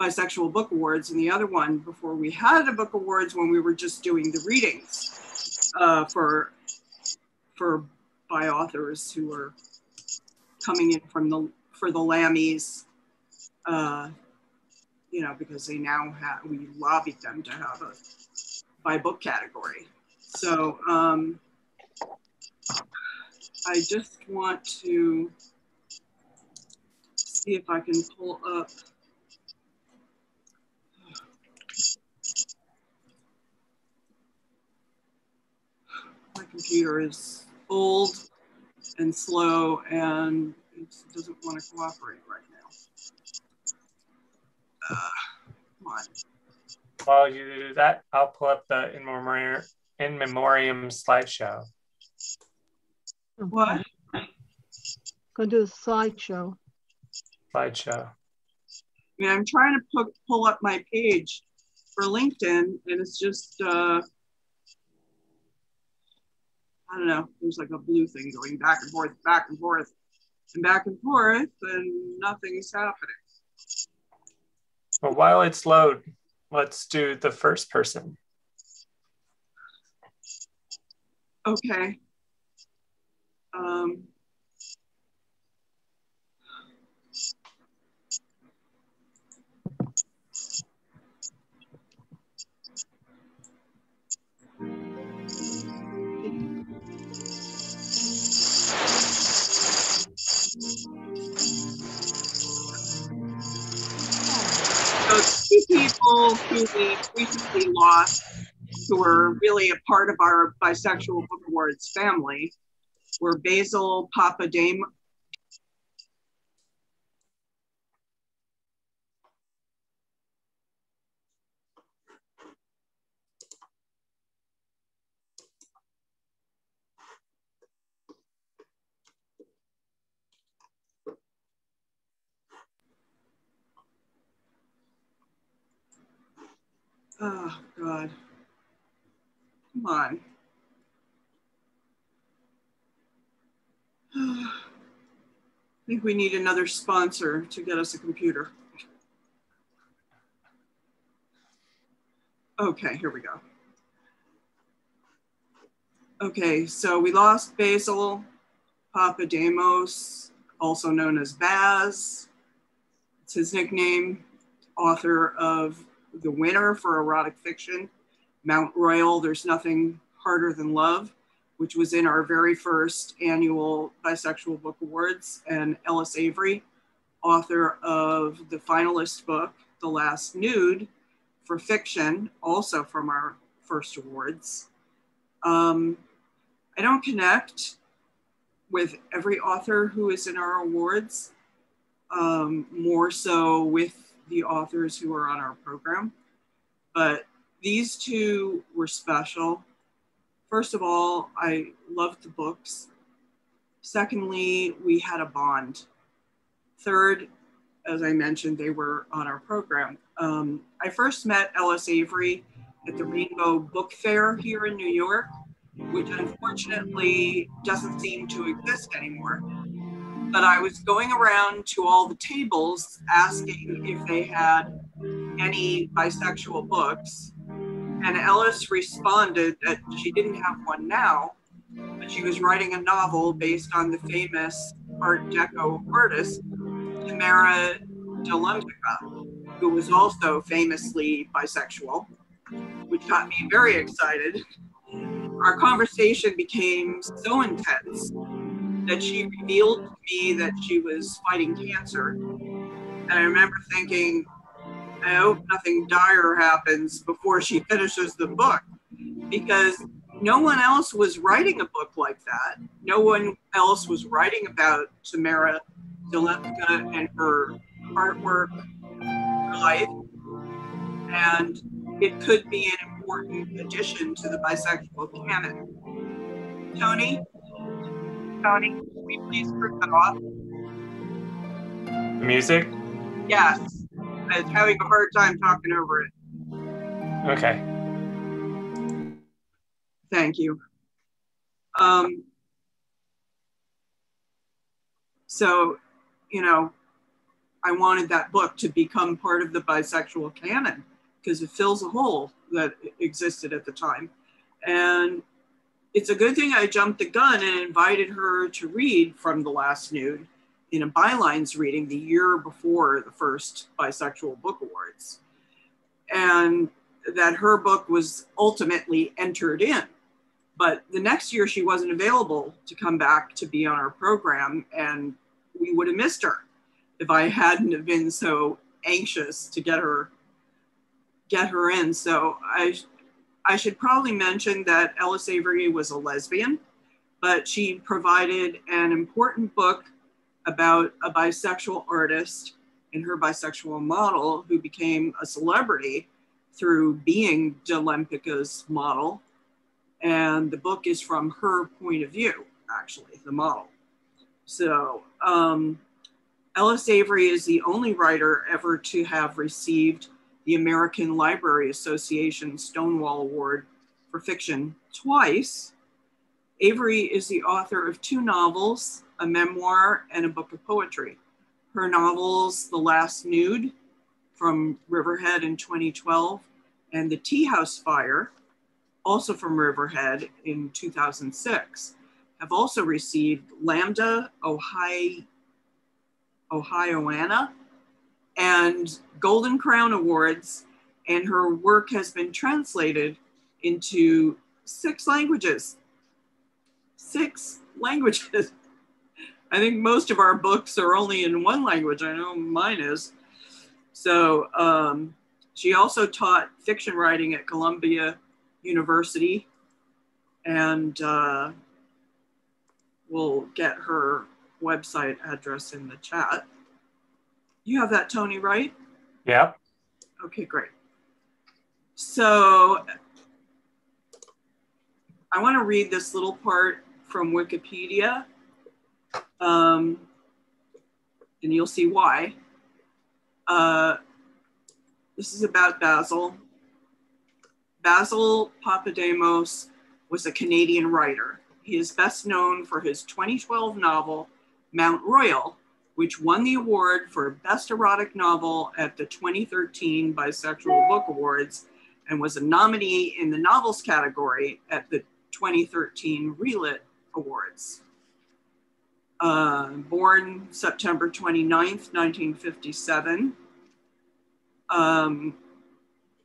Bisexual Book Awards, and the other one before we had the book awards when we were just doing the readings uh, for for bi authors who were coming in from the for the Lammies, uh, you know, because they now have we lobbied them to have a bi book category. So um, I just want to see if I can pull up. My computer is old and slow and it doesn't want to cooperate right now. Uh, come on. While you do that, I'll pull up the in memoriam, in memoriam slideshow. What? Gonna do a slideshow. Slideshow. I mean, I'm trying to pu- pull up my page for LinkedIn, and it's just, uh, I don't know, there's like a blue thing going back and forth, back and forth, and back and forth, and nothing's happening. Well, while it's load, let's do the first person. Okay. Um, people who we recently lost, who were really a part of our bisexual book awards family, were Basil Papadame. Oh, God. Come on. I think we need another sponsor to get us a computer. Okay, here we go. Okay, so we lost Basil Papademos, also known as Baz. It's his nickname, author of The Winner for erotic fiction, Mount Royal, There's Nothing Harder Than Love, which was in our very first annual Bisexual Book Awards, and Ellis Avery, author of the finalist book, The Last Nude, for fiction, also from our first awards. Um, I don't connect with every author who is in our awards, um, more so with the authors who are on our program. But these two were special. First of all, I loved the books. Secondly, we had a bond. Third, as I mentioned, they were on our program. Um, I first met Ellis Avery at the Rainbow Book Fair here in New York, which unfortunately doesn't seem to exist anymore. But I was going around to all the tables asking if they had any bisexual books. And Ellis responded that she didn't have one now, but she was writing a novel based on the famous Art Deco artist, Tamara de who was also famously bisexual, which got me very excited. Our conversation became so intense that she revealed to me that she was fighting cancer. And I remember thinking, I hope nothing dire happens before she finishes the book because no one else was writing a book like that. No one else was writing about Tamara de Lempicka and her artwork, her life. And it could be an important addition to the bisexual canon. Tony? Tony, can we please turn that off? The Music? Yes. I was having a hard time talking over it. Okay. Thank you. Um, so, you know, I wanted that book to become part of the bisexual canon because it fills a hole that existed at the time. And it's a good thing I jumped the gun and invited her to read from The Last Nude in a bylines reading the year before the first Bisexual Book Awards. And that her book was ultimately entered in. But the next year, she wasn't available to come back to be on our program, and we would have missed her if I hadn't have been so anxious to get her get her in. So I I should probably mention that Ellis Avery was a lesbian, but she provided an important book about a bisexual artist and her bisexual model who became a celebrity through being de model. And the book is from her point of view, actually, the model. So um, Ellis Avery is the only writer ever to have received the American Library Association Stonewall Award for fiction twice. Avery is the author of two novels, a memoir, and a book of poetry. Her novels, The Last Nude from Riverhead in 2012, and The Tea House Fire, also from Riverhead in 2006, have also received Lambda Ohio, Ohioana and Golden Crown Awards, and her work has been translated into six languages. Six languages. I think most of our books are only in one language. I know mine is. So um, she also taught fiction writing at Columbia University, and uh, we'll get her website address in the chat. You have that, Tony, right? Yep. Okay, great. So I want to read this little part from Wikipedia, um, and you'll see why. Uh, this is about Basil. Basil Papademos was a Canadian writer. He is best known for his 2012 novel, Mount Royal, which won the award for Best Erotic Novel at the 2013 Bisexual Book Awards and was a nominee in the novels category at the 2013 Relit Awards. Uh, born September 29th, 1957, um,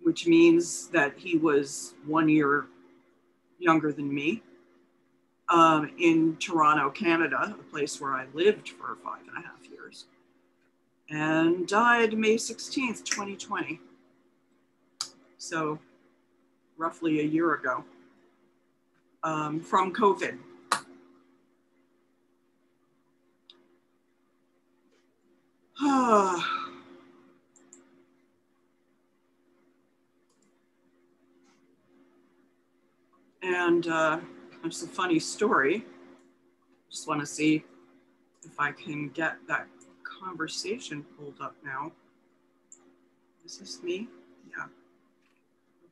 which means that he was one year younger than me, um, in Toronto, Canada, a place where I lived for five and a half years, and died May 16th, 2020. So, roughly a year ago um, from COVID. and uh, it's a funny story. Just want to see if I can get that conversation pulled up now. Is this me? Yeah.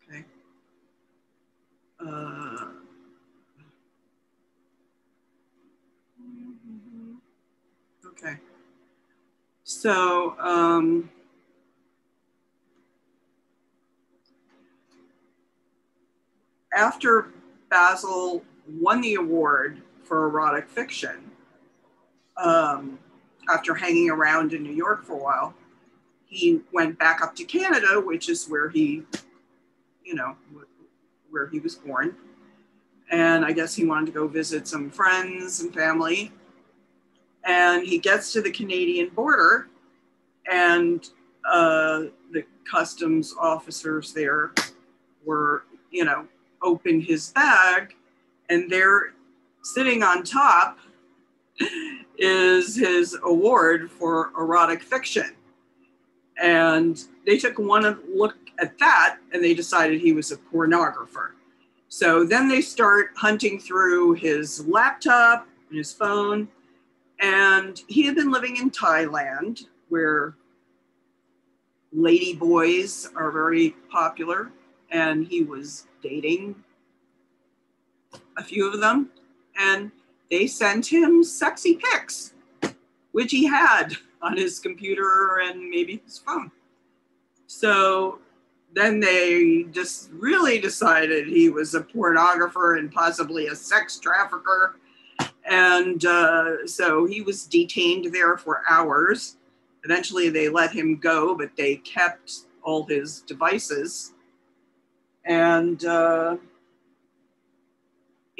Okay. Uh, okay. So, um, after Basil won the award for erotic fiction, um, after hanging around in New York for a while, he went back up to Canada, which is where he, you know, where he was born. And I guess he wanted to go visit some friends and family. And he gets to the Canadian border, and uh, the customs officers there were, you know, open his bag, and there, sitting on top, is his award for erotic fiction. And they took one look at that and they decided he was a pornographer. So then they start hunting through his laptop and his phone. And he had been living in Thailand, where lady boys are very popular. And he was dating a few of them. And they sent him sexy pics, which he had on his computer and maybe his phone. So then they just really decided he was a pornographer and possibly a sex trafficker. And uh, so he was detained there for hours. Eventually, they let him go, but they kept all his devices. And, uh,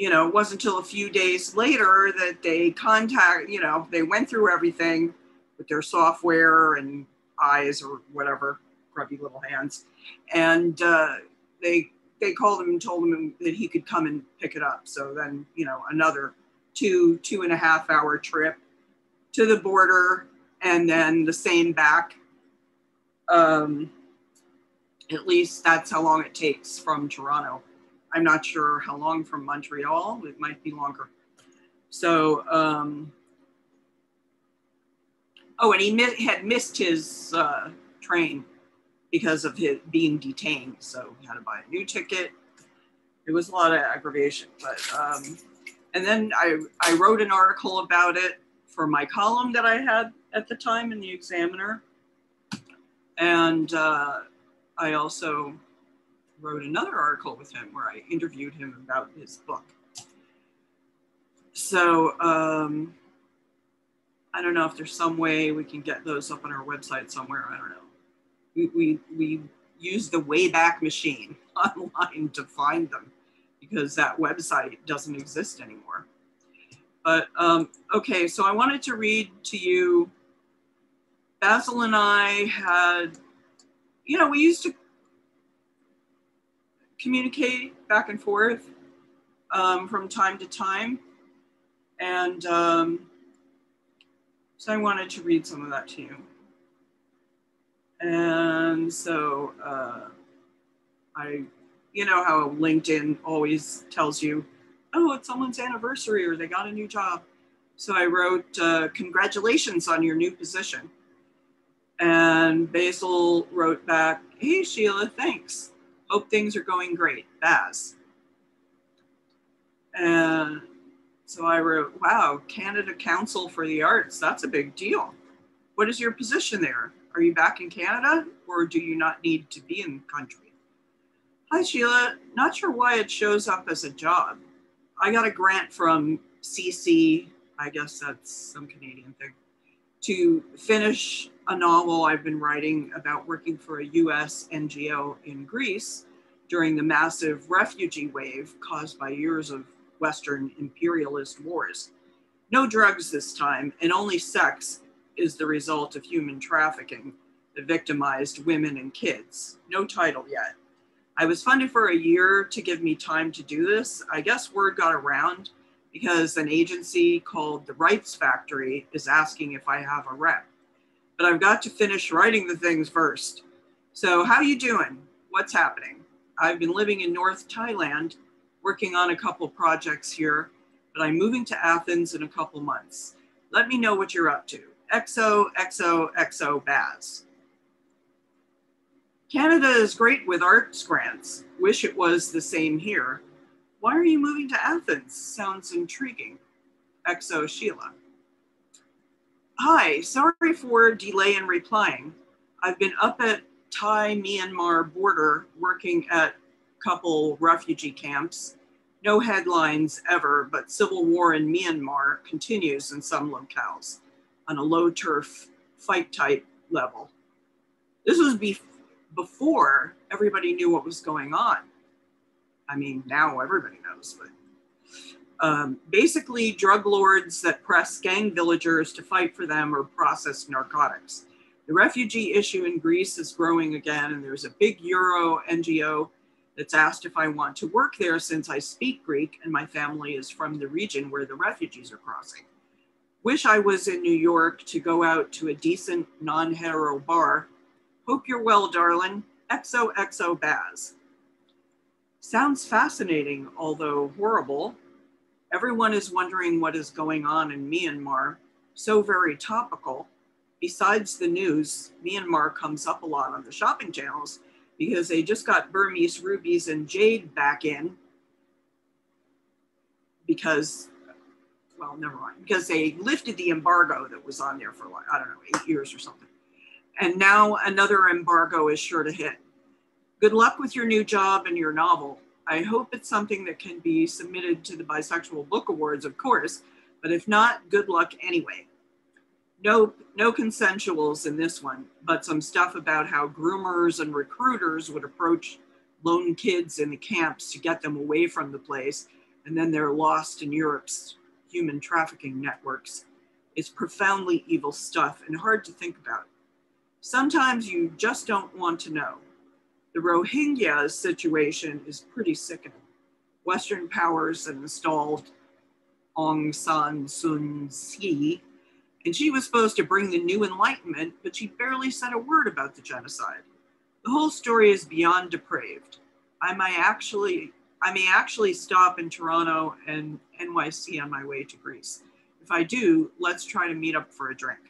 you know, it wasn't until a few days later that they contact, you know, they went through everything with their software and eyes or whatever, grubby little hands. And uh, they they called him and told him that he could come and pick it up. So then, you know, another two, two and a half hour trip to the border and then the same back. Um, at least that's how long it takes from Toronto. I'm not sure how long from Montreal, it might be longer. So, um, oh, and he mi- had missed his uh, train because of his being detained. So he had to buy a new ticket. It was a lot of aggravation. But um, and then I I wrote an article about it for my column that I had at the time in the Examiner, and uh, I also wrote another article with him where I interviewed him about his book. So um, I don't know if there's some way we can get those up on our website somewhere. I don't know we, we, we use the Wayback Machine online to find them because that website doesn't exist anymore. But um, okay, so I wanted to read to you. Basil and I had, you know, we used to communicate back and forth um, from time to time. And um, so I wanted to read some of that to you. And so uh, I, you know how LinkedIn always tells you, oh, it's someone's anniversary or they got a new job. So I wrote, uh, congratulations on your new position. And Basil wrote back, hey, Sheela, thanks. Hope things are going great. Baz. And so I wrote, wow, Canada Council for the Arts, that's a big deal. What is your position there? Are you back in Canada or do you not need to be in the country? Hi, Sheela. Not sure why it shows up as a job. I got a grant from CC, I guess that's some Canadian thing, to finish a novel I've been writing about working for a US NGO in Greece during the massive refugee wave caused by years of Western imperialist wars. No drugs this time, and only sex is the result of human trafficking that victimized women and kids. No title yet. I was funded for a year to give me time to do this. I guess word got around because an agency called the Rights Factory is asking if I have a rep. But I've got to finish writing the things first. So how you doing? What's happening? I've been living in North Thailand, working on a couple projects here, but I'm moving to Athens in a couple months. Let me know what you're up to. XO, XO, XO, Baz. Canada is great with arts grants. Wish it was the same here. Why are you moving to Athens? Sounds intriguing. XO Sheela. Hi, sorry for delay in replying. I've been up at Thai Myanmar border working at couple refugee camps. No headlines ever, but civil war in Myanmar continues in some locales on a low turf fight type level. This was before before everybody knew what was going on. I mean, now everybody knows, but um, basically, drug lords that press gang villagers to fight for them or process narcotics. The refugee issue in Greece is growing again, and there's a big Euro NGO that's asked if I want to work there since I speak Greek and my family is from the region where the refugees are crossing. Wish I was in New York to go out to a decent non hetero bar Hope you're well, darling. XOXO Baz. Sounds fascinating, although horrible. Everyone is wondering what is going on in Myanmar. So very topical. Besides the news, Myanmar comes up a lot on the shopping channels because they just got Burmese rubies and jade back in because, well, never mind, because they lifted the embargo that was on there for like, I don't know, eight years or something. And now another embargo is sure to hit. Good luck with your new job and your novel. I hope it's something that can be submitted to the Bisexual Book Awards, of course, but if not, good luck anyway. No, no consensuals in this one, but some stuff about how groomers and recruiters would approach lone kids in the camps to get them away from the place, and then they're lost in Europe's human trafficking networks. It's profoundly evil stuff and hard to think about. Sometimes you just don't want to know. The Rohingya situation is pretty sickening. Western powers installed Aung San Suu Kyi, and she was supposed to bring the new enlightenment, but she barely said a word about the genocide. The whole story is beyond depraved. I may actually, I may actually stop in Toronto and NYC on my way to Greece. If I do, let's try to meet up for a drink.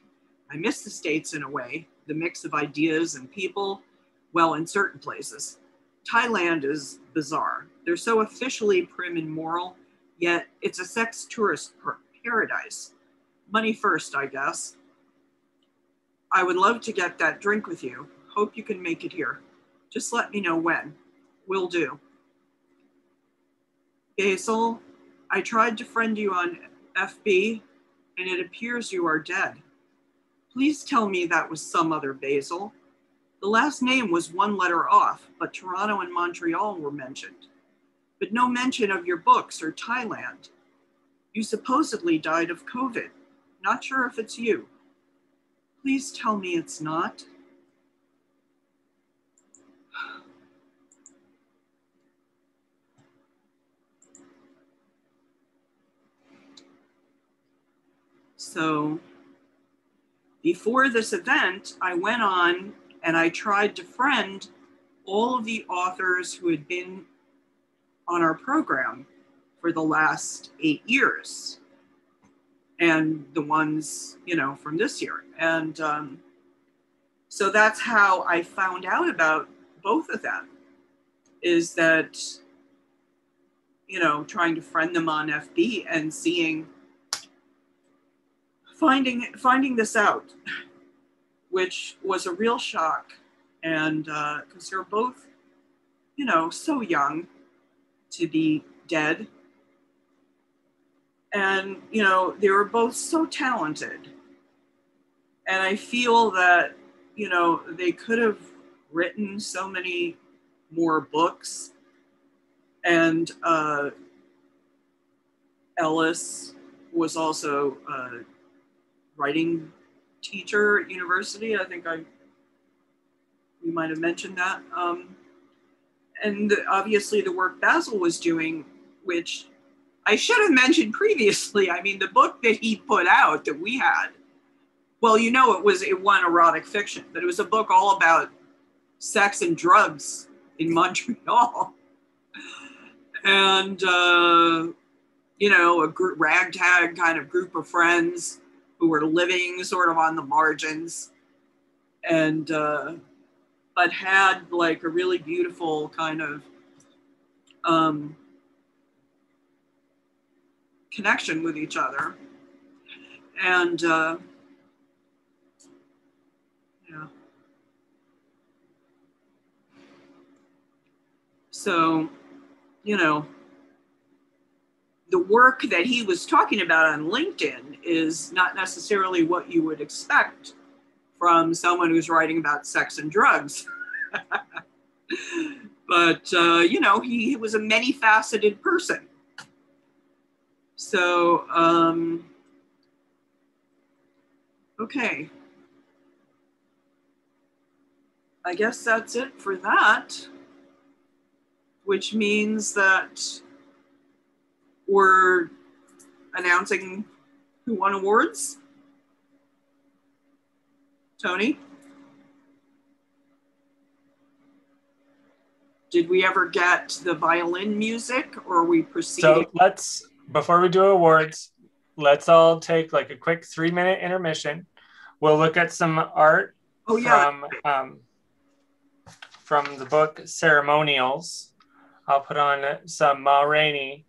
I miss the States in a way, the mix of ideas and people, well, in certain places. Thailand is bizarre. They're so officially prim and moral, yet it's a sex tourist paradise. Money first, I guess. I would love to get that drink with you. Hope you can make it here. Just let me know when. Will do. Basil, I tried to friend you on FB and it appears you are dead. Please tell me that was some other Basil. The last name was one letter off, but Toronto and Montreal were mentioned. But no mention of your books or Thailand. You supposedly died of COVID. Not sure if it's you. Please tell me it's not. So before this event, I went on and I tried to friend all of the authors who had been on our program for the last eight years and the ones, you know, from this year. And um, so that's how I found out about both of them is that, you know, trying to friend them on FB and seeing finding finding this out, which was a real shock, and because uh, they're both, you know, so young to be dead, and you know they were both so talented, and I feel that you know they could have written so many more books. And uh, Ellis was also a writing teacher at university. I think I we might have mentioned that. Um, and the, obviously the work Basil was doing, which I should have mentioned previously. I mean, the book that he put out that we had, well, you know, it was it won erotic fiction, but it was a book all about sex and drugs in Montreal. and, uh, you know, a gr- ragtag kind of group of friends who were living sort of on the margins and, uh, but had like a really beautiful kind of um, connection with each other. And, uh, yeah. So, you know, the work that he was talking about on LinkedIn is not necessarily what you would expect from someone who's writing about sex and drugs. but, uh, you know, he, was a many faceted person. So, um, okay. I guess that's it for that which means that we're announcing who won awards. Tony? Did we ever get the violin music or are we proceed? So let's, before we do awards, let's all take like a quick three minute intermission. We'll look at some art oh, yeah. from, um, from the book Ceremonials I'll put on some Ma Rainey,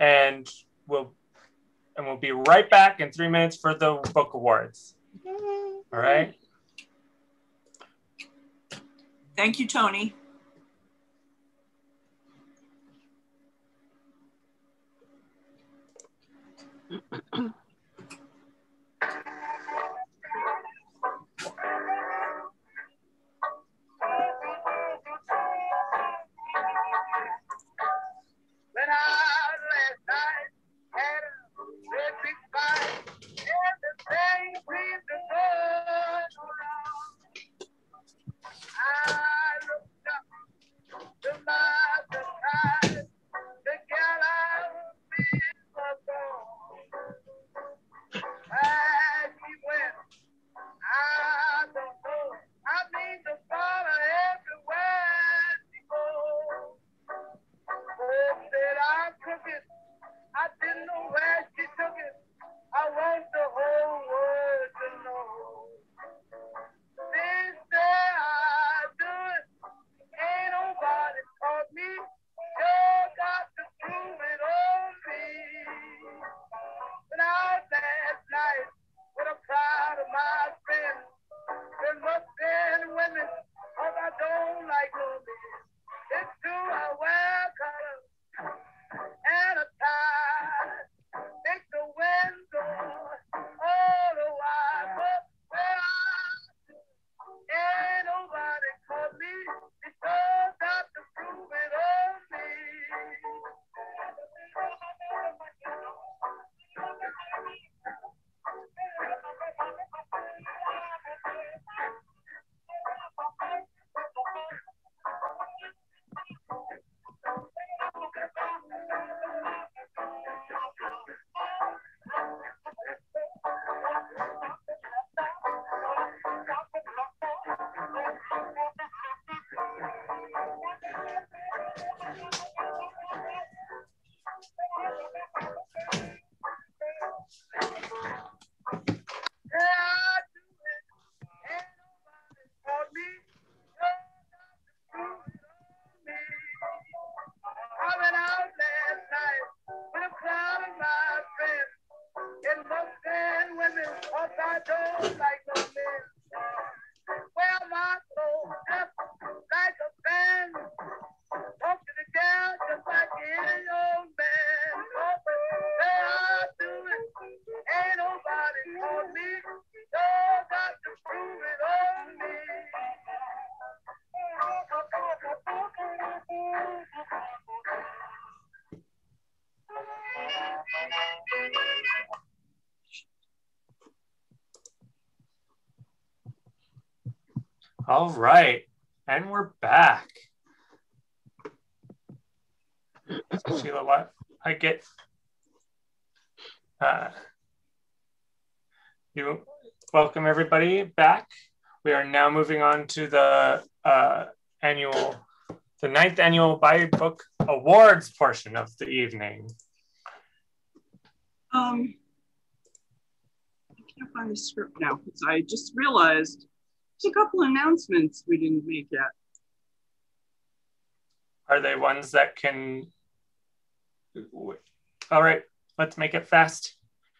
and we'll and we'll be right back in three minutes for the book awards. All right. Thank you, Tony. All right, and we're back. So Sheela, what I get? Uh, you welcome everybody back. We are now moving on to the uh, annual, the ninth annual Bi Book Awards portion of the evening. Um, I can't find the script now because I just realized there's a couple announcements we didn't make yet. Are they ones that can? All right, let's make it fast.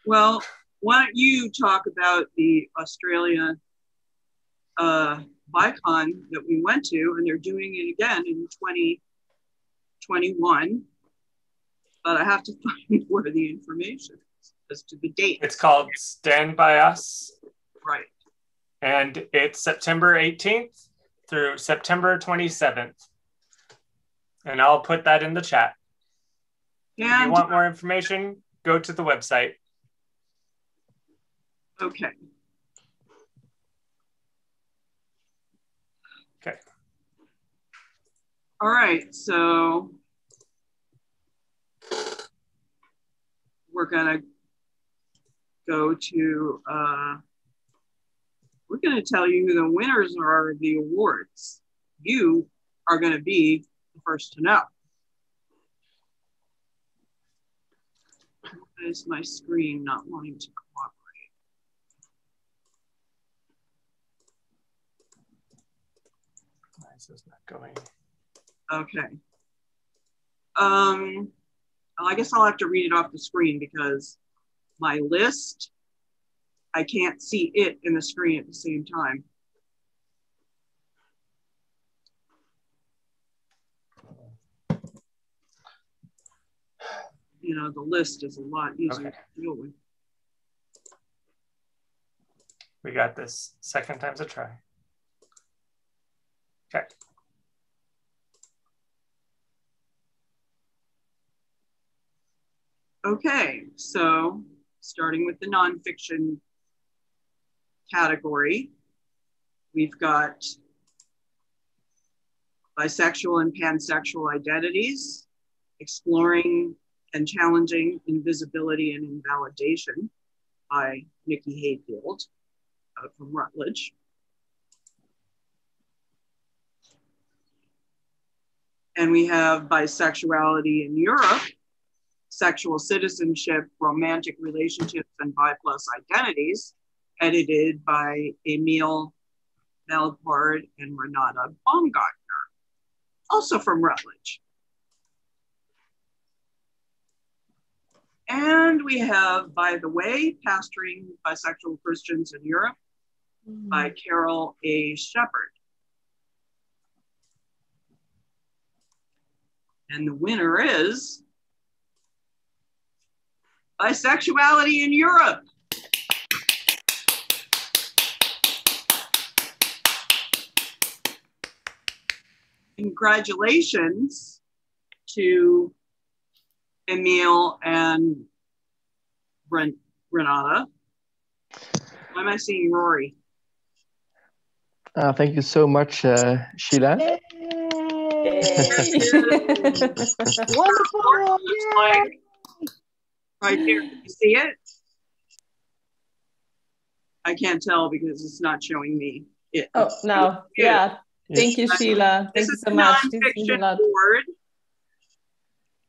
Well, why don't you talk about the Australia uh, Bicon that we went to, and they're doing it again in 2021. But I have to find where the information is as to the date. It's called Stand By Us. Right. And it's September 18th through September 27th. And I'll put that in the chat. if you want more information, go to the website. Okay. Okay. All right, so we're gonna go to, uh, we're gonna tell you who the winners are of the awards. You are gonna be the first to know. Why is my screen not wanting to cooperate? Why is this not going? Okay. Um, well, I guess I'll have to read it off the screen because my list, I can't see it in the screen at the same time. You know, the list is a lot easier Okay. to deal with. We got this. Second time's a try. Okay. Okay, so starting with the nonfiction category, we've got bisexual and pansexual identities, exploring and challenging invisibility and invalidation by Nikki Hayfield uh, from Routledge. And we have bisexuality in Europe, sexual citizenship, romantic relationships, and bi plus identities, edited by Emiel Maliepaard and Renate Baumgartner, also from Routledge. And we have, by the way, Pastoring Bisexual Christians in Europe mm-hmm. by Carol A. Shepard. And the winner is Bisexuality in Europe. Congratulations to Emiel and Ren- Renate. Why am I seeing Rorie? Uh, thank you so much, uh, Sheela. Wonderful! Like, right here, Can you see it? I can't tell because it's not showing me it. Oh, now, yeah. Thank you, Sheela. Thank This you so much. This means nonfiction award,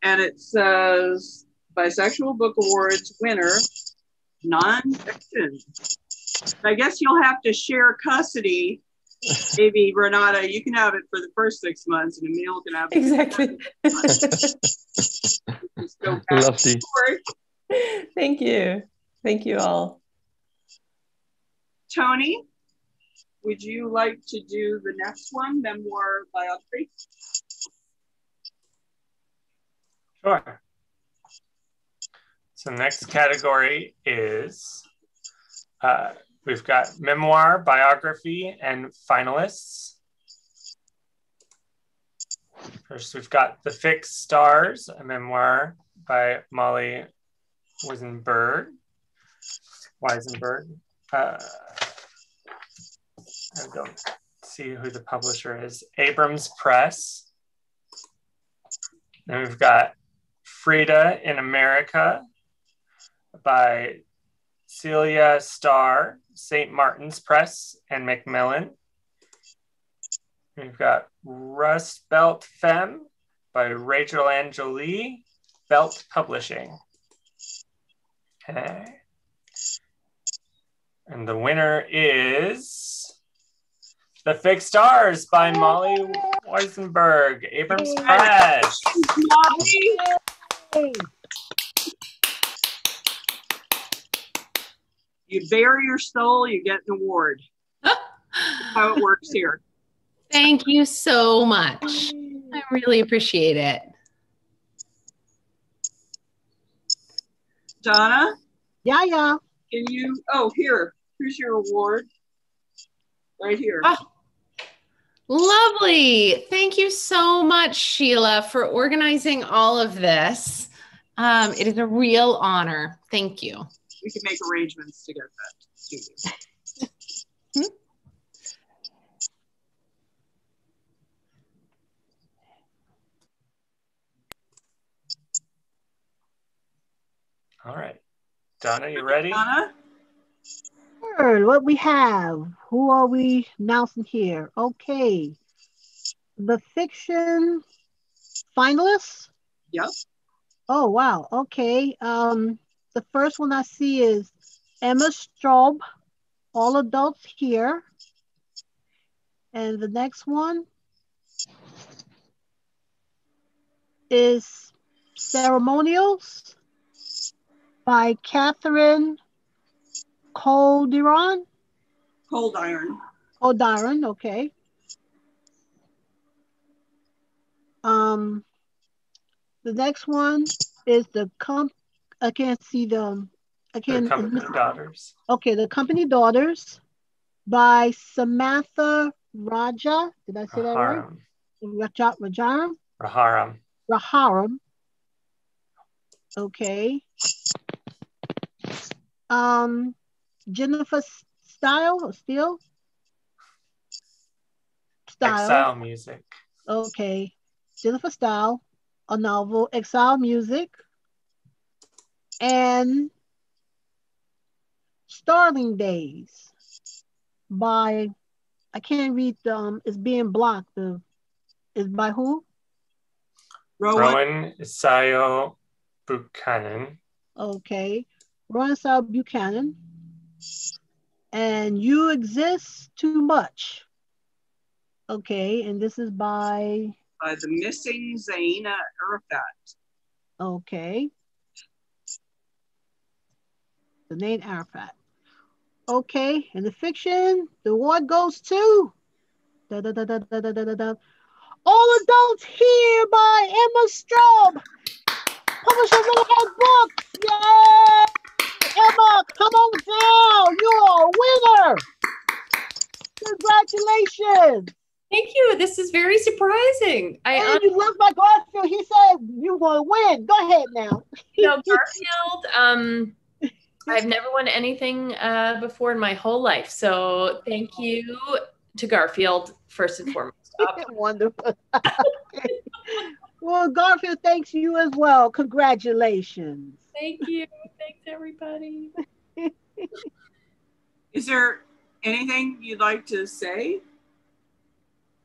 and it says Bisexual Book Awards winner, nonfiction. I guess you'll have to share custody. Maybe Renate, you can have it for the first six months, and Emiel can have it. Exactly. Lovely. Thank you. Thank you all. Tony, would you like to do the next one, memoir biography? Sure. So next category is uh, we've got memoir, biography, and finalists. First, we've got The Fixed Stars, a memoir by Molly Wizenberg. Wizenberg. Uh, I don't see who the publisher is. Abrams Press. Then we've got Frida in America by Celia Stahr, St. Martin's Press, and Macmillan. We've got Rust Belt Femme by Raechel Anne Jolie, Belt Publishing. Okay. And the winner is The Fixed Stars by Molly Wizenberg, Abrams Press. You bare your soul, you get an award. how it works here. Thank you so much. I really appreciate it. Donna? Yeah, yeah. Can you, oh, here, here's your award. Right here. Oh, lovely. Thank you so much, Sheela, for organizing all of this. Um, it is a real honor. Thank you. We can make arrangements to get that to you. All right. Donna, you ready? Donna? Sure, what we have. Who are we announcing here? Okay. The fiction finalists? Yep. Oh wow. Okay. Um the first one I see is Emma Straub, All Adults Here. And the next one is Ceremonials by Katharine Coldiron. Cold iron. Cold iron, okay. Um, the next one is the comp. I can't see the. I can't. Company Daughters. Okay, the Company Daughters by Samantha Raja. Did I say that right? Raharam. Raja, Rajaram? Raharam. Raharam. Okay. Um, Jennifer Steil or Steele? Style. Exile Music. Okay. Jennifer Steil, a novel, Exile Music, and Starling Days by, I can't read, um, it's being blocked. The, is by who? Rowan Hisayo Buchanan. Okay. Rowan Sal Buchanan and you exist too much. Okay, and this is by by the missing Zaina Arafat. Okay. The name Arafat. Okay, and the fiction, the award goes to da, da, da, da, da, da, da, da. All Adults Here by Emma Straub, publisher of little book. Yay! Emma, come on down. You are a winner. Congratulations. Thank you. This is very surprising. I and you look like Garfield. He said you were going to win. Go ahead now. you know, Garfield, um, I've never won anything uh, before in my whole life. So thank you to Garfield, first and foremost. Wonderful. Well, Garfield, thanks you as well. Congratulations. Thank you. Thanks, everybody. Is there anything you'd like to say?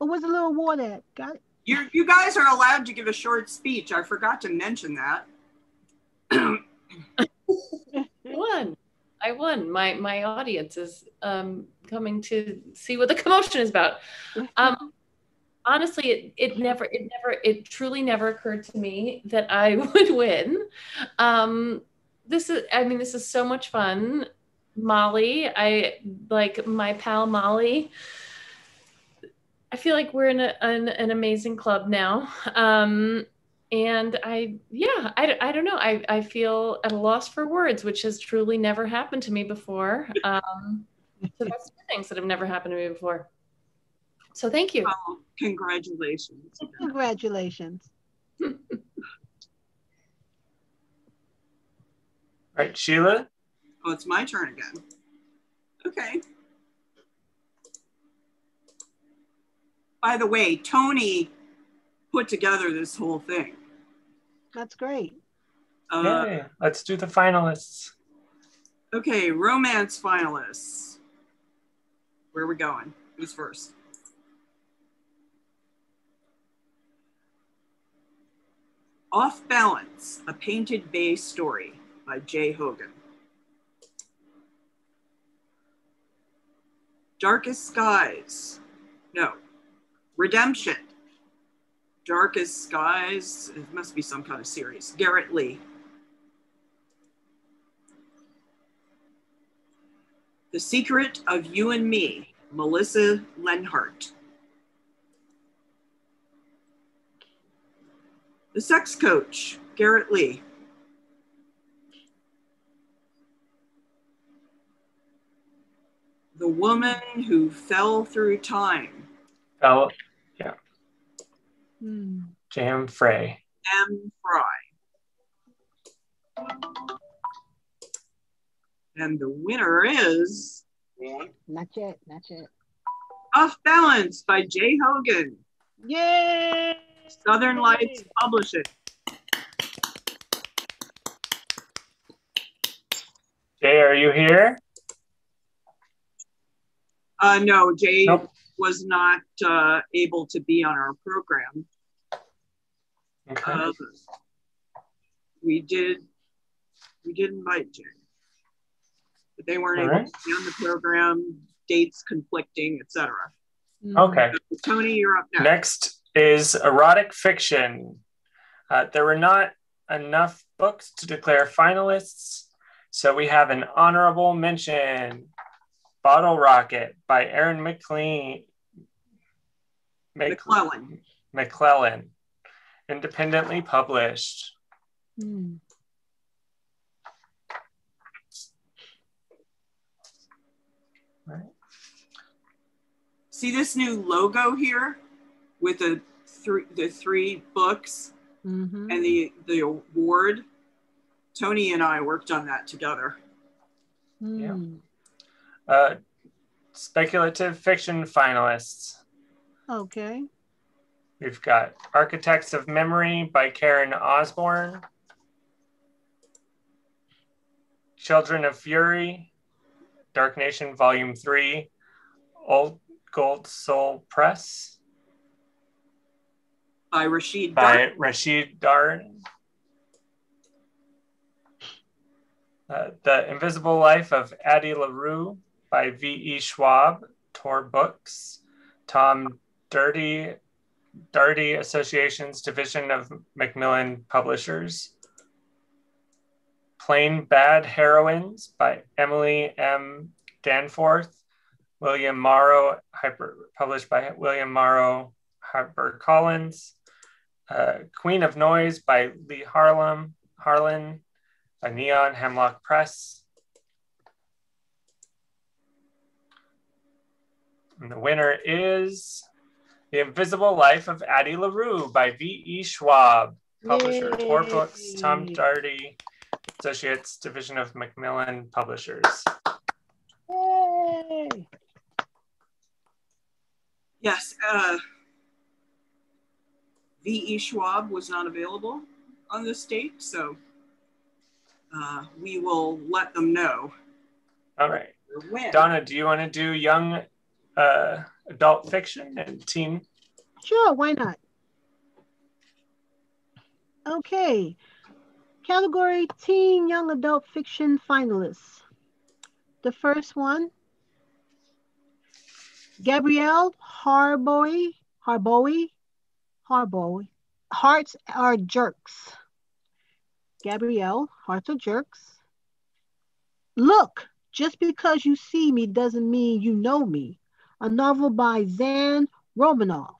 Oh, where's the little award at? Got it? You you guys are allowed to give a short speech. I forgot to mention that. I won. I won. My my audience is um, coming to see what the commotion is about. Um, honestly, it, it never, it never, it truly never occurred to me that I would win. Um, this is, I mean, this is so much fun. Molly, I like my pal Molly. I feel like we're in a, an, an amazing club now. Um, and I, yeah, I, I don't know. I, I feel at a loss for words, which has truly never happened to me before. Um, so that's two things that have never happened to me before. So thank you. Oh, congratulations. Congratulations. Right, Sheela? Oh, it's my turn again. Okay. by the way, Tony put together this whole thing. That's great. Uh, Yay. Let's do the finalists. Okay, romance finalists. Where are we going? Who's first? Off Balance, a Painted Bay Story by Jay Hogan. Darkest Skies. No. Redemption. Darkest Skies. It must be some kind of series. Garrett Leigh. The Secret of You and Me. Melissa Lenhardt. The Sex Coach. Garrett Leigh. The Woman Who Fell Through Time. Fell, yeah. Hmm. Jam Frey. M. Fry. And the winner is Not yet, not yet. Off Balance by Jay Hogan. Yay! Southern Lights Publishing. Jay, are you here? Uh, no, Jay Nope. was not uh, able to be on our program. Okay. Uh, we did, we did invite Jay, but they weren't All able right. to be on the program. Dates conflicting, etc. Okay. Tony, you're up next. Next is erotic fiction. Uh, there were not enough books to declare finalists, so we have an honorable mention Bottle Rocket by Aaron McLean. McClellan. McClellan, independently published. Hmm. See this new logo here with the three the three books Mhm. and the the award. Tony and I worked on that together. Hmm. Uh, speculative fiction finalists. Okay. We've got Architects of Memory by Karen Osborne. Children of Fury, Dark Nation Volume 3, Old Gold Soul Press By Rashid by Dar- Rashid Darden. Uh, the Invisible Life of Addie LaRue by V.E. Schwab, Tor Books. Tom Doherty, Darty Association's Division of Macmillan Publishers. Plain Bad Heroines by Emily M. Danforth, William Morrow, hyper, published by William Morrow, Harper Collins. Uh, Queen of Noise by Lee Harlem, Harlen, a Neon Hemlock Press. And the winner is The Invisible Life of Addie LaRue by V.E. Schwab, publisher, Tor Books, Tom Doherty, Associates, Division of Macmillan Publishers. Yay! Yes. Uh, V.E. Schwab was not available on this date, so uh, we will let them know. All right. When. Donna, do you want to do young uh, adult fiction and teen? Sure, why not? Okay. Category Teen Young Adult Fiction Finalists. The first one, Gabrielle Harbowy, Harbowy, Harbowy, Hearts Are Jerks. Gabrielle, Hearts Are Jerks. Look, just because you see me doesn't mean you know me. A novel by Zan Romanoff.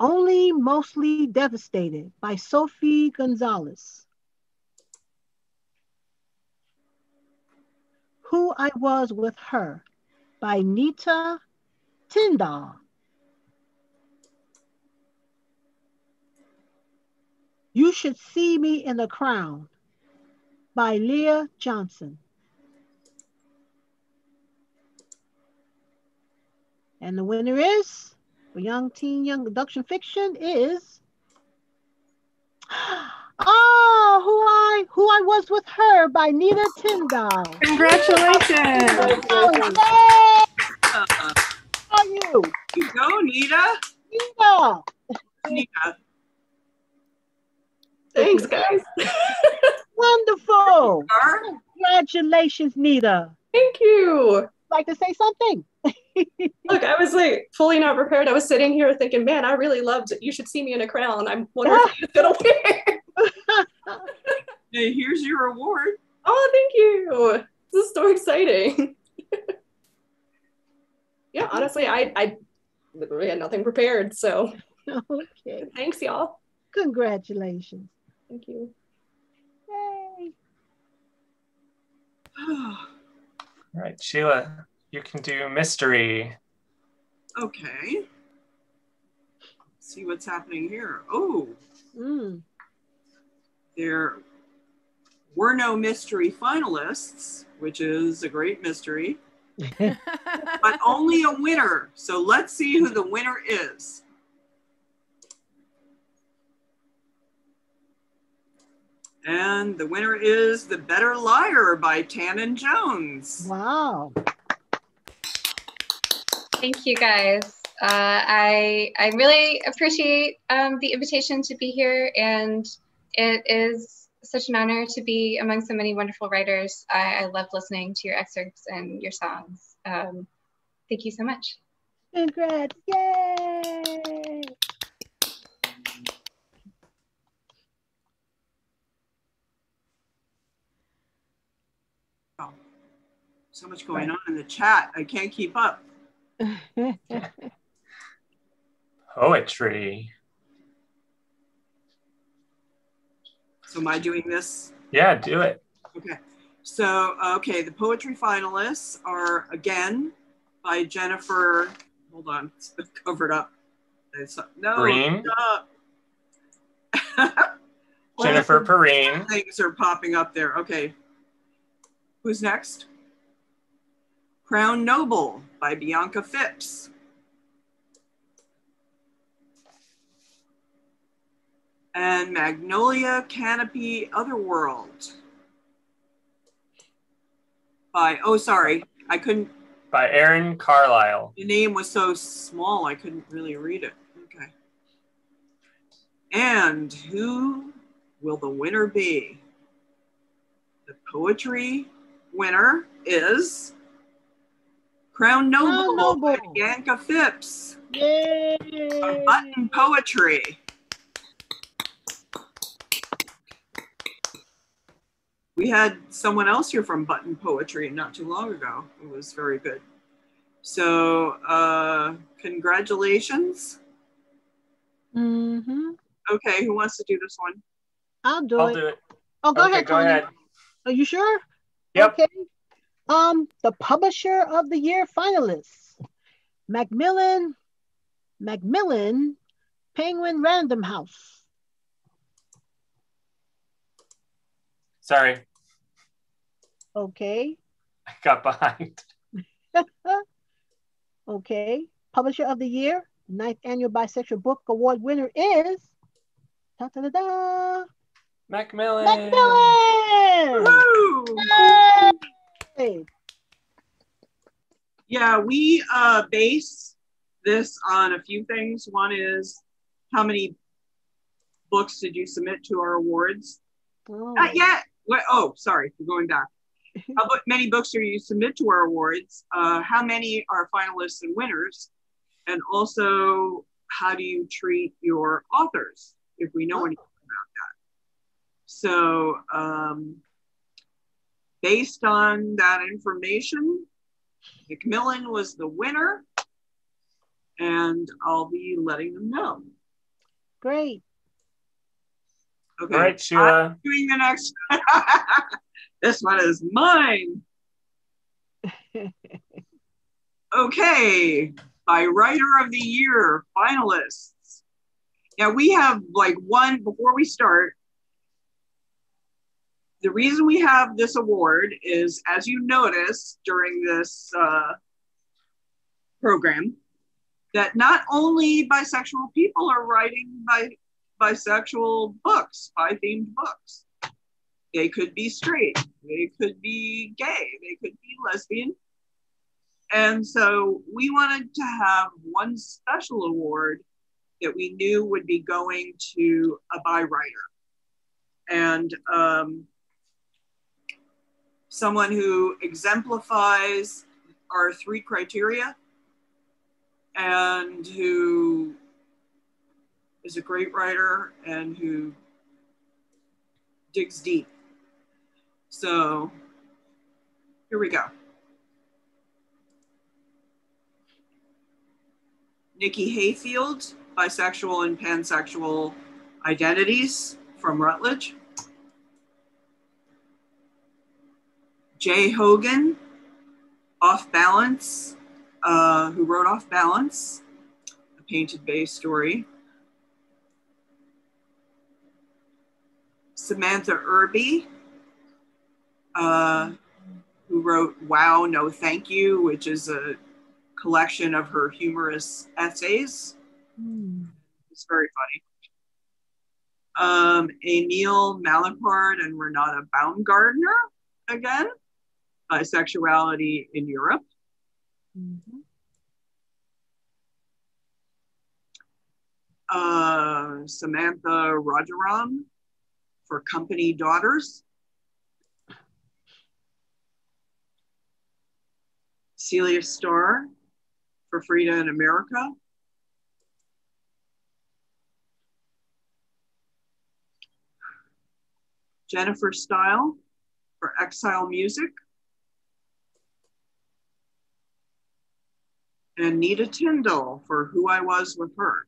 Only Mostly Devastated by Sophie Gonzalez. Who I Was with Her by Nita Tyndall. You Should See Me in the Crown by Leah Johnson. And the winner is for young teen young adults fiction is Oh, who I who I was with her by Nita Tyndall. Congratulations. Oh, yay! How are you? You go, Nita. Nita. Nita. Thanks, guys. Wonderful. Congratulations, Nita. Thank you. Like to say something? Look, I was like fully not prepared. I was sitting here thinking, man, I really loved it. You should see me in a crown. I'm wondering if it's gonna wear. Hey, here's your award. Oh, thank you. This is so exciting. Yeah, honestly, I I literally had nothing prepared. So okay. thanks, y'all. Congratulations. Thank you. Yay. All right, Sheela, you can do mystery. Okay. See what's happening here. Oh, Mm. there were no mystery finalists, which is a great mystery, but only a winner. So let's see who the winner is. And the winner is The Better Liar by Tanen Jones. Wow. Thank you guys. Uh, I I really appreciate um, the invitation to be here, and it is such an honor to be among so many wonderful writers. I, I love listening to your excerpts and your songs. Um, thank you so much. Congrats. Yay. So much going on in the chat. I can't keep up. Poetry. So am I doing this? Yeah, do it. Okay. So, uh, okay, the poetry finalists are again by Jennifer. Hold on, it's been covered up. It's, no, Green. Jennifer Perrine. Things are popping up there. Okay. Who's next? Crown Noble by Bianca Phipps. And Magnolia Canopy Otherworld by, oh, sorry, I couldn't, By Aaron Carlisle. the name was so small, I couldn't really read it. Okay. And who will the winner be? The poetry winner is Crown Noble, by Bianca Phipps. Yay! From Button Poetry. We had someone else here from Button Poetry not too long ago. It was very good. So, uh, congratulations. Mm-hmm. Okay, who wants to do this one? I'll do it. I'll it. do it. Oh, go Okay, ahead, go Tony. ahead. Are you sure? Yep. Okay. Um, the publisher of the year finalists: Macmillan, Macmillan, Penguin Random House. Sorry, Okay. I got behind. okay. Publisher of the year, ninth annual Bisexual Book Award winner is. Da, da, da, da, Macmillan. Macmillan! Woo! Yay! Yeah, we uh, base this on a few things. One is how many books did you submit to our awards? Oh. Not yet. What? Oh, sorry, we're going back. How bu- many books are you submit to our awards? Uh, how many are finalists and winners? And also, how do you treat your authors if we know anything about that? So, um, based on that information, Macmillan was the winner, and I'll be letting them know. Great. Okay. All right, Sheela. I'm doing the next. this one is mine. Okay, bi writer of the year finalists. Now we have like one before we start. The reason we have this award is, as you notice during this uh, program, that not only bisexual people are writing by bisexual books, bi themed books. They could be straight, they could be gay, they could be lesbian. And so we wanted to have one special award that we knew would be going to a bi writer. And um, someone who exemplifies our three criteria and who is a great writer and who digs deep. So here we go. Nikki Hayfield, bisexual and pansexual identities from Routledge. Jay Hogan, Off Balance, uh, who wrote Off Balance, a painted bay story. Samantha Irby, uh, who wrote Wow, No Thank You, which is a collection of her humorous essays. Mm. It's very funny. Um, Emiel Maliepaard and Renate Baumgartner, again, uh, Sexuality in Europe. Mm-hmm. Uh, Samantha Rajaram for Company Daughters. Celia Stahr for Frida in America. Jennifer Steil for Exile Music. And Nita Tyndall for Who I Was with Her.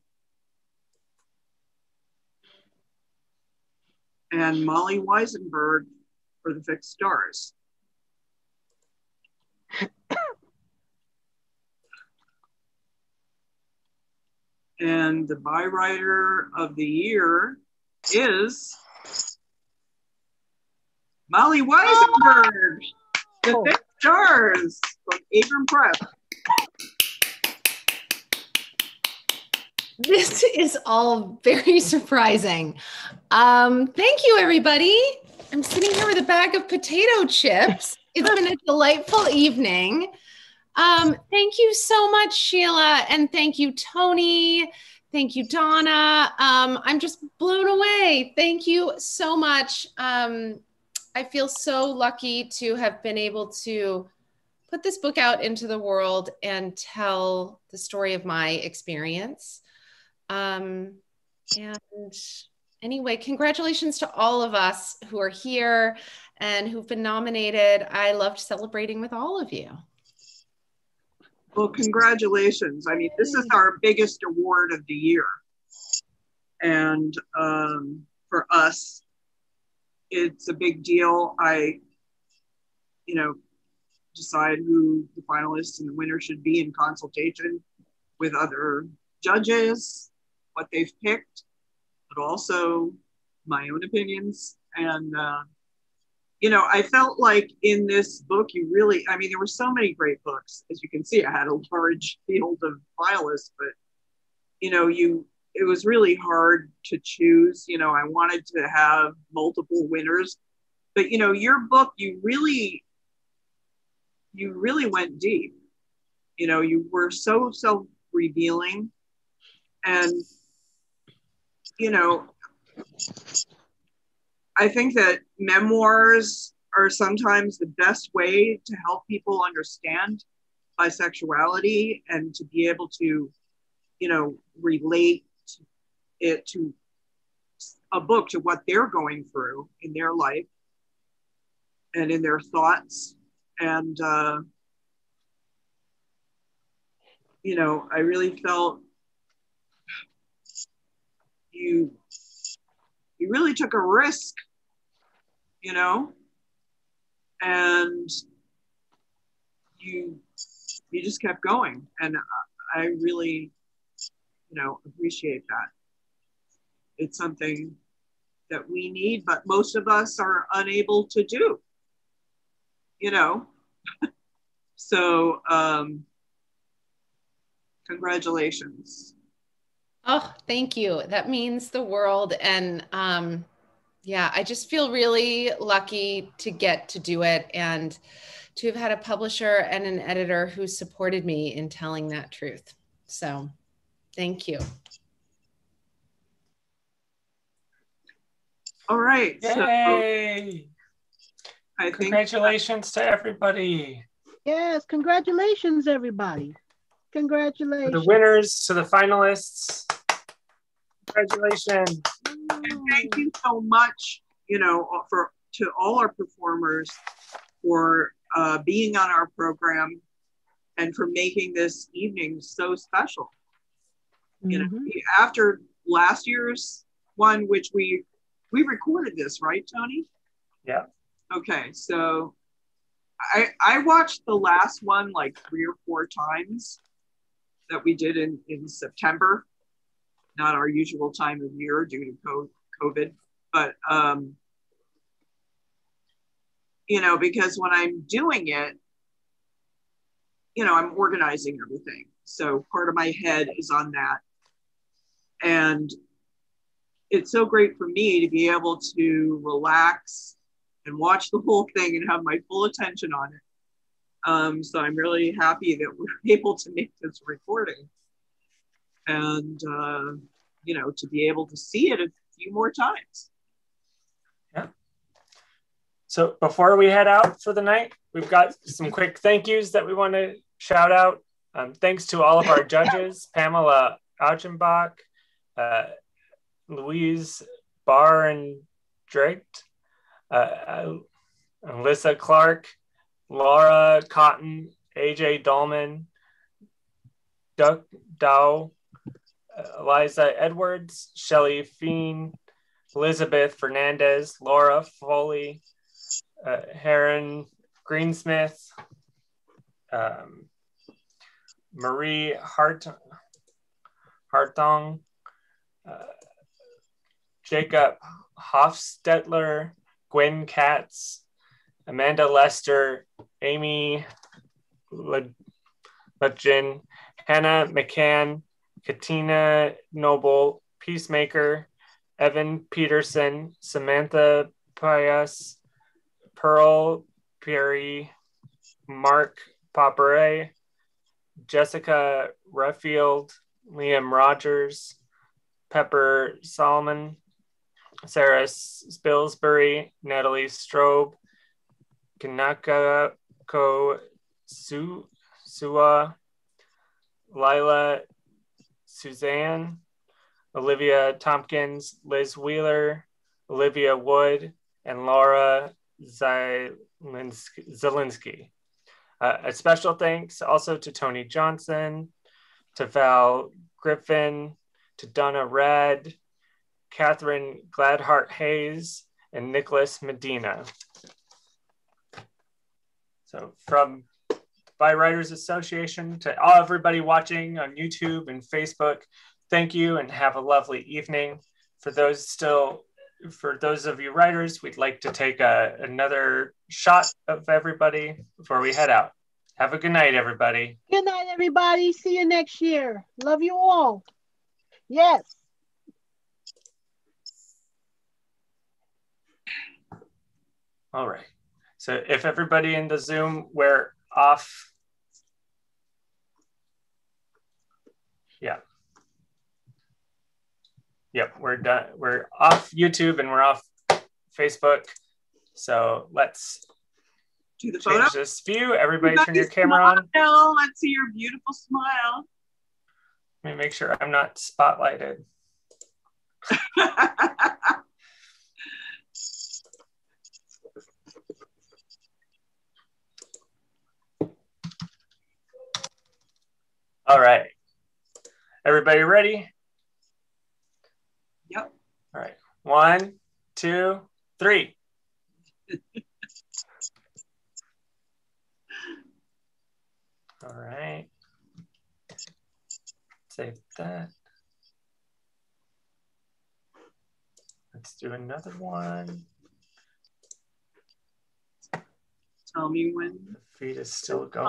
And Molly Wizenberg for The Fixed Stars. And the bi writer of the year is Molly Wizenberg, The oh. Fixed Stars from Abram Press. This is all very surprising. Um, thank you, everybody. I'm sitting here with a bag of potato chips. It's been a delightful evening. Um, thank you so much, Sheela, and thank you, Tony. Thank you, Donna. Um, I'm just blown away. Thank you so much. Um, I feel so lucky to have been able to put this book out into the world and tell the story of my experience. Um, and anyway, congratulations to all of us who are here and who've been nominated. I loved celebrating with all of you. Well, congratulations. I mean, this is our biggest award of the year. And um, for us, it's a big deal. I, you know, decide who the finalists and the winner should be in consultation with other judges, what they've picked, but also my own opinions. And uh, you know, I felt like in this book, you really, I mean, there were so many great books. As you can see, I had a large field of finalists, but, you know, you, it was really hard to choose. You know, I wanted to have multiple winners, but, you know, your book, you really, you really went deep. You know, you were so self revealing. And, you know, I think that memoirs are sometimes the best way to help people understand bisexuality and to be able to, you know, relate it to a book to what they're going through in their life and in their thoughts. And, uh, you know, I really felt you you really took a risk, you know, and you you just kept going, and I really, you know, appreciate that. It's something that we need, but most of us are unable to do. You know, so um, Congratulations. Oh, thank you. That means the world. And um, yeah, I just feel really lucky to get to do it and to have had a publisher and an editor who supported me in telling that truth. So thank you. All right. Yay! I think Congratulations to everybody. Yes, congratulations, everybody. To Congratulations. the winners, to the finalists. Congratulations. And thank you so much, you know, for to all our performers for uh, being on our program and for making this evening so special. You know, after last year's one, which we we recorded this, right, Tony? Yeah. Okay, so I I watched the last one like three or four times that we did in in September, not our usual time of year due to COVID, but um, you know, because when I'm doing it, you know, I'm organizing everything. So part of my head is on that. And it's so great for me to be able to relax and watch the whole thing and have my full attention on it. Um, so I'm really happy that we're able to make this recording and, uh, you know, to be able to see it a few more times. Yeah. So before we head out for the night, we've got some quick thank yous that we want to shout out. Um, thanks to all of our judges, Pamela Auchenbach, uh, Louise Barr and Drake, uh, uh, Alyssa Clark, Laura Cotton, AJ Dolman, Duck Dow, Eliza Edwards, Shelly Feen, Elizabeth Fernandez, Laura Foley, uh, Heron Greensmith, um, Marie Hart, Hartong, uh, Jacob Hofstetler, Gwen Katz, Amanda Lester, Amy Le- Hannah McCann, Katina Noble, Peacemaker, Evan Peterson, Samantha Pius, Pearl Perry, Mark Papere, Jessica Ruffield, Liam Rogers, Pepper Solomon, Sarah Spilsbury, Natalie Strobe, Kanako Su, Sua, Lila Suzanne, Olivia Tompkins, Liz Wheeler, Olivia Wood, and Laura. Zielinski. Uh, a special thanks also to Tony Johnson, to Val Griffin, to Donna Redd, Catherine Gladhart Hayes, and Nicholas Medina. So from Bi Writers Association to all everybody watching on YouTube and Facebook, thank you and have a lovely evening. For those still, for those of you writers, we'd like to take a, another shot of everybody before we head out. Have a good night, everybody. Good night, everybody. See you next year. Love you all. Yes. All right. So if everybody in the Zoom, we're off. Yeah. Yep, we're done. We're off YouTube and we're off Facebook. So let's Do the change photo. this view. Everybody Everybody turn your camera on. Let's see your beautiful smile. Let me make sure I'm not spotlighted. All right. Everybody ready? Yep. All right. One, two, three. All right. Save that. Let's do another one. Tell me when. The feed is still going.